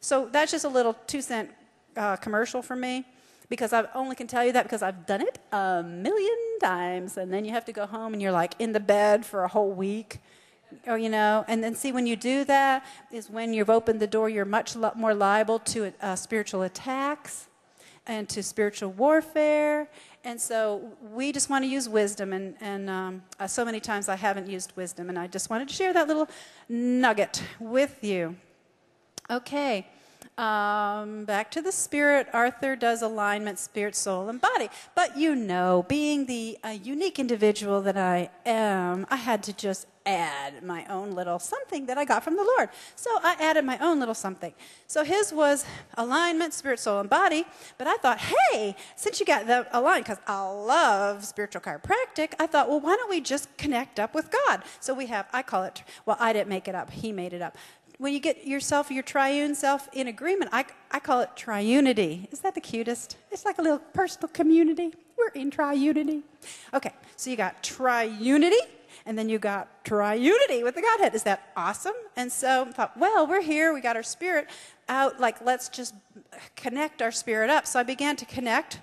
So that's just a little two cent uh, commercial for me because I only can tell you that because I've done it a million times. And then you have to go home and you're like in the bed for a whole week or oh, you know and then see when you do that is when you've opened the door you're much more liable to uh, spiritual attacks and to spiritual warfare. And so we just want to use wisdom and, and um, uh, so many times i haven't used wisdom and i just wanted to share that little nugget with you. Okay um, back to the spirit. Arthur does alignment, spirit, soul, and body. But you know, being the uh, unique individual that I am, I had to just add my own little something that I got from the Lord. So I added my own little something. So his was alignment, spirit, soul, and body. But I thought, hey, since you got the aligned, because I love spiritual chiropractic, I thought, well, why don't we just connect up with God? So we have, I call it, well, I didn't make it up, he made it up when you get yourself, your triune self in agreement, I, I call it triunity. Is that the cutest? It's like a little personal community. We're in triunity. Okay, so you got triunity, and then you got triunity with the Godhead. Is that awesome? And so I thought, well, we're here, we got our spirit out, like let's just connect our spirit up. So I began to connect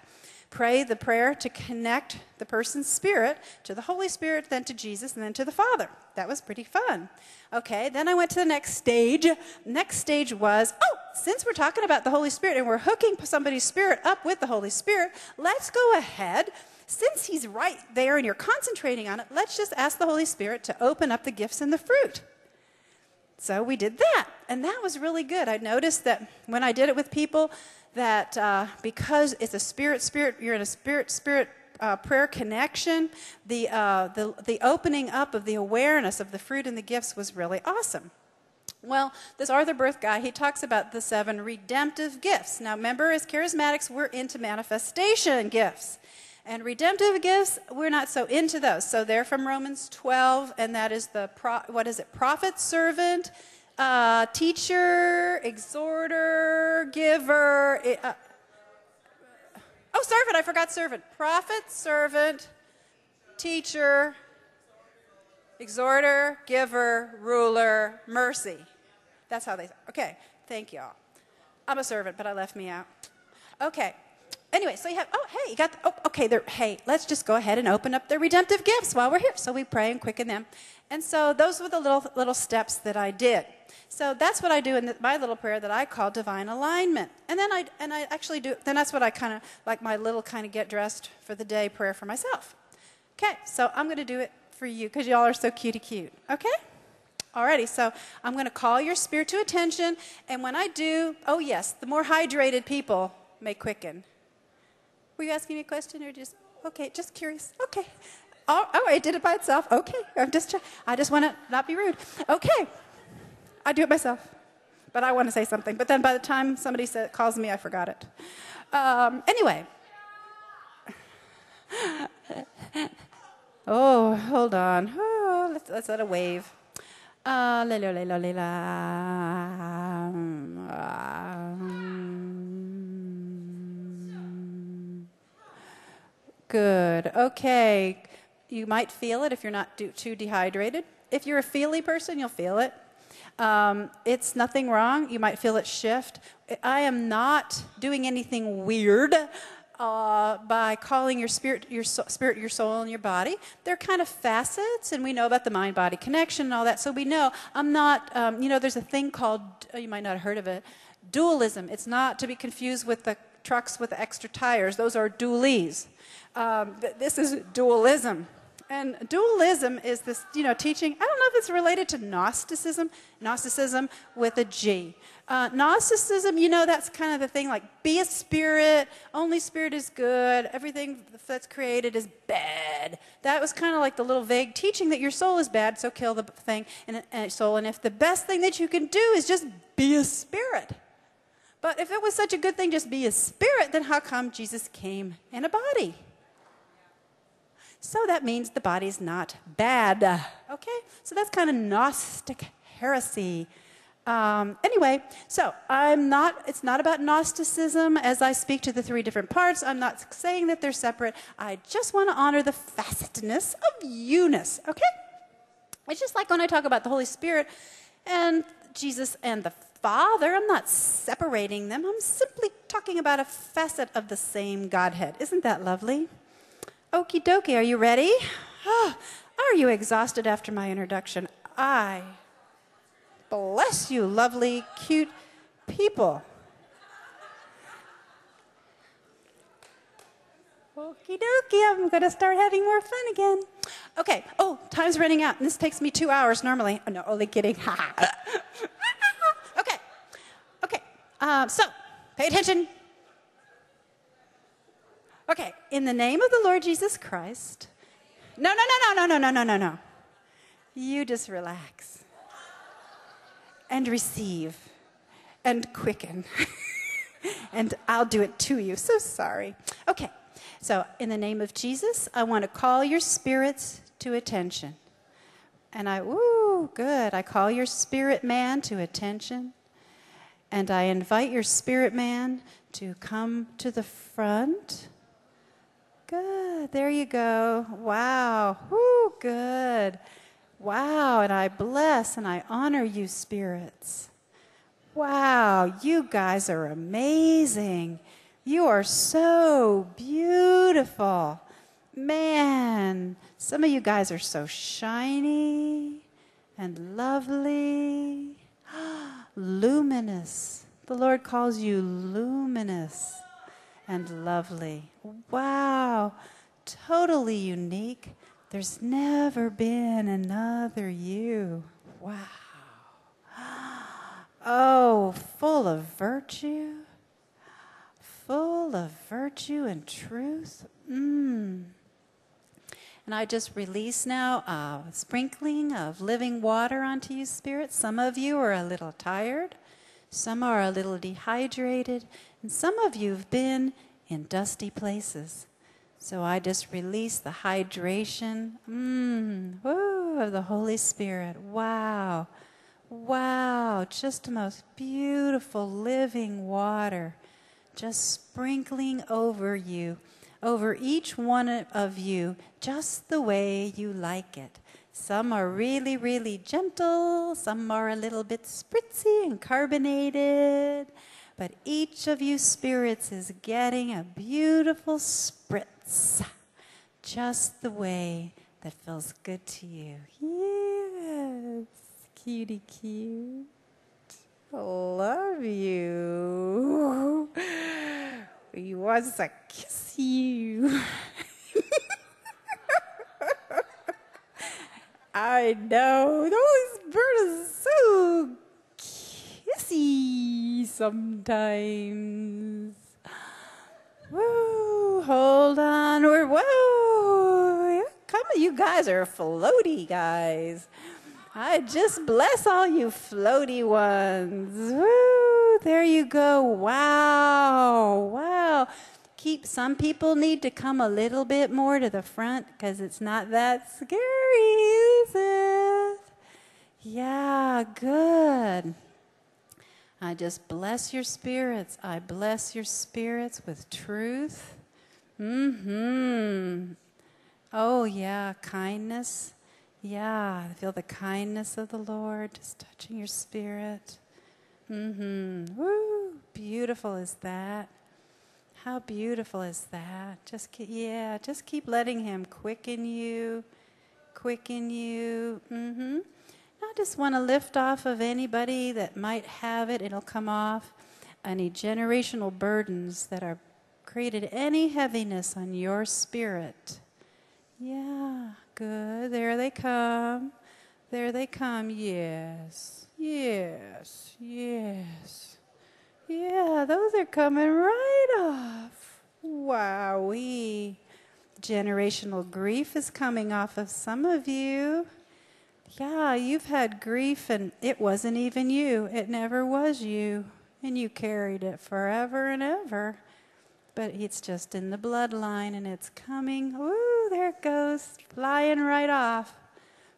pray the prayer to connect the person's spirit to the Holy Spirit, then to Jesus, and then to the Father. That was pretty fun. Okay, then I went to the next stage. Next stage was, oh, since we're talking about the Holy Spirit and we're hooking somebody's spirit up with the Holy Spirit, let's go ahead. Since he's right there and you're concentrating on it, let's just ask the Holy Spirit to open up the gifts and the fruit. So we did that, and that was really good. I noticed that when I did it with people, that uh, because it's a spirit spirit you're in a spirit spirit uh, prayer connection the, uh, the, the opening up of the awareness of the fruit and the gifts was really awesome well, this Arthur Burk guy, he talks about the seven redemptive gifts. Now, remember, as charismatics, we're into manifestation gifts. And redemptive gifts, we're not so into those. So they're from Romans 12, and that is the, pro, what is it, prophet, servant, uh, teacher, exhorter, giver. Uh, oh, servant, I forgot servant. Prophet, servant, teacher, exhorter, giver, ruler, mercy. That's how they. Okay, thank you all. I'm a servant, but I left me out. Okay. Anyway, so you have, oh, hey, you got, the, oh, okay, hey, let's just go ahead and open up the redemptive gifts while we're here. So we pray and quicken them. And so those were the little, little steps that I did. So that's what I do in the, my little prayer that I call divine alignment. And then I and I actually do then that's what I kind of like my little kind of get dressed for the day prayer for myself. Okay, so I'm going to do it for you because y'all are so cutie cute. Okay? Alrighty, so I'm going to call your spirit to attention, and when I do, oh yes, the more hydrated people may quicken. Were you asking me a question or just okay? Just curious. Okay. Oh, oh it did it by itself. Okay, I'm just I just want to not be rude. Okay, I do it myself, but I want to say something. But then by the time somebody sa calls me, I forgot it. Um, anyway. *laughs* Oh, hold on. Oh, let's, let's let a wave. Uh, la, la, la, la, la, la. Um, Good. Okay. You might feel it if you're not do- too dehydrated. If you're a feely person, you'll feel it. Um, it's nothing wrong. You might feel it shift. I am not doing anything weird uh, by calling your spirit, your so- spirit, your soul, and your body. They're kind of facets, and we know about the mind-body connection and all that. So we know I'm not. Um, you know, there's a thing called oh, you might not have heard of it, dualism. It's not to be confused with the trucks with extra tires. Those are dualies. Um, this is dualism. And dualism is this, you know, teaching. I don't know if it's related to Gnosticism, Gnosticism with a G. Uh, Gnosticism, you know, that's kind of the thing like be a spirit, only spirit is good, everything that's created is bad. That was kind of like the little vague teaching that your soul is bad, so kill the thing and, and soul. And if the best thing that you can do is just be a spirit. But if it was such a good thing, just be a spirit, then how come Jesus came in a body? So that means the body's not bad. Okay? So that's kind of Gnostic heresy. Um, anyway, so I'm not, it's not about Gnosticism as I speak to the three different parts. I'm not saying that they're separate. I just want to honor the facetedness of you-ness. Okay? It's just like when I talk about the Holy Spirit and Jesus and the Father, I'm not separating them. I'm simply talking about a facet of the same Godhead. Isn't that lovely? Okie dokie, are you ready? Ah, are you exhausted after my introduction? I bless you, lovely, cute people. Okie dokie, I'm going to start having more fun again. Okay, oh, time's running out, and this takes me two hours normally. Oh, no, only kidding. *laughs* um, so pay attention. Okay, in the name of the Lord Jesus Christ. No, no, no, no, no, no, no, no, no, no. You just relax and receive and quicken. *laughs* and I'll do it to you. So sorry. Okay, so in the name of Jesus, I want to call your spirits to attention. And I, woo, good. I call your spirit man to attention. And I invite your spirit man to come to the front. Good. There you go. Wow. Woo, good. Wow. And I bless and I honor you, spirits. Wow. You guys are amazing. You are so beautiful. Man, some of you guys are so shiny and lovely. *gasps* luminous. The Lord calls you luminous and lovely. Wow, totally unique. There's never been another you. Wow. Oh, full of virtue, full of virtue and truth. Mmm. And I just release now a sprinkling of living water onto you, Spirit. Some of you are a little tired, some are a little dehydrated, and some of you have been in dusty places. So I just release the hydration mm, woo, of the Holy Spirit. Wow. Wow. Just the most beautiful living water just sprinkling over you, over each one of you, just the way you like it. Some are really, really gentle, some are a little bit spritzy and carbonated, but each of you spirits is getting a beautiful spritz, just the way that feels good to you. Yes, cutie cute. Love you. He wants to kiss you. *laughs* I know. Those birds are so kissy sometimes. Woo, hold on. Or whoa. Come on, you guys are floaty guys. I just bless all you floaty ones. Woo, there you go. Wow. Wow. Keep some people need to come a little bit more to the front because it's not that scary, is it? Yeah, good. I just bless your spirits. I bless your spirits with truth. Mm-hmm. Oh yeah, kindness. Yeah, feel the kindness of the Lord just touching your spirit. Mm-hmm. Woo! Beautiful is that. How beautiful is that? Just keep, yeah, just keep letting Him quicken you, quicken you. Mm-hmm. I just want to lift off of anybody that might have it. It'll come off. Any generational burdens that are created any heaviness on your spirit. Yeah, good. There they come. There they come. Yes, yes, yes. Yeah, those are coming right off. Wowee. Generational grief is coming off of some of you. Yeah, you've had grief and it wasn't even you. It never was you. And you carried it forever and ever. But it's just in the bloodline and it's coming. Ooh, there it goes. Flying right off.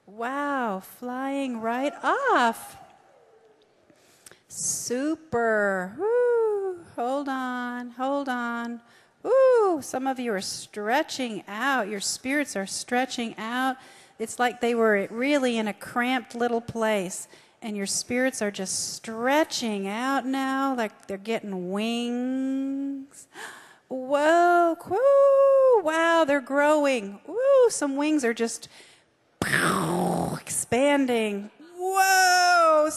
Wow, flying right off. Super. Woo. Hold on, hold on. Ooh, some of you are stretching out. Your spirits are stretching out. It's like they were really in a cramped little place, and your spirits are just stretching out now, like they're getting wings. *gasps* Whoa, whoo, wow, they're growing. Woo, some wings are just *sniffs* expanding. Whoa,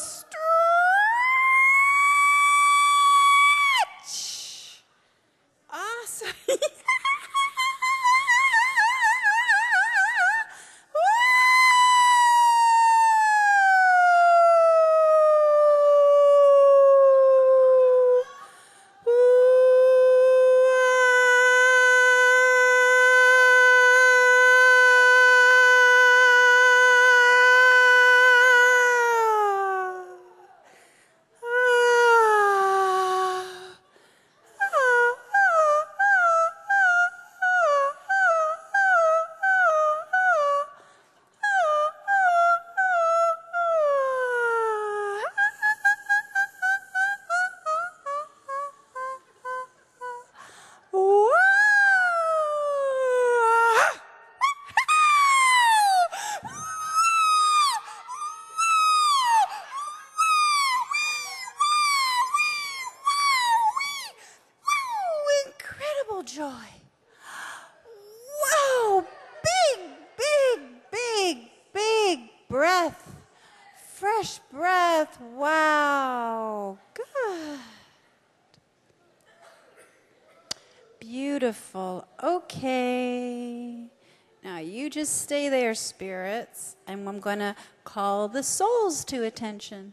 going to call the souls to attention.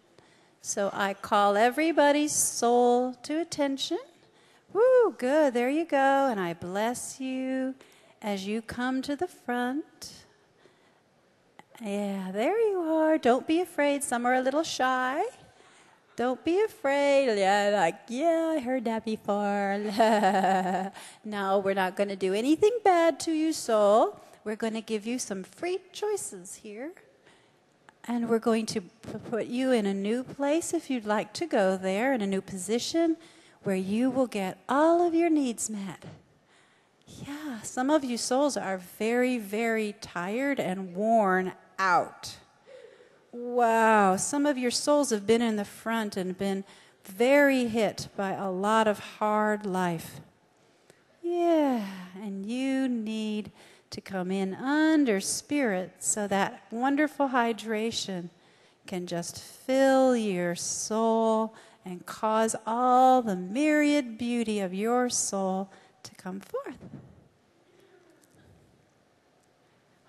So I call everybody's soul to attention. Woo, good. There you go. And I bless you as you come to the front. Yeah, there you are. Don't be afraid. Some are a little shy. Don't be afraid. Yeah, like, yeah, I heard that before. *laughs* no, we're not going to do anything bad to you, soul. We're going to give you some free choices here. And we're going to put you in a new place if you'd like to go there, in a new position where you will get all of your needs met. Yeah, some of you souls are very, very tired and worn out. Wow, some of your souls have been in the front and been very hit by a lot of hard life. Yeah, and you need to come in under spirit so that wonderful hydration can just fill your soul and cause all the myriad beauty of your soul to come forth.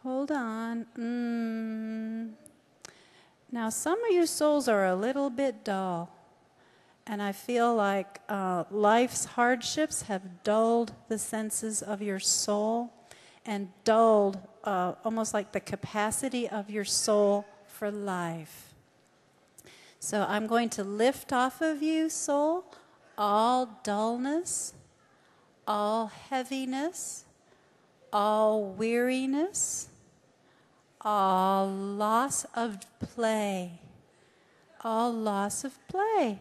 hold on. Mm. Now, some of you souls are a little bit dull. And I feel like uh, life's hardships have dulled the senses of your soul and dulled uh, almost like the capacity of your soul for life. So I'm going to lift off of you, soul, all dullness, all heaviness, all weariness, all loss of play, all loss of play.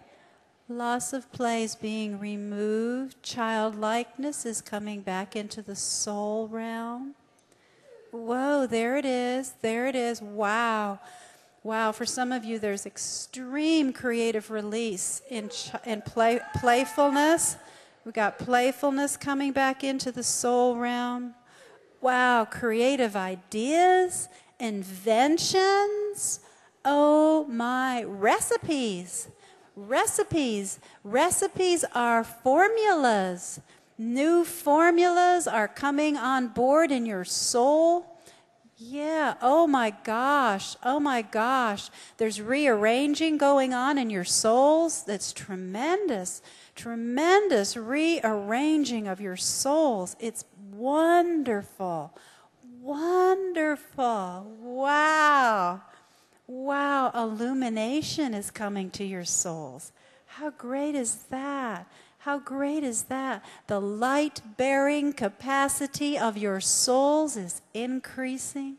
Loss of play is being removed. Childlikeness is coming back into the soul realm. Whoa, there it is. There it is. Wow. Wow, for some of you, there's extreme creative release in, in play- playfulness. We've got playfulness coming back into the soul realm. Wow, creative ideas, inventions. Oh my, recipes. Recipes. Recipes are formulas. New formulas are coming on board in your soul. Yeah, oh my gosh, oh my gosh. There's rearranging going on in your souls that's tremendous, tremendous rearranging of your souls. It's wonderful, wonderful. Wow, wow, illumination is coming to your souls. How great is that? How great is that? The light bearing capacity of your souls is increasing.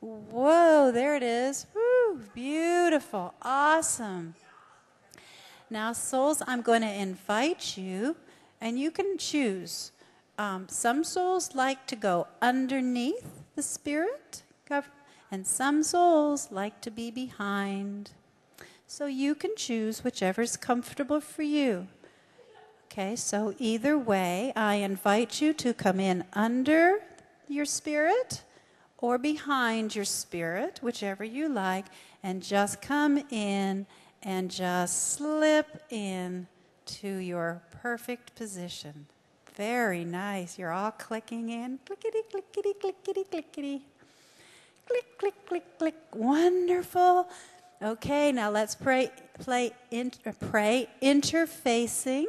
Whoa, there it is. Woo, beautiful, awesome. Now, souls, I'm going to invite you, and you can choose. Um, some souls like to go underneath the Spirit, and some souls like to be behind. So you can choose whichever's comfortable for you. Okay, so either way, I invite you to come in under your spirit or behind your spirit, whichever you like, and just come in and just slip in to your perfect position. Very nice. You're all clicking in. Clickety, clickety, clickety, clickety. Click, click, click, click. Wonderful. Okay, now let's pray, play, in, uh, pray interfacing.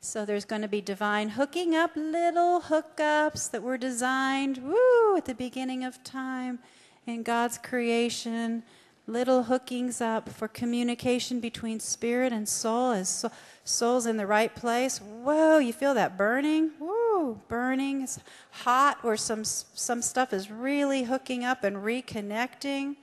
So there's going to be divine hooking up, little hookups that were designed, woo, at the beginning of time in God's creation. Little hookings up for communication between spirit and soul as so, soul's in the right place. Whoa, you feel that burning? Woo, burning. It's hot or some, some stuff is really hooking up and reconnecting.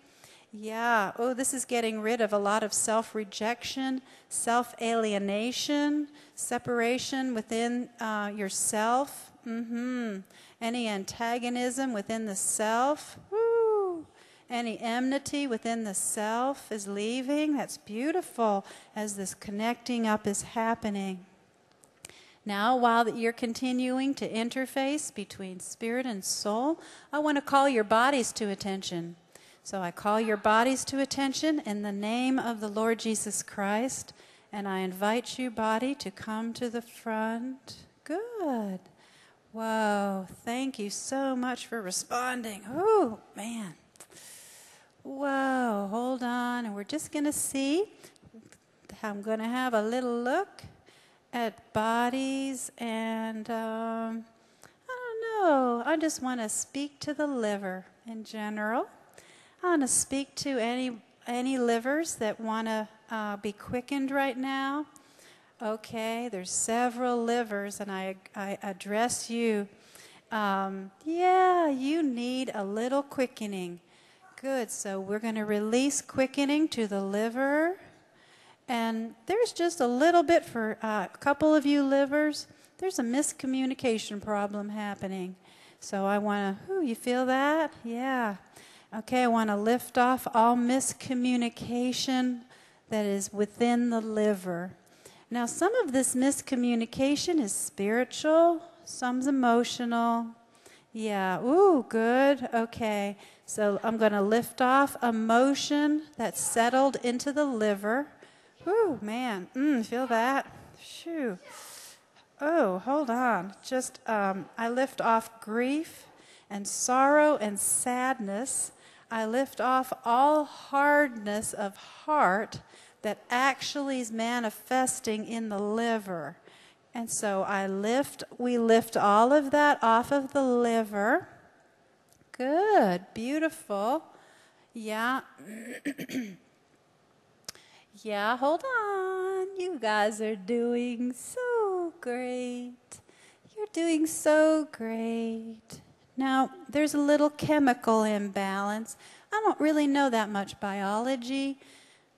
Yeah. Oh, this is getting rid of a lot of self rejection, self alienation, separation within uh, yourself. Mm-hmm. Any antagonism within the self. Woo. Any enmity within the self is leaving. That's beautiful as this connecting up is happening. Now, while you're continuing to interface between spirit and soul, I want to call your bodies to attention. So I call your bodies to attention in the name of the Lord Jesus Christ, and I invite you, body, to come to the front. Good. Whoa, thank you so much for responding. Oh, man. Whoa, hold on. And we're just going to see. I'm going to have a little look at bodies, and um, I don't know. I just want to speak to the liver in general. I want to speak to any any livers that want to uh, be quickened right now. Okay, there's several livers, and I, I address you. Um, yeah, you need a little quickening. Good. So we're going to release quickening to the liver. And there's just a little bit for uh, a couple of you livers. There's a miscommunication problem happening. So I want to, ooh, you feel that? Yeah. Okay, I want to lift off all miscommunication that is within the liver. Now, some of this miscommunication is spiritual, some's emotional. Yeah, ooh, good. Okay, so I'm going to lift off emotion that's settled into the liver. Ooh, man, mm, feel that? Shoo. Oh, hold on. Just, um, I lift off grief and sorrow and sadness. I lift off all hardness of heart that actually is manifesting in the liver. And so I lift, we lift all of that off of the liver. Good, beautiful. Yeah. *clears throat* yeah, hold on. You guys are doing so great. You're doing so great. Now, there's a little chemical imbalance. I don't really know that much biology.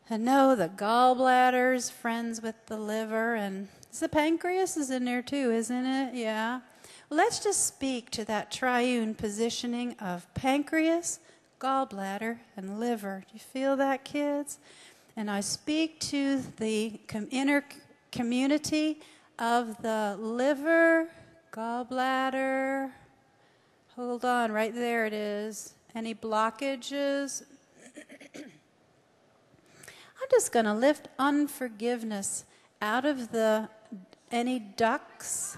I know the gallbladder's friends with the liver, and the pancreas is in there too, isn't it? Yeah. Let's just speak to that triune positioning of pancreas, gallbladder, and liver. Do you feel that, kids? And I speak to the com- inner community of the liver, gallbladder. Hold on, right there it is. Any blockages? *coughs* I'm just going to lift unforgiveness out of the any ducts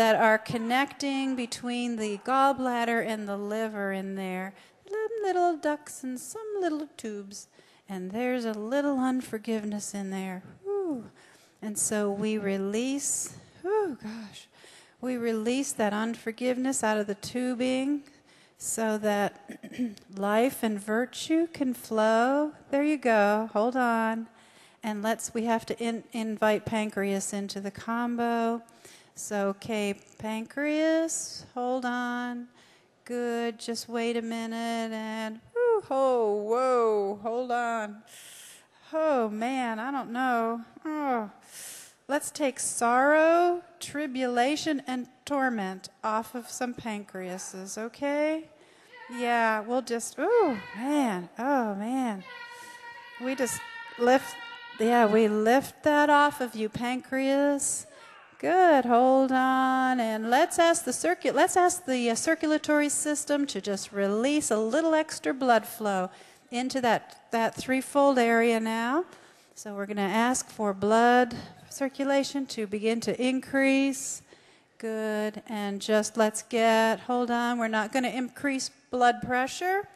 that are connecting between the gallbladder and the liver in there. Little ducts and some little tubes. And there's a little unforgiveness in there. Whew. And so we release, oh gosh, we release that unforgiveness out of the tubing so that *clears throat* life and virtue can flow. There you go. Hold on. And let's, we have to in, invite pancreas into the combo. So, okay, pancreas, hold on. Good, just wait a minute and, whoo, oh, whoa, hold on. Oh, man, I don't know. Oh. Let's take sorrow, tribulation, and torment off of some pancreases, okay? Yeah, we'll just, oh, man, oh, man. We just lift yeah, we lift that off of you, pancreas. Good. Hold on, and let's ask the circu- Let's ask the uh, circulatory system to just release a little extra blood flow into that that threefold area now. So we're going to ask for blood circulation to begin to increase. Good. And just let's get. Hold on. We're not going to increase blood pressure.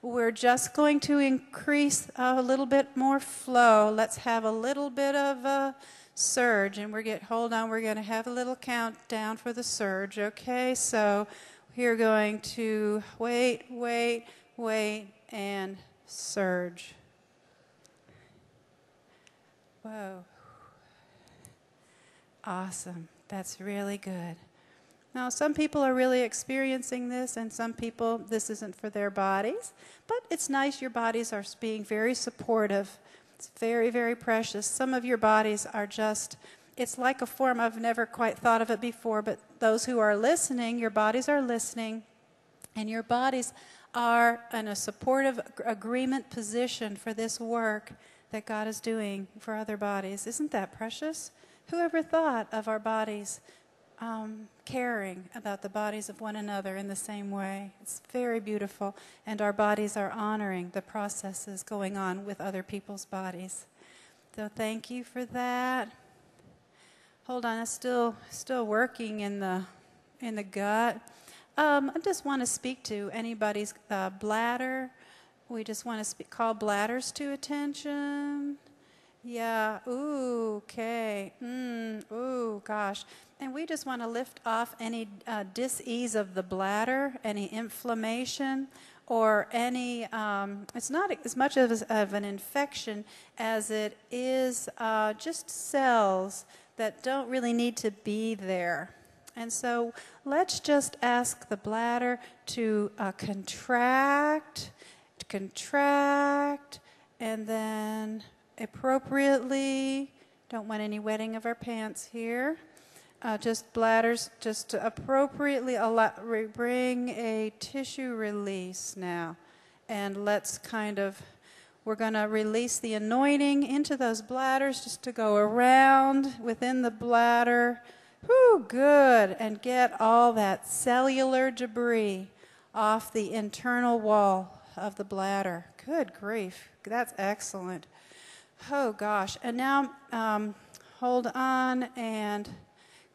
We're just going to increase a little bit more flow. Let's have a little bit of a surge. And we're get hold on, we're going to have a little countdown for the surge. Okay, so we're going to wait, wait, wait, and surge. Whoa. Awesome. That's really good. Now, some people are really experiencing this, and some people, this isn't for their bodies. But it's nice your bodies are being very supportive. It's very, very precious. Some of your bodies are just, it's like a form, I've never quite thought of it before, but those who are listening, your bodies are listening, and your bodies are in a supportive agreement position for this work that God is doing for other bodies. Isn't that precious? Whoever thought of our bodies um, caring about the bodies of one another in the same way. It's very beautiful, and our bodies are honoring the processes going on with other people's bodies. So thank you for that. Hold on, I'm still still working in the in the gut. Um, I just want to speak to anybody's uh, bladder. We just want to speak, call bladders to attention. Yeah. Ooh. Okay. Mm. Ooh. Gosh. And we just want to lift off any uh, disease of the bladder, any inflammation, or any. Um, it's not as much of, of, an infection as it is uh, just cells that don't really need to be there. And so let's just ask the bladder to uh, contract, contract, and then appropriately. Don't want any wetting of our pants here. Uh, just bladders, just to appropriately allow, bring a tissue release now. And let's kind of, we're going to release the anointing into those bladders just to go around within the bladder. Whew, good. And get all that cellular debris off the internal wall of the bladder. Good grief. That's excellent. Oh gosh. And now hold on and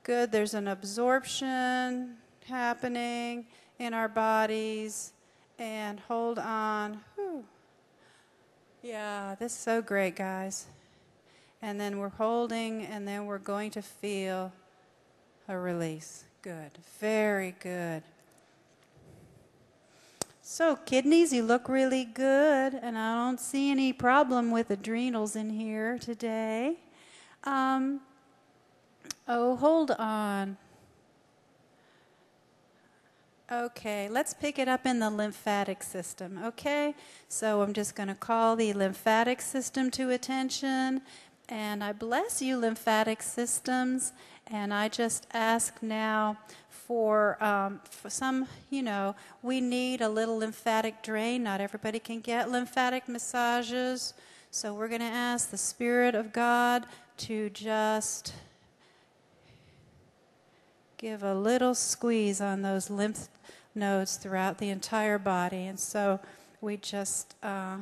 good. There's an absorption. happening in our bodies and hold on. Whew. Yeah, this is so great, guys. And then we're holding, and then we're going to feel a release. Good. Very good. So, kidneys, you look really good, and I don't see any problem with adrenals in here today. Um, oh, hold on. Okay, let's pick it up in the lymphatic system, okay? So I'm just going to call the lymphatic system to attention. And I bless you, lymphatic systems. And I just ask now for, um, for some, you know, we need a little lymphatic drain. Not everybody can get lymphatic massages. So we're going to ask the Spirit of God to just give a little squeeze on those lymph nodes throughout the entire body. And so we just uh,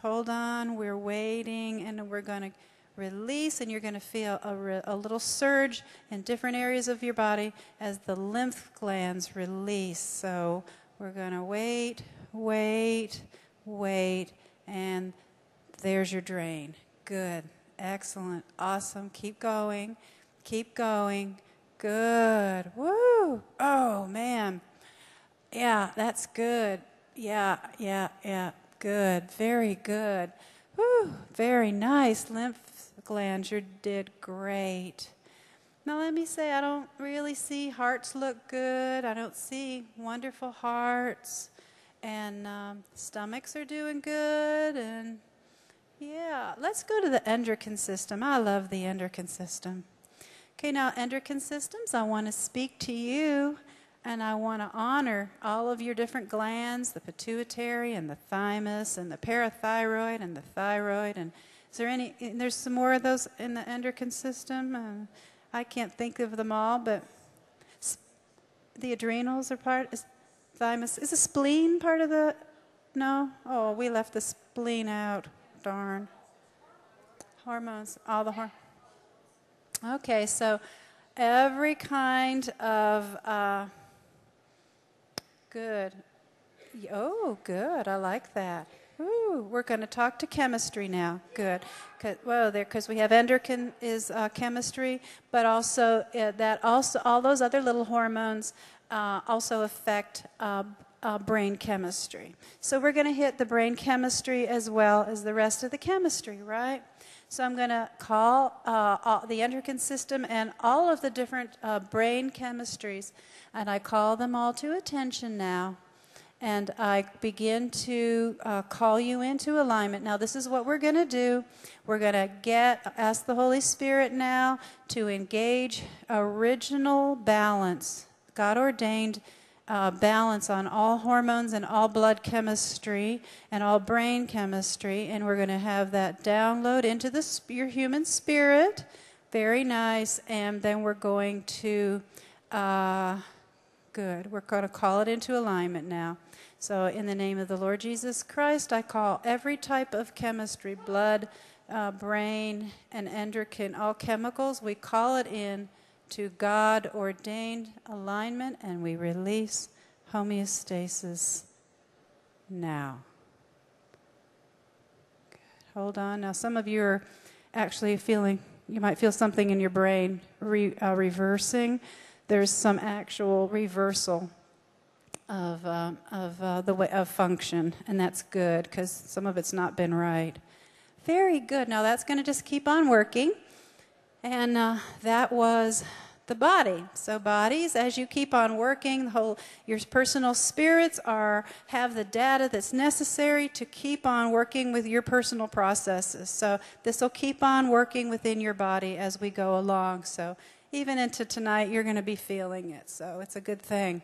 hold on, we're waiting, and we're going to release, and you're going to feel a, re- a little surge in different areas of your body as the lymph glands release. So we're going to wait, wait, wait, and there's your drain. Good, excellent, awesome. Keep going, keep going. Good. Woo! Oh, man. Yeah, that's good. Yeah, yeah, yeah. Good. Very good. Woo! Very nice. Lymph glands, you did great. Now, let me say, I don't really see hearts look good. I don't see wonderful hearts. And um, stomachs are doing good. And yeah, let's go to the endocrine system. I love the endocrine system. Okay, now, endocrine systems, I want to speak to you and I want to honor all of your different glands the pituitary and the thymus and the parathyroid and the thyroid. And is there any, there's some more of those in the endocrine system? Uh, I can't think of them all, but the adrenals are part, is thymus, is the spleen part of the, no? Oh, we left the spleen out, darn. Hormones, all the hormones. Okay, so every kind of uh, good. Oh, good. I like that. Ooh, we're going to talk to chemistry now. Good. Cause, well, there because we have endocrine is uh, chemistry, but also uh, that also all those other little hormones uh, also affect uh, uh, brain chemistry. So we're going to hit the brain chemistry as well as the rest of the chemistry, right? So I'm going to call uh, the endocrine system and all of the different uh, brain chemistries, and I call them all to attention now. And I begin to uh, call you into alignment. Now, this is what we're going to do. We're going to get, ask the Holy Spirit now to engage original balance, God ordained uh, balance on all hormones and all blood chemistry and all brain chemistry. And we're going to have that download into the, your human spirit. Very nice. And then we're going to, uh, good, we're going to call it into alignment now. So, in the name of the Lord Jesus Christ, I call every type of chemistry, blood, uh, brain, and endocrine, all chemicals, we call it in to God ordained alignment and we release homeostasis now. Good. Hold on. Now, some of you are actually feeling, you might feel something in your brain re, uh, reversing. There's some actual reversal of, uh, of uh, the way of function, and that's good because some of it's not been right. Very good. Now that's going to just keep on working. And uh, that was the body. So bodies, as you keep on working, the whole your personal spirits are have the data that's necessary to keep on working with your personal processes. So this will keep on working within your body as we go along. So even into tonight, you're going to be feeling it. So it's a good thing.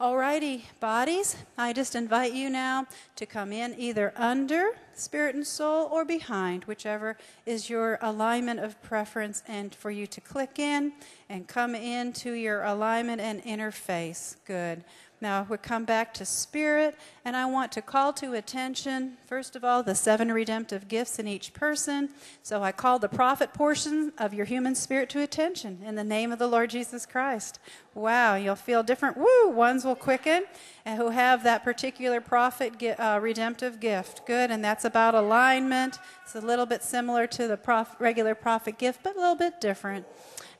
Alrighty, bodies, I just invite you now to come in either under spirit and soul or behind, whichever is your alignment of preference, and for you to click in and come into your alignment and interface. Good. Now we come back to spirit, and I want to call to attention, first of all, the seven redemptive gifts in each person. So I call the prophet portion of your human spirit to attention in the name of the Lord Jesus Christ. Wow, you'll feel different. Woo, ones will quicken and who have that particular prophet uh, redemptive gift. Good, and that's about alignment. It's a little bit similar to the prof- regular prophet gift, but a little bit different.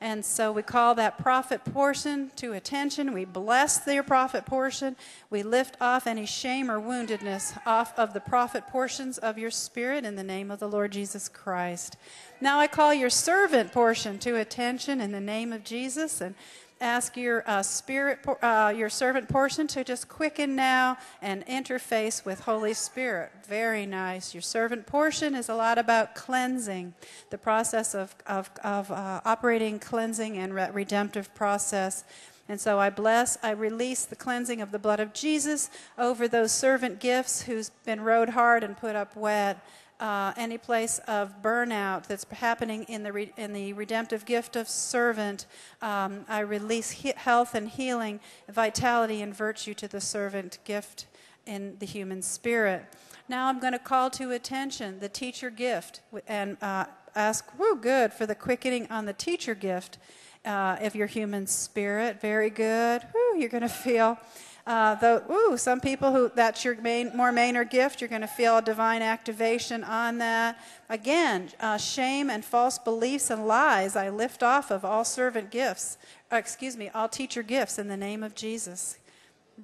And so we call that prophet portion to attention. We bless their prophet portion. We lift off any shame or woundedness off of the prophet portions of your spirit in the name of the Lord Jesus Christ. Now I call your servant portion to attention in the name of Jesus. And ask your uh, spirit, uh, your servant portion to just quicken now and interface with Holy Spirit. Very nice. Your servant portion is a lot about cleansing, the process of, of, of uh, operating cleansing and re- redemptive process. And so I bless, I release the cleansing of the blood of Jesus over those servant gifts who's been rode hard and put up wet uh, any place of burnout that's happening in the, re- in the redemptive gift of servant, um, I release he- health and healing, vitality and virtue to the servant gift in the human spirit. Now I'm going to call to attention the teacher gift and uh, ask, woo, good, for the quickening on the teacher gift uh, of your human spirit. Very good. Woo, you're going *laughs* to feel uh, ooh, some people who that's your main, more mainer gift, you're going to feel a divine activation on that. Again, uh, shame and false beliefs and lies I lift off of all servant gifts, uh, excuse me, all teacher gifts in the name of Jesus.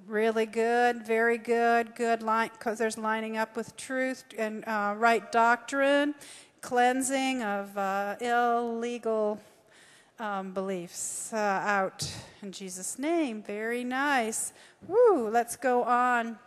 Really good, very good, good line because there's lining up with truth and uh, right doctrine, cleansing of uh, illegal um, beliefs uh, out in Jesus' name. Very nice. Woo, let's go on.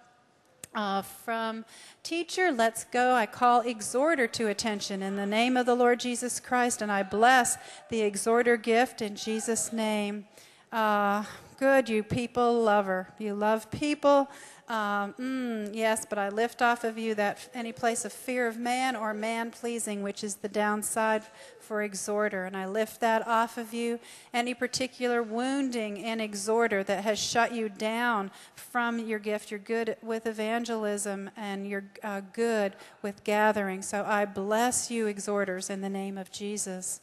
Uh, from teacher, let's go. I call exhorter to attention in the name of the Lord Jesus Christ, and I bless the exhorter gift in Jesus' name. Uh, good, you people lover. You love people. Um, mm, yes, but I lift off of you that any place of fear of man or man pleasing, which is the downside for exhorter. And I lift that off of you. Any particular wounding in exhorter that has shut you down from your gift. You're good with evangelism and you're uh, good with gathering. So I bless you, exhorters, in the name of Jesus.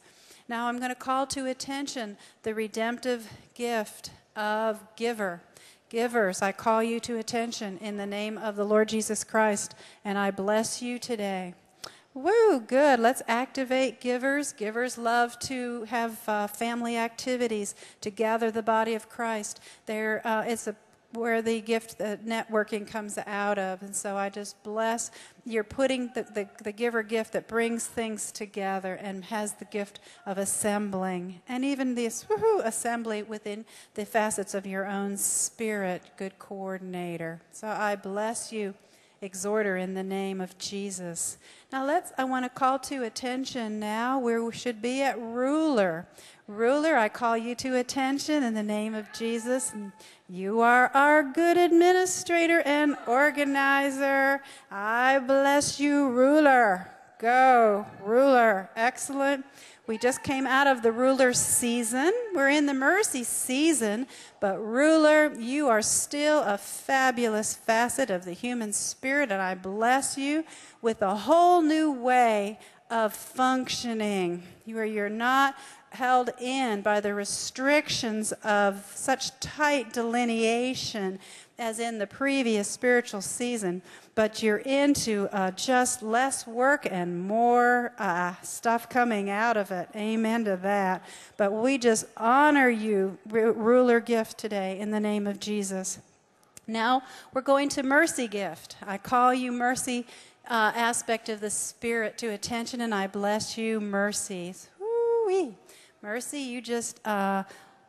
Now I'm going to call to attention the redemptive gift of giver. Givers, I call you to attention in the name of the Lord Jesus Christ, and I bless you today. Woo, good. Let's activate givers. Givers love to have uh, family activities to gather the body of Christ. There, uh, it's a where the gift, the networking comes out of. And so I just bless you're putting the, the, the, giver gift that brings things together and has the gift of assembling. And even this woohoo, assembly within the facets of your own spirit, good coordinator. So I bless you, exhorter, in the name of Jesus. Now let's I want to call to attention now where we should be at ruler. Ruler, I call you to attention in the name of Jesus. You are our good administrator and organizer. I bless you, ruler. Go, ruler. Excellent. We just came out of the ruler season. We're in the mercy season, but ruler, you are still a fabulous facet of the human spirit, and I bless you with a whole new way of functioning. Where you're not held in by the restrictions of such tight delineation as in the previous spiritual season, but you're into uh, just less work and more uh, stuff coming out of it. Amen to that. But we just honor you, r- ruler gift, today in the name of Jesus. Now we're going to mercy gift. I call you mercy uh, aspect of the Spirit to attention, and I bless you, mercies. Woo-wee. Mercy, you just uh,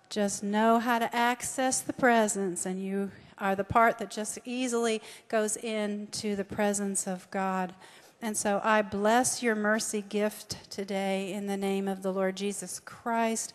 just know how to access the presence, and you are the part that just easily goes into the presence of God. And so I bless your mercy gift today in the name of the Lord Jesus Christ.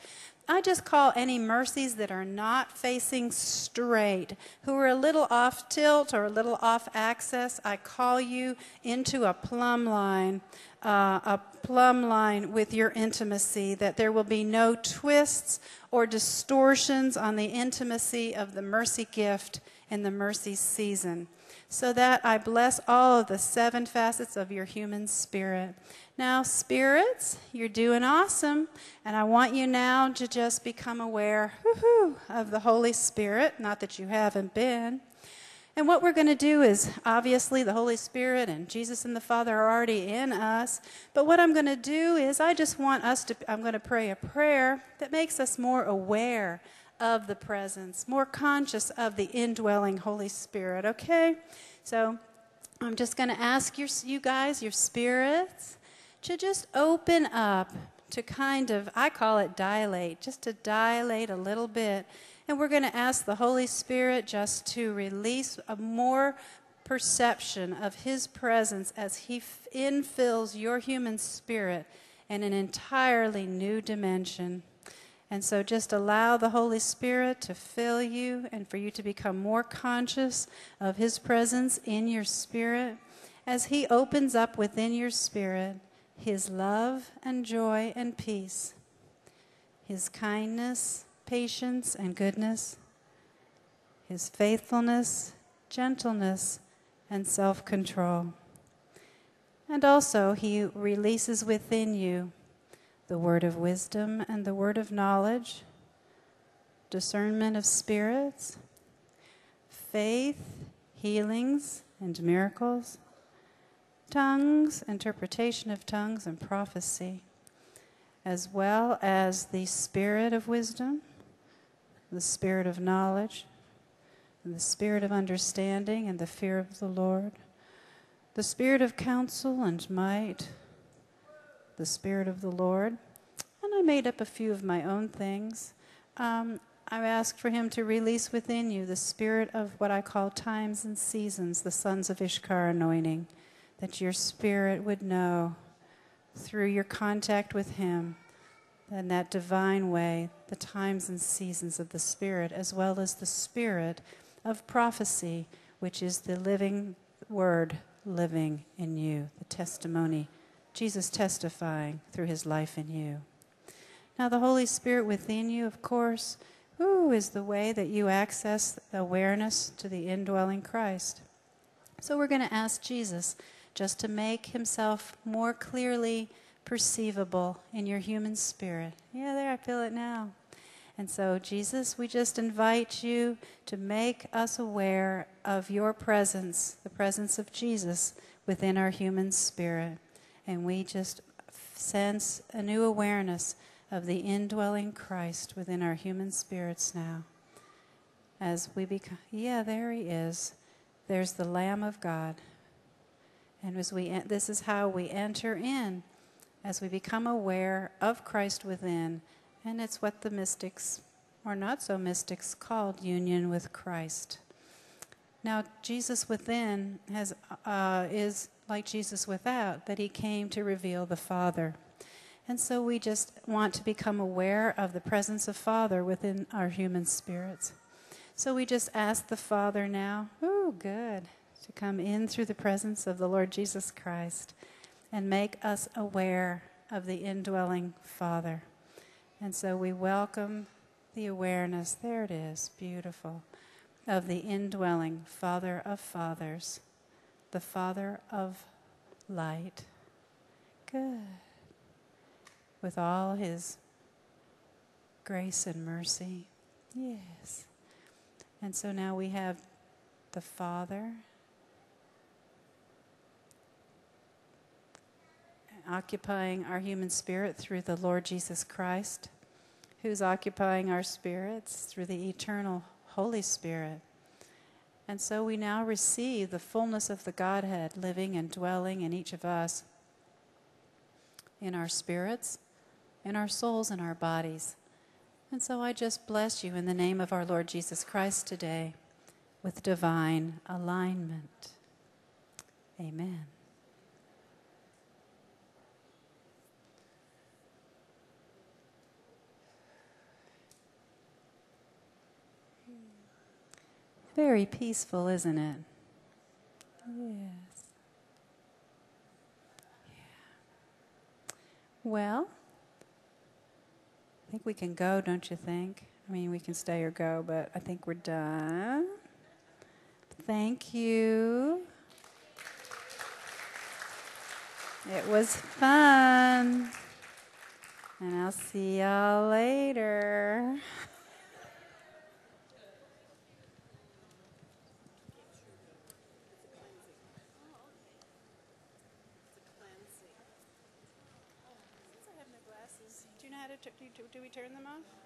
I just call any mercies that are not facing straight, who are a little off tilt or a little off axis, I call you into a plumb line uh, a plumb line with your intimacy, that there will be no twists or distortions on the intimacy of the mercy gift in the mercy season. So that I bless all of the seven facets of your human spirit. Now, spirits, you're doing awesome. And I want you now to just become aware of the Holy Spirit. Not that you haven't been. And what we're going to do is obviously the Holy Spirit and Jesus and the Father are already in us. But what I'm going to do is I just want us to, I'm going to pray a prayer that makes us more aware of the presence, more conscious of the indwelling Holy Spirit, okay? So I'm just going to ask your, you guys, your spirits, to just open up to kind of, I call it dilate, just to dilate a little bit and we're going to ask the Holy Spirit just to release a more perception of His presence as He infills your human spirit in an entirely new dimension. And so just allow the Holy Spirit to fill you and for you to become more conscious of His presence in your spirit as He opens up within your spirit His love and joy and peace, His kindness patience, and goodness, his faithfulness, gentleness, and self control. And also, he releases within you the word of wisdom and the word of knowledge, discernment of spirits, faith, healings, and miracles, tongues, interpretation of tongues, and prophecy, as well as the spirit of wisdom the spirit of knowledge, and the spirit of understanding, and the fear of the Lord, the spirit of counsel and might, the spirit of the Lord. And I made up a few of my own things. Um, I asked for him to release within you the spirit of what I call times and seasons, the sons of Issachar anointing, that your spirit would know through your contact with him in that divine way the times and seasons of the Spirit, as well as the Spirit of prophecy, which is the living word living in you, the testimony, Jesus testifying through his life in you. Now, the Holy Spirit within you, of course, ooh, is the way that you access awareness to the indwelling Christ. So, we're going to ask Jesus just to make himself more clearly perceivable in your human spirit. Yeah, there, I feel it now. And so, Jesus, we just invite you to make us aware of your presence, the presence of Jesus within our human spirit. And we just sense a new awareness of the indwelling Christ within our human spirits now. As we become, yeah, there he is. There's the Lamb of God. And as we, this is how we enter in as we become aware of Christ within, and it's what the mystics, or not so mystics, called union with Christ. Now, Jesus within has, uh, is like Jesus without, that he came to reveal the Father. And so we just want to become aware of the presence of Father within our human spirits. So we just ask the Father now, oh, good, to come in through the presence of the Lord Jesus Christ and make us aware of the indwelling Father. And so we welcome the awareness, there it is, beautiful, of the indwelling Father of Fathers, the Father of light. Good. With all his grace and mercy. Yes. And so now we have the Father occupying our human spirit through the Lord Jesus Christ, who's occupying our spirits through the eternal Holy Spirit. And so we now receive the fullness of the Godhead living and dwelling in each of us, in our spirits, in our souls, and our bodies. And so I just bless you in the name of our Lord Jesus Christ today with divine alignment. Amen. Very peaceful, isn't it? Yes. Yeah. Well, I think we can go, don't you think? I mean, we can stay or go, but I think we're done. Thank you. It was fun. And I'll see y'all later. *laughs* Do we turn them off?